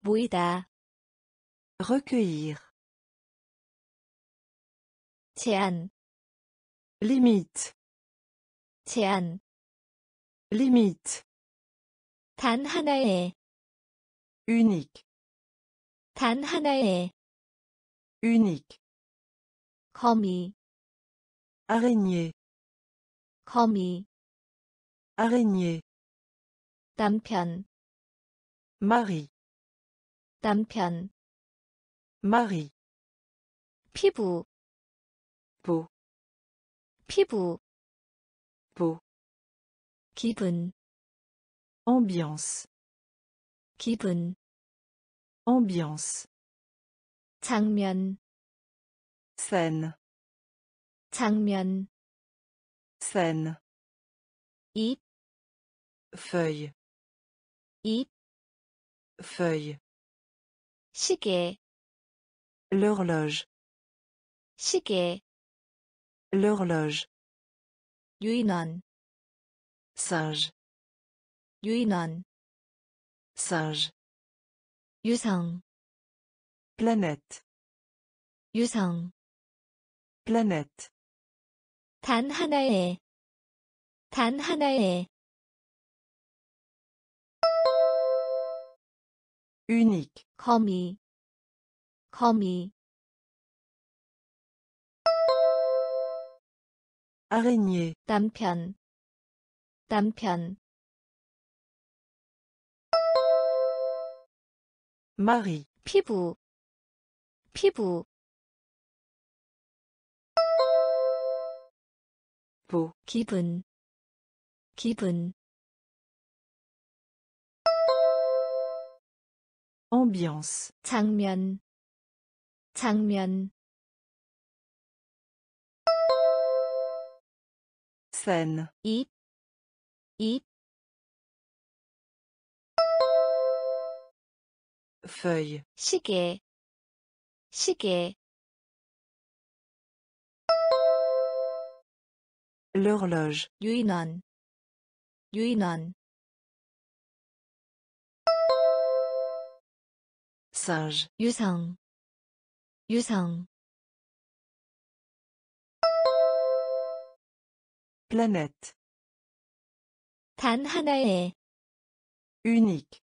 모이다, Recueillir. 제한, Limite. 제한, Limite. 단 하나의, Unique. 단 하나의, Unique. 거미, Araignée. 거미, Araignée. 남편, Mari. 남편, Mari. 피부, Peau. 피부, Peau. 기분, Ambiance. 기분, Ambiance. 장면, Scène. 장면, Scène. 잎, Feuille. 잎, Feuille. 시계, L'horloge. 시계, L'horloge. 유인원, Singe. 유인원, Singe. 유성, Planète. 유성, Planète. 단 하나의, 단 하나의, Unique. 거미, 거미, Araignée. 남편, 남편, Mari. 피부, 피부, Peau. 기분, 기분, Ambiance. 장면, 장면, Scène. 잎, 잎, Feuille. 시계, 시계, L'horloge. 유인원, 유인원, Singe. 유성, 유성, Planète. 단 하나의, Unique.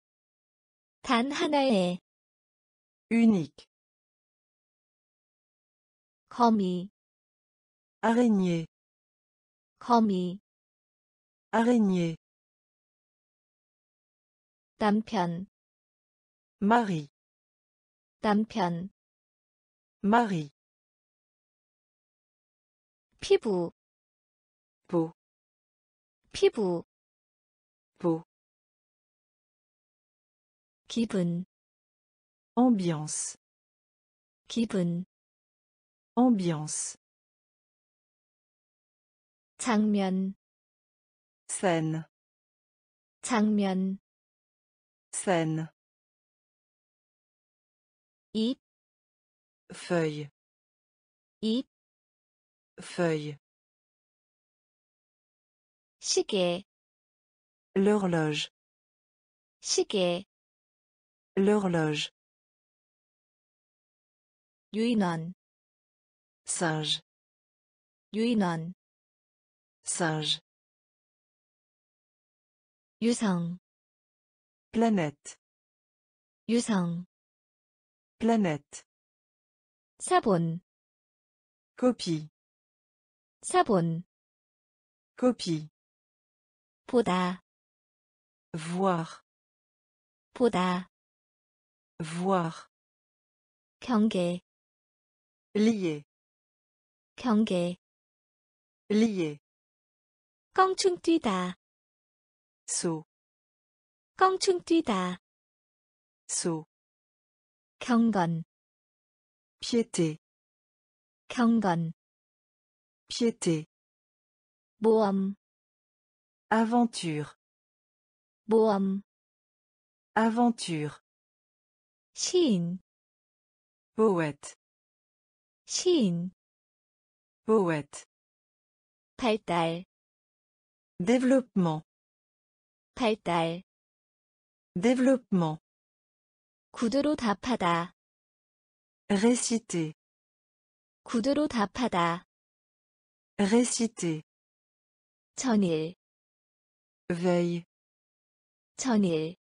단 하나의, Unique. 거미, Araignée. 거미, Araignée. 남편, Mari. 남편, Mari. 피부, Peau. 피부, Peau. 기분, Ambiance. 기분, Ambiance. 장면, Scène. 장면, Scène. 잎, Feuille. 잎, Feuille. 시계, L'horloge. 시계, L'horloge. 유인원, Singe. 유인원, Singe. 유성, planète, 유성, planète, 사본, copie, 사본, copie, 보다, voir, 보다, voir, 경계, lier, 경계, lier, 껑충 뛰다, saut, 껑충 뛰다, saut, 경건, piété, 경건, piété, 모험, aventure, 모험, aventure, 시인, poète, 시인, poète, 발달, développement, 발달, développement, 구두로 답하다, réciter, 구두로 답하다, réciter, 전일, veille, 전일,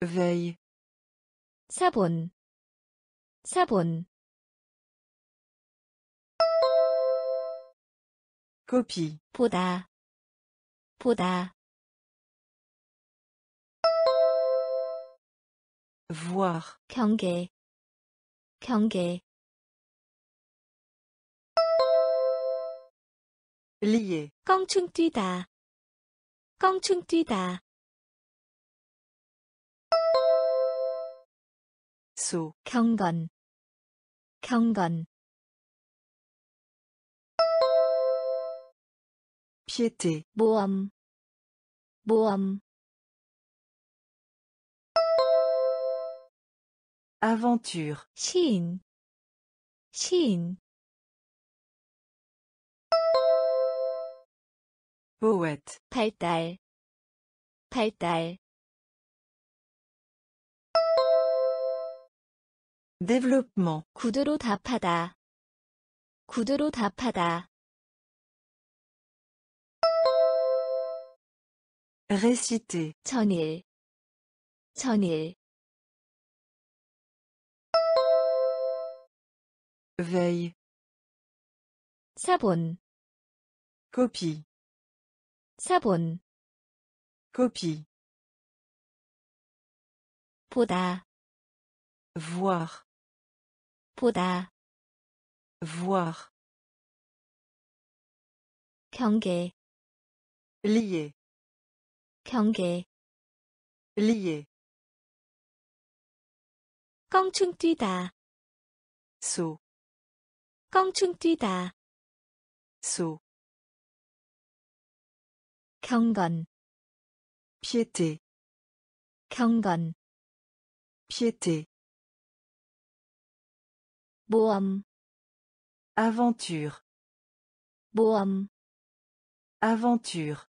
veille, 사본, 사본, copie, 보다, 보다, voir, 경계, 경계, lier, 껑충 뛰다, 껑충 뛰다, saut, 경건, 경건, piété, 모험, 모험, aventure, 시인, 시인, poète, 발달, 발달, développement, 구두로 답하다, 구두로 답하다, réciter, 전일, 전일, veille, 사본, copie, 사본, copie, 보다, voir, 보다, voir, 경계, lier, 경계, lier, 껑충 뛰다, saut, 껑충 뛰다, saut, 경건, piété, 경건, piété, 모험, aventure, 모험, aventure,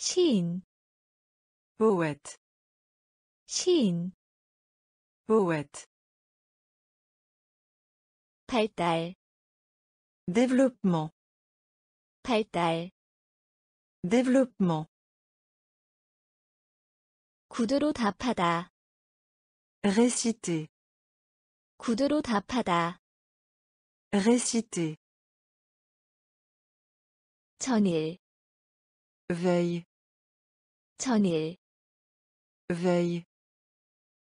시인, poète, 시인, poète, 발달, développement, 발달, développement, 구두로 답하다, réciter, 구두로 답하다, réciter, 전일, veille, 전일, veille,